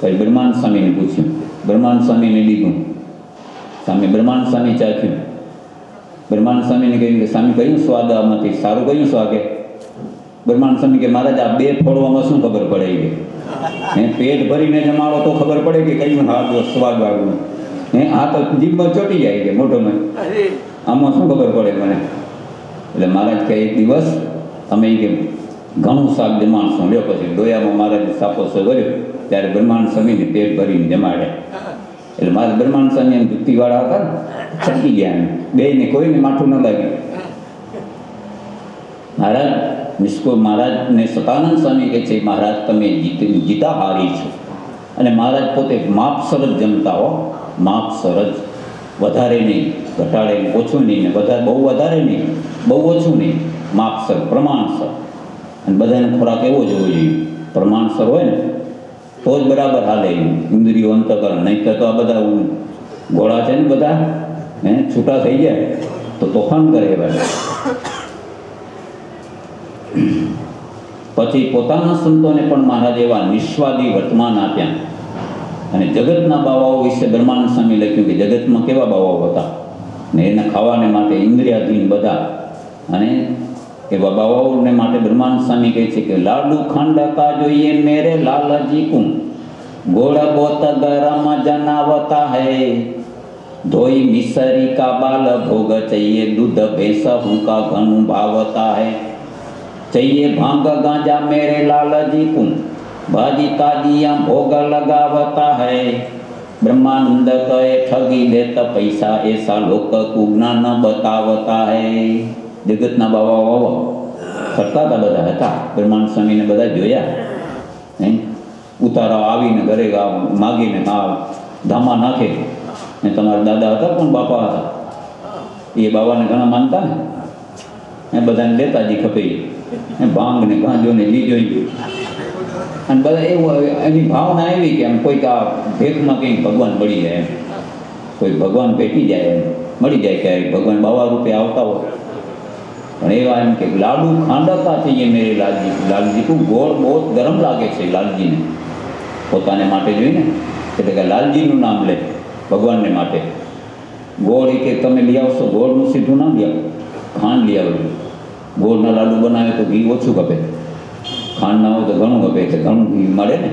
પછી બ્રહ્માંડ સ્વામીને પૂછ્યું. બ્રહ્માંડ સ્વામીને લીધું. સ્વામી બ્રહ્માંડ સ્વામી ચાખ્યું. બ્રહ્માંડ સ્વામીને કહ્યું કે સ્વામી કયું સ્વાદ આમાંથી? સારું કયું સ્વાગે બ્રહ્માંડ સ્વામી કે મહારાજ આ બે ફળવામાં શું ખબર પડે એ? કે હે પેટ ભરીને જમાડો તો ખબર પડે કે કયું હાથ સ્વાદ વાળું. હે આ તો જીભમાં ચોટી જાય કે મોઢોમાં. આમાં શું ખબર પડે મને? એટલે મહારાજ કે એક દિવસ અમે કે ઘણું શાક જમાડશું. લ્યો પછી ડોયામાં મહારાજે સાપો કર્યો ત્યારે બ્રહ્માંડ સ્વામીને પેટ ભરીને જમાડે. એટલે મારા બ્રહ્માંડ સ્વામી એમ જુત્તીવાળા હતા ને છટકી ગયા એમ. બેયને કોઈને માઠું ન લાગ્યું. મહારાજ, નિષ્કો મહારાજને સતાનંદ સ્વામી કહે છે, મહારાજ, તમે જીત, જીતાહારી છો. અને મહારાજ પોતે માપ સરજ જમતા હો. માપ સરજ વધારે નહીં, ઘટાડે ઓછું નહીં, ને વધારે, બહુ વધારે નહીં, બહુ ઓછું નહીં. માપસર પ્રમાણસર અને બધાને ખોરાક એવો જ હોવો જોઈએ. પ્રમાણસર હોય ને તો જ બરાબર હાલે ઇન્દ્રિયો અંતકરણ નહીં તો આ બધા ગોળા છે ને બધા? હે, છૂટા થઈ જાય. તો તોફાન કરે એવા પછી પોતાના સંતોને પણ મહારાજ એવા નિસ્વાદી વર્તમાન આપ્યા. અને જગતના બાવાઓ વિશે બ્રહ્માનંદ સ્વામી લખ્યું કે જગતમાં કેવા બાવાઓ હતા? ને એને ખાવાને માટે ઇન્દ્રિયાધીન બધા. અને એવા બાવાઓને માટે બ્રહ્માનંદ સ્વામી કહે છે કે લાડુ ખાંડકા જોઈએ મેરે લાલજી કું ગોળ બોત ગરમ જનાવતા હૈ ધોઈ મિસરી કા બાલ ભોગ चाहिए दूध भैंस का घन भावता है चाहिए भांग गांजा मेरे लालजी कुं भाजी ताजिया भोग लगावता है ब्रह्मानंद कहे ठगी देता पैसा ऐसा लोक को ज्ञान बतावता है જગતના બાવા વાવા. ફરતા હતા બધા હતા. બ્રહ્માંડ સ્વામીને બધા જોયા. હે ઉતારા આવીને ઘરે માગીને આ ધામા નાખે. ને તમારા દાદા હતા પણ બાપા હતા? એ બાબાને ઘણા માનતા ને? એ બધાને લેતા જી ખપે. ભાંગ ને ગાંજો ને લીજો અને બધા એવું એની ભાવના આવી કે આમ કોઈક આ ભેખમાં કંઈક ભગવાન મળી જાય એમ. કોઈ ભગવાન ભેટી જાય એમ. મળી જાય ક્યારેક ભગવાન બાવા રૂપે આવતા હોય. और एम के लाडू खांडा था चाहिए मेरे लाल जी लाल जी को गोर बहुत गरम लगे लाल जी ने। पोताने माटे जो ने? कि लाल जी नाम ले, भगवान ने मटे। गोल एक तब लिया उस गोर न सीधू ना लिया खाण लिया बोलो ना लाडू बनाए तो घी ओछू खपे खांड ना हो तो घणु खपे तो घणु घी मरे ने।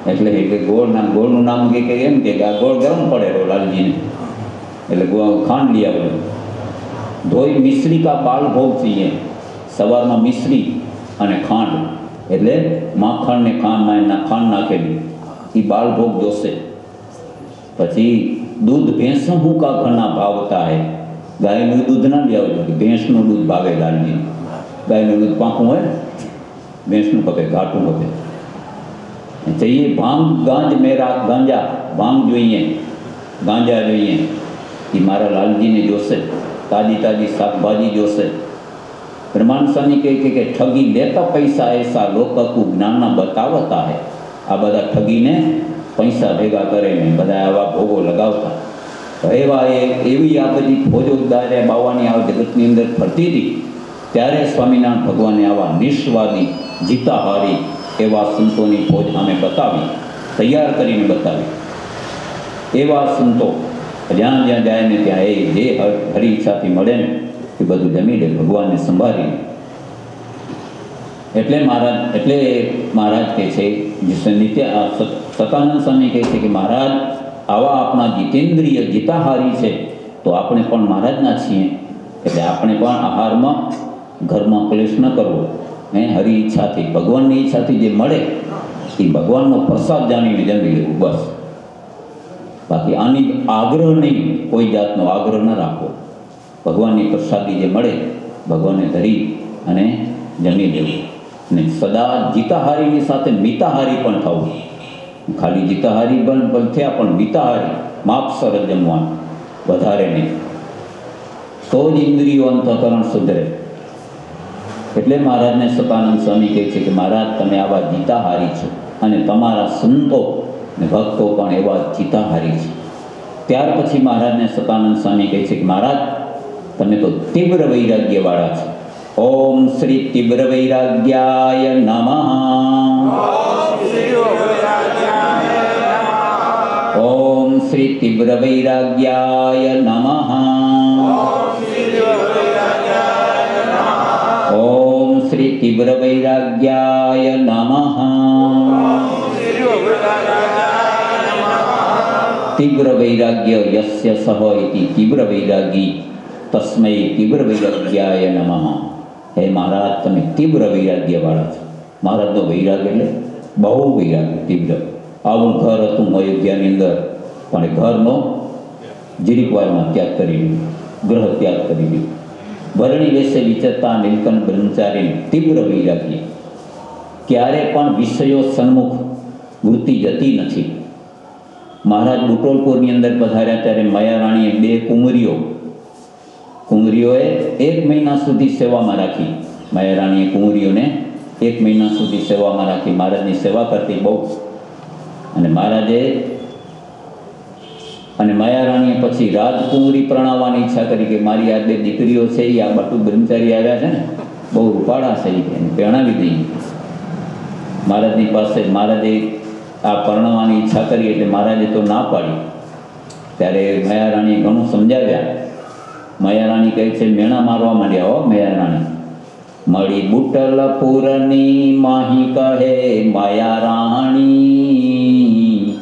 એટલે એટલે ગોળ નામ ગોળનું નામ કે એમ કે આ ગોળ ગરમ પડેલો લાલજીને એટલે ખાંડ લઈ આવ્યો ધોઈ મિશ્રિકા બાળભોગ જોઈએ સવારમાં મિશ્રી અને ખાંડ. એટલે માખણ ને ખાંડમાં એના ખાંડ નાખેલી. એ બાળભોગ જોશે. પછી દૂધ ભેંસો હું કાકરના ભાવતા હે. ગાયનું દૂધ ના લઈ આવજો ભેંસનું દૂધ ભાવે ગાળીએ ગાયનું દૂધ પાકું હોય, ભેંસનું ખપે ઘાટું ખપે જઈએ ભાંગ, ગાંજ, મેરા, ગાંજા. ભાંગ જોઈએ. ગાંજા જોઈએ. એ મારા લાલજીને જોશે. તાજી તાજી શાકભાજી જોશે. બ્રહ્માંડ સ્વામી કહે છે કે ઠગી લેતા પૈસા એસા લોકકુ જ્ઞાન બતાવતા હે. આ બધા ઠગીને પૈસા ભેગા કરે ને બધા આવા ભોગો લગાવતા. એવા એ એવી આ બધી ફોજોદારે બાવાની આ જગતની અંદર ફરતી હતી. ત્યારે સ્વામિનારાયણ ભગવાને આવા નિસ્વાદી જીતાહારી એવા સંતોની ફોજ અમે બતાવી, તૈયાર કરીને બતાવી. એવા સંતો જ્યાં જ્યાં જાય ને ત્યાં એ જે હરી ઈચ્છાથી મળે ને, એ બધું જમી લે, ભગવાનને સંભાળી એટલે મહારાજ એટલે મહારાજ કહે છે, જે નિત્ય સતાનંદ સ્વામી કહે છે કે મહારાજ, આવા આપણા જીતેન્દ્રિય જીતાહારી છે, તો આપણે પણ મહારાજના છીએ. એટલે આપણે પણ આહારમાં, ઘરમાં ક્લેશ ન કરવો. ને હરી ઈચ્છાથી ભગવાનની ઈચ્છાથી જે મળે, એ ભગવાનનો પ્રસાદ જાણીને જમી લેવું, બસ. બાકી આની આગ્રહ નહીં, કોઈ જાતનો આગ્રહ ન રાખો. ભગવાનની પ્રસાદી જે મળે, ભગવાનને ધરી અને જમી લેવું ને સદા જીતાહારીની સાથે મિતાહારી પણ થવું ખાલી જીતાહારી પણ થયા, પણ મિતાહારી, માપસર જમવાનું. વધારે નહીં. તો જ ઇન્દ્રિયો અંતઃકરણ સુધરે. એટલે મહારાજને સતાનંદ સ્વામી કહે છે કે મહારાજ, તમે આવા જીતાહારી છો અને તમારા સંતો ભક્તો પણ એવા જીતાહારી છે. ત્યાર પછી મહારાજને સતાનંદ સ્વામી કહે છે કે મહારાજ, તમે તો તીવ્ર વૈરાગ્યવાળા છો. ઓમ શ્રી તીવ્ર વૈરાગ્યાય નમઃ. ઓમ શ્રી તીવ્ર વૈરાગ્યાય નમઃ. ઓમ શ્રી તીવ્ર વૈરાગ્યાય નમઃ. તીવ્ર વૈરાગ્ય યસ્ય સહ ઇતિ તીવ્ર વૈરાગી તસ્મય તીવ્ર વૈરાગ્યાય નમઃ હે મહારાજ તમે તીવ્ર વૈરાગ્યવાળા છો મહારાજનો વૈરાગ એટલે બહુ વૈરાગ્ય તીવ્ર આવું ઘર હતું અયોધ્યાની અંદર પણ ઘરનો જીરીક ત્યાગ કરી દીધું ગ્રહ ત્યાગ કરી દીધું વરણી વેશે વિચરતા નીલકંઠ બ્રહ્મચારી તીવ્ર વૈરાગ્ય ક્યારે પણ વિષયો સન્મુખ વૃત્તિ જતી નથી મહારાજ બુટોલપુરની અંદર પધાર્યા ત્યારે માયારાણીએ બે કુંવરીઓ, કુંવરીઓએ એક મહિના સુધી સેવામાં રાખી. માયારાણીએ કુંવરીઓને એક મહિના સુધી સેવામાં રાખી. મહારાજની સેવા કરતી બહુ. અને મહારાજે અને માયારાણીએ પછી રાજકુંવરી પ્રણાવવાની ઈચ્છા કરી કે મારી આ બે દીકરીઓ છે એ આ બટુ બ્રહ્મચારી આવ્યા છે ને, બહુ રૂપાળા છે એને પરણાવી દઈએ. મહારાજની પાસે, મહારાજે આ પરણવાની ઈચ્છા કરી એટલે મહારાજે તો ના પાડી. ત્યારે માયારાણીએ ઘણું સમજાવ્યા. માયારાણી કહે છે, મેણા મારવા માંડ્યા હો મયારાણી. મળી બુટલ પૂરની માહી કહે, માયારાણી,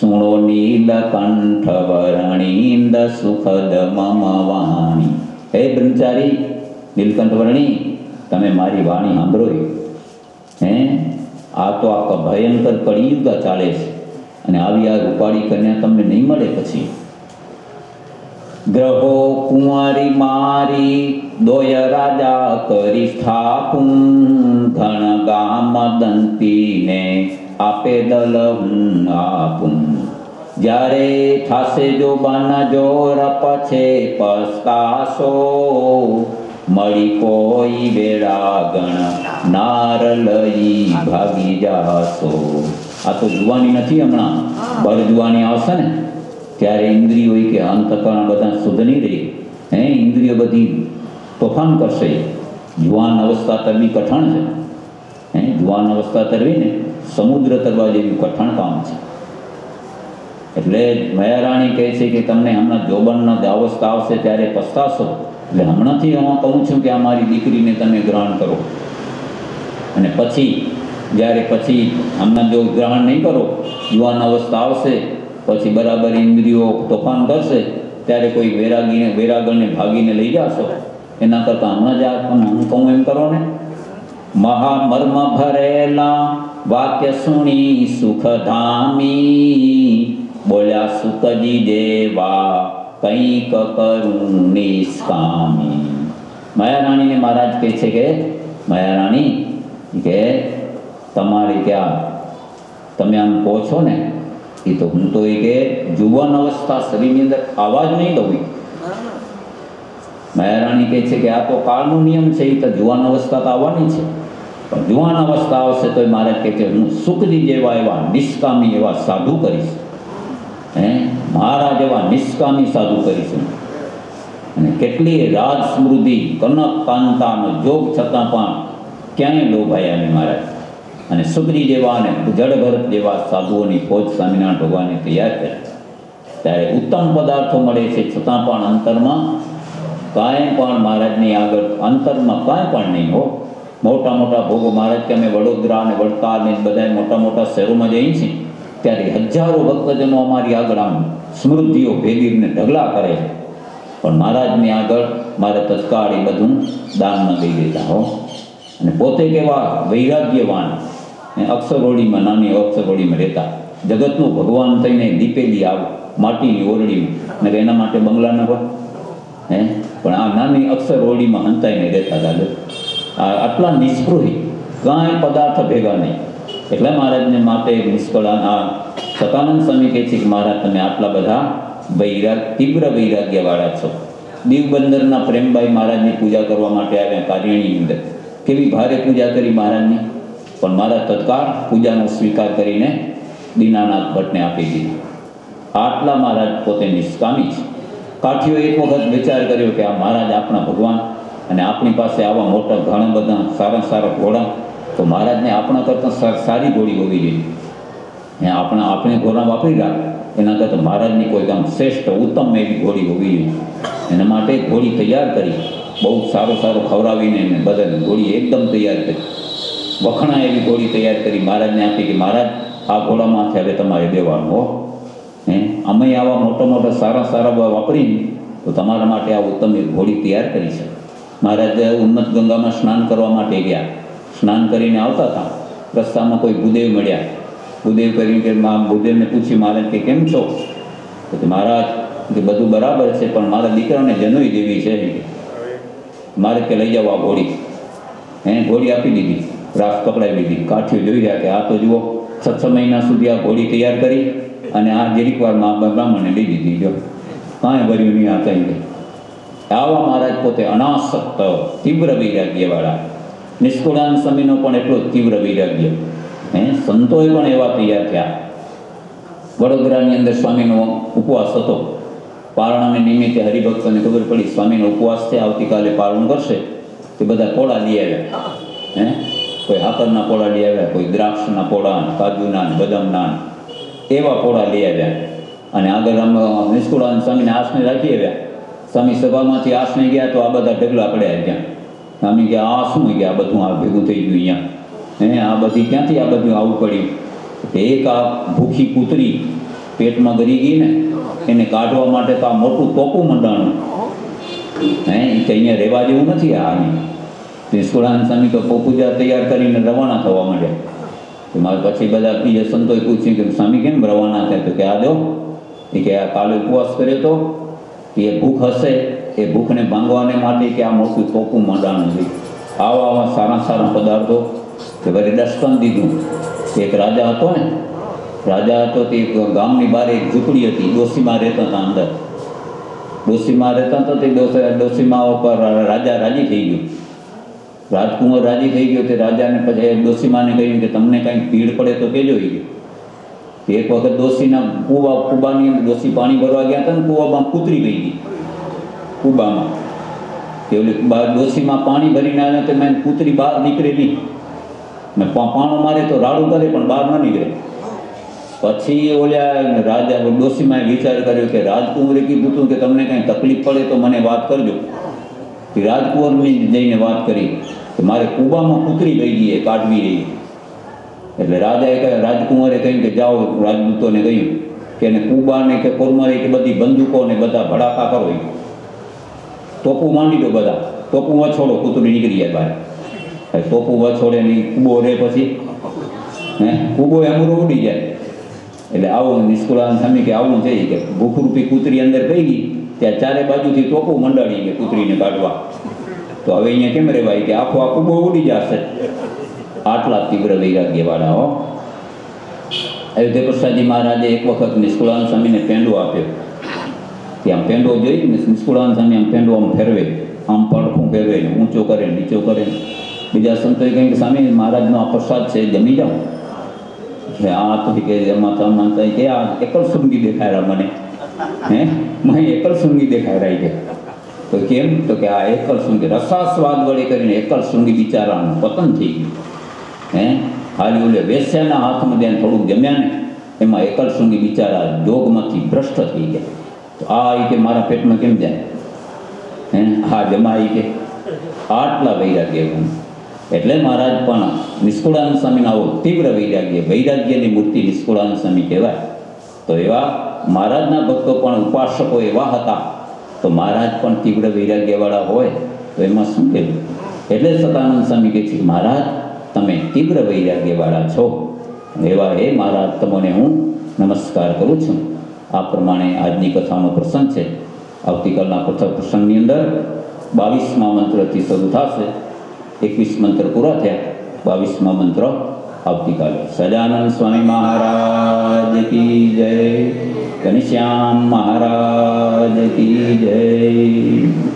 સુણો નીલકંઠ વરણીંદ સુખદ મમ વાણી. હે બ્રહ્મચારી નીલકંઠ વર્ણી તમે મારી વાણી સાંભળો હે? આ તો આ ભયંકર કળિયુગા ચાલે છે. અને આવી આ રૂપાળી કન્યા તમને નહીં મળે પછી. ગ્રહો કુંવારી મારી, દોય રાજા કરી સ્થાપું ઘણ ગામ દંતીને આપે દલ આપું. જ્યારે થાશે જો બાના જોર પછે પસ્તાશો મળી કોઈ વેળા ગણ નાર લઈ ભાગી જાશો આ તો જુવાની નથી હમણાં. બર જુવાની આવશે ને? ત્યારે ઇન્દ્રિયો કે અંતકરણ બધા શુદ્ધ નહીં રહી. હે ઇન્દ્રિયો બધી તોફાન કરશે. જુવાન અવસ્થા તરવી કઠણ છે. હે જુવાન અવસ્થા તરવી ને સમુદ્ર તરવા જેવું કઠણ કામ છે. એટલે મયારાણી કહે છે કે તમને હમણાં જોબનનો અવસ્થા આવશે ત્યારે પસ્તાશો. એટલે હમણાંથી હું કહું છું કે આ મારી દીકરીને તમે ગ્રહણ કરો. અને પછી, જ્યારે પછી હમણાં જો ગ્રહણ નહીં કરો, યુવાન અવસ્થા આવશે, પછી બરાબર ઇન્દ્રિયો તોફાન કરશે, ત્યારે કોઈ વેરાગીને વૈરાગણને ભાગીને લઈ જશો. એના કરતાં હમણાં જ હું કહું એમ કરો ને મહામર્મ ભરેલા વાક્ય સુણી સુખધામી, બોલ્યા સુખજી જેવા. કંઈક કરું નિષ્કામી. માયારાણીને મહારાજ કહે છે કે, માયારાણી કે તમારે ત્યાં તમે આમ કહો છો ને એ તો હું તો એ કે જુવાન અવસ્થા શરીરની અંદર આવા જ નહીં દઉં. માયારાણી કહે છે કે, આ તો કાળનો નિયમ છે એ તો જુવાન અવસ્થા તો આવવાની છે. પણ જુવાન અવસ્થા આવશે તો મહારાજ કહે છે હું સુખની જેવા એવા નિષ્કામી એવા સાધુ કરીશ. હે? મારા જેવા નિષ્કામી સાધુ કરીશું અને કેટલી રાજ સ્મૃતિ કનક કાંતાનો જોગ છતાં પણ ક્યાંય લોભાયા નહીં મહારાજ. અને સુગ્રી જેવા અને જળભરત જેવા સાધુઓની ફોજ સ્વામિનારાયણ ભગવાને તૈયાર કરી. ત્યારે ઉત્તમ પદાર્થો મળે છે છતાં પણ અંતરમાં કાંઈ પણ મહારાજની આગળ અંતરમાં કાંઈ પણ નહીં હો. મોટા મોટા ભોગો મહારાજ કે અમે વડોદરા અને વડતાલ ને બધા મોટા મોટા શહેરોમાં જઈએ છીએ. ત્યારે હજારો ભક્તજનો અમારી આગળ આમ સ્મૃતિઓ ભેગીને ઢગલા કરે છે. પણ મહારાજની આગળ મારે તત્કાળ એ બધું દાનમાં દઈ દેતા હો. અને પોતે કેવા વૈરાગ્યવાન ને અક્ષરોડીમાં નાની અક્ષરોડીમાં રહેતા. જગતનું ભગવાન થઈને દીપેલી આવ, માટીની ઓરડીમાં ને એના માટે બંગલા ન હોય. હે? પણ આ નાની અક્ષરોડીમાં હંતાઈને રહેતા દાદા આટલા નિષ્પૃહી કાંઈ પદાર્થ ભેગા નહીં. એટલે મહારાજને માટે નિષ્ફળ આ સતાનંદ સ્વામી કહે છે કે મહારાજ, તમે આટલા બધા વૈરાગ, તીવ્ર વૈરાગ્યવાળા છો. દીવબંદરના પ્રેમભાઈ મહારાજની પૂજા કરવા માટે આવ્યા કાર્યની અંદર. કેવી ભારે પૂજા કરી મહારાજની. પણ મારા તત્કાળ પૂજાનો સ્વીકાર કરીને દીનાનાથ ભટ્ટને આપી દીધી. આટલા મહારાજ પોતે નિષ્કામી છે. કાઠીઓ એક વખત વિચાર કર્યો કે આ મહારાજ આપણા ભગવાન અને આપણી પાસે આવા મોટા ઘણા બધા સારા સારા ઘોડા તો મહારાજને આપણા કરતાં સારી ગોળી હોવી જોઈએ. ને આપણા આપણે ઘોડા વાપરી રાખ એના કરતાં મહારાજની કોઈ કામ શ્રેષ્ઠ, ઉત્તમ એવી ઘોડી હોવી જોઈએ. એના માટે ઘોડી તૈયાર કરી, બહુ સારું સારું ખવડાવીને એને બધાને ઘોડી એકદમ તૈયાર કરી. વખણા એવી ઘોડી તૈયાર કરી મહારાજને આપી કે, મહારાજ, આ ઘોડામાંથી હવે તમારે દેવાનું હો. હે અમે આવા મોટા મોટા સારા સારા વાપરીને તો તમારા માટે આ ઉત્તમ એક ઘોડી તૈયાર કરી છે. મહારાજ ઉન્નત ગંગામાં સ્નાન કરવા માટે ગયા. સ્નાન કરીને આવતા હતા. રસ્તામાં કોઈ ભૂદેવ મળ્યા. ભૂદેવ કરીને મા, ભૂદેવને પૂછી મહારાજ, કે કેમ છો? તો મહારાજ, કે બધું બરાબર છે, પણ મારા દીકરાને જનોઈ દેવી છે. મારે કે લઈ જાઓ આ ઘોડી. એને ઘોડી આપી દીધી. રાસ પકડાવી દીધી કાઠીઓ જોઈ રહ્યા કે, આ તો જુઓ, છ મહિના સુધી આ ઘોડી તૈયાર કરી અને આ જરીક વારમાં બ્રાહ્મણને લઈ દીધી જો, કાંઈ ભર્યું નહીં આ કંઈ આવા, મહારાજ, પોતે અનાસક્ત, તીવ્ર વૈરાગ્યવાળા નિષ્કુળાન સ્વામીનો પણ એટલો તીવ્ર વૈરાગ્ય. હે? સંતોએ પણ એવા તૈયાર થયા. વડોદરાની અંદર સ્વામીનો ઉપવાસ હતો. પારણાને નિમિત્તે હરિભક્તોને ખબર પડી, સ્વામીનો ઉપવાસ છે, આવતીકાલે પારણ કરશે. તે બધા પોળા લઈ આવ્યા. હે? કોઈ હાકરના પોળા લઈ આવ્યા, કોઈ દ્રાક્ષના પોળા, કાજુના બદામના એવા પોળા લઈ આવ્યા. અને આગળ આમ નિષ્કુળાન સ્વામીને આસને રાખી આવ્યા. સ્વામી સભામાંથી આસને ગયા તો આ બધા ઢગલા પડ્યા ત્યાં. સ્વામી કે આ શું કે આ બધું આ ભેગું થઈ ગયું અહીંયા? હે, આ બધી ક્યાંથી આ બધું આવું પડ્યું? એક આ ભૂખી કૂતરી પેટમાં ગરી ગઈ ને, એને કાઢવા માટે તો આ મોટું તોપું મંડાણું. હે એ કે અહીંયા રહેવા જેવું નથી આની. નિષ્કુળાનંદ સ્વામી તો પૂજા તૈયાર કરીને રવાના થવા માંડ્યા. મારે પછી બધા બીજા સંતોએ પૂછ્યું કે, સ્વામી કેમ રવાના થાય? તો કે, આ દો. એ કે, આ કાલે ઉપવાસ કર્યો તો? એ ભૂખ હશે. એ ભૂખને ભાંગવાને માટે કે આ મોટું તોપું મંડાણું છે. આવા આવા સારા સારા પદાર્થો કે વળી દર્શન દીધું. એક રાજા હતો ને, રાજા હતો તે ગામની બહાર એક ઝૂંપડી હતી, ડોસીમાં રહેતા હતા અંદર. ડોસીમાં રહેતા હતા તે ડોસી, ડોસીમાં ઉપર રાજા રાજી થઈ ગયો. રાજકુમાર રાજી થઈ ગયો તે રાજાને પછી ડોસીમાને કહ્યું કે તમને કાંઈ ભીડ પડે તો કહેજો એ એક વખત ડોસીના કૂવા, કૂબાની ડોસી પાણી ભરવા ગયા હતા ને, કૂવામાં કૂતરી ગઈ ગઈ. કૂબામાં. કે ઓલી ડોસીમાં પાણી ભરીને આવ્યા તો મેં કૂતરી બહાર નીકળે નહીં. ને પાણો મારે તો રાડું કરે પણ બહાર ન નીકળે. પછી ઓલ્યા રાજા ડોસીમાં વિચાર કર્યો કે રાજકુંવરે કીધું હતું કે તમને કાંઈ તકલીફ પડે તો મને વાત કરજો. રાજકુંવરની જઈને વાત કરી કે મારે કૂબામાં કૂતરી ગઈ ગઈ કાઢવી રહી એટલે રાજાએ કહ્યું રાજકુંવરે કહ્યું કે જાઓ રાજદૂતોને કહ્યું કે એને કૂબાને કે કોરમારી કે બધી બંદૂકો ને બધા ભડાકા કરો ટોપું માંડી દો બધા. ટોપું વછોડો કૂતરી નીકળી જાય બહાર. ટોપું વછોડે નહીં કૂબો રહે પછી, હે? કૂબો એમરો ઉડી જાય. એટલે આવું નિષ્કુળાન સ્વામી કે આવું છે કે ભૂખરૂપી કૂતરી અંદર ગઈ ગઈ, ત્યાં ચારે બાજુથી ટોપું મંડાડી કે કૂતરીને કાઢવા. તો હવે અહીંયા કેમ રહેવાય કે આખો આ કૂબો ઉડી જશે? આટલા તીવ્ર વૈરાગ્યવાળા, હો. અયોધ્યા પ્રસાદજી મહારાજે એક વખત નિષ્કુળાન સ્વામીને પેંડો આપ્યો. ત્યાં પેંડો જોઈ ને નિષ્કુળાન સ્વામી આમ પેંડો આમ ફેરવે આમ પડખું ફેરવે ને ઊંચો કરે ને નીચો કરે ને બીજા સંતોએ કહ્યું કે સ્વામી મહારાજનો આ પ્રસાદ છે જમી જાઓ એટલે આ તો કે એમાં તો માનતા કે આ એકલ શૃંગી દેખાયા મને હે મને એકલ શૃંગી દેખાય કે તો કેમ તો કે આ એકલ શૃંગી રસાસ્વાદ વડે કરીને એકલ શૃંગી બિચારાનું પતન થઈ ગયું હે ખાલી ઓલે વેશ્યાના હાથમાં ધ્યાન થોડુંક જમ્યા ને એમાં એકલ શૃંગી બિચારા જોગમાંથી ભ્રષ્ટ થઈ ગયા તો આ એ કે મારા પેટમાં કેમ જાય? હે? હા જમા એ કે આટલા વૈરાગ્ય ગુણ. એટલે મહારાજ પણ નિષ્કુળાનંદ સ્વામીનો આવો તીવ્ર વૈરાગ્ય, વૈરાગ્યની મૂર્તિ નિષ્કુળાનંદ સ્વામી કહેવાય. તો એવા મહારાજના ભક્તો પણ ઉપાસકો એવા હતા. તો મહારાજ પણ તીવ્ર વૈરાગ્યવાળા હોય તો એમાં શું કહેવું? એટલે સતાનંદ સ્વામી કહે છે મહારાજ, તમે તીવ્ર વૈરાગ્યવાળા છો. એવા હે મહારાજ, તમને હું નમસ્કાર કરું છું. આ પ્રમાણે આજની કથાનો પ્રસંગ છે. આવતીકાલના પ્રથમ પ્રસંગની અંદર બાવીસમા મંત્રથી શરૂ થશે. એકવીસ મંત્ર પૂરા થયા. બાવીસમા મંત્ર આવતીકાલે. સજાનંદ સ્વામી મહારાજ કી જય. ઘનશ્યામ મહારાજ કી જય.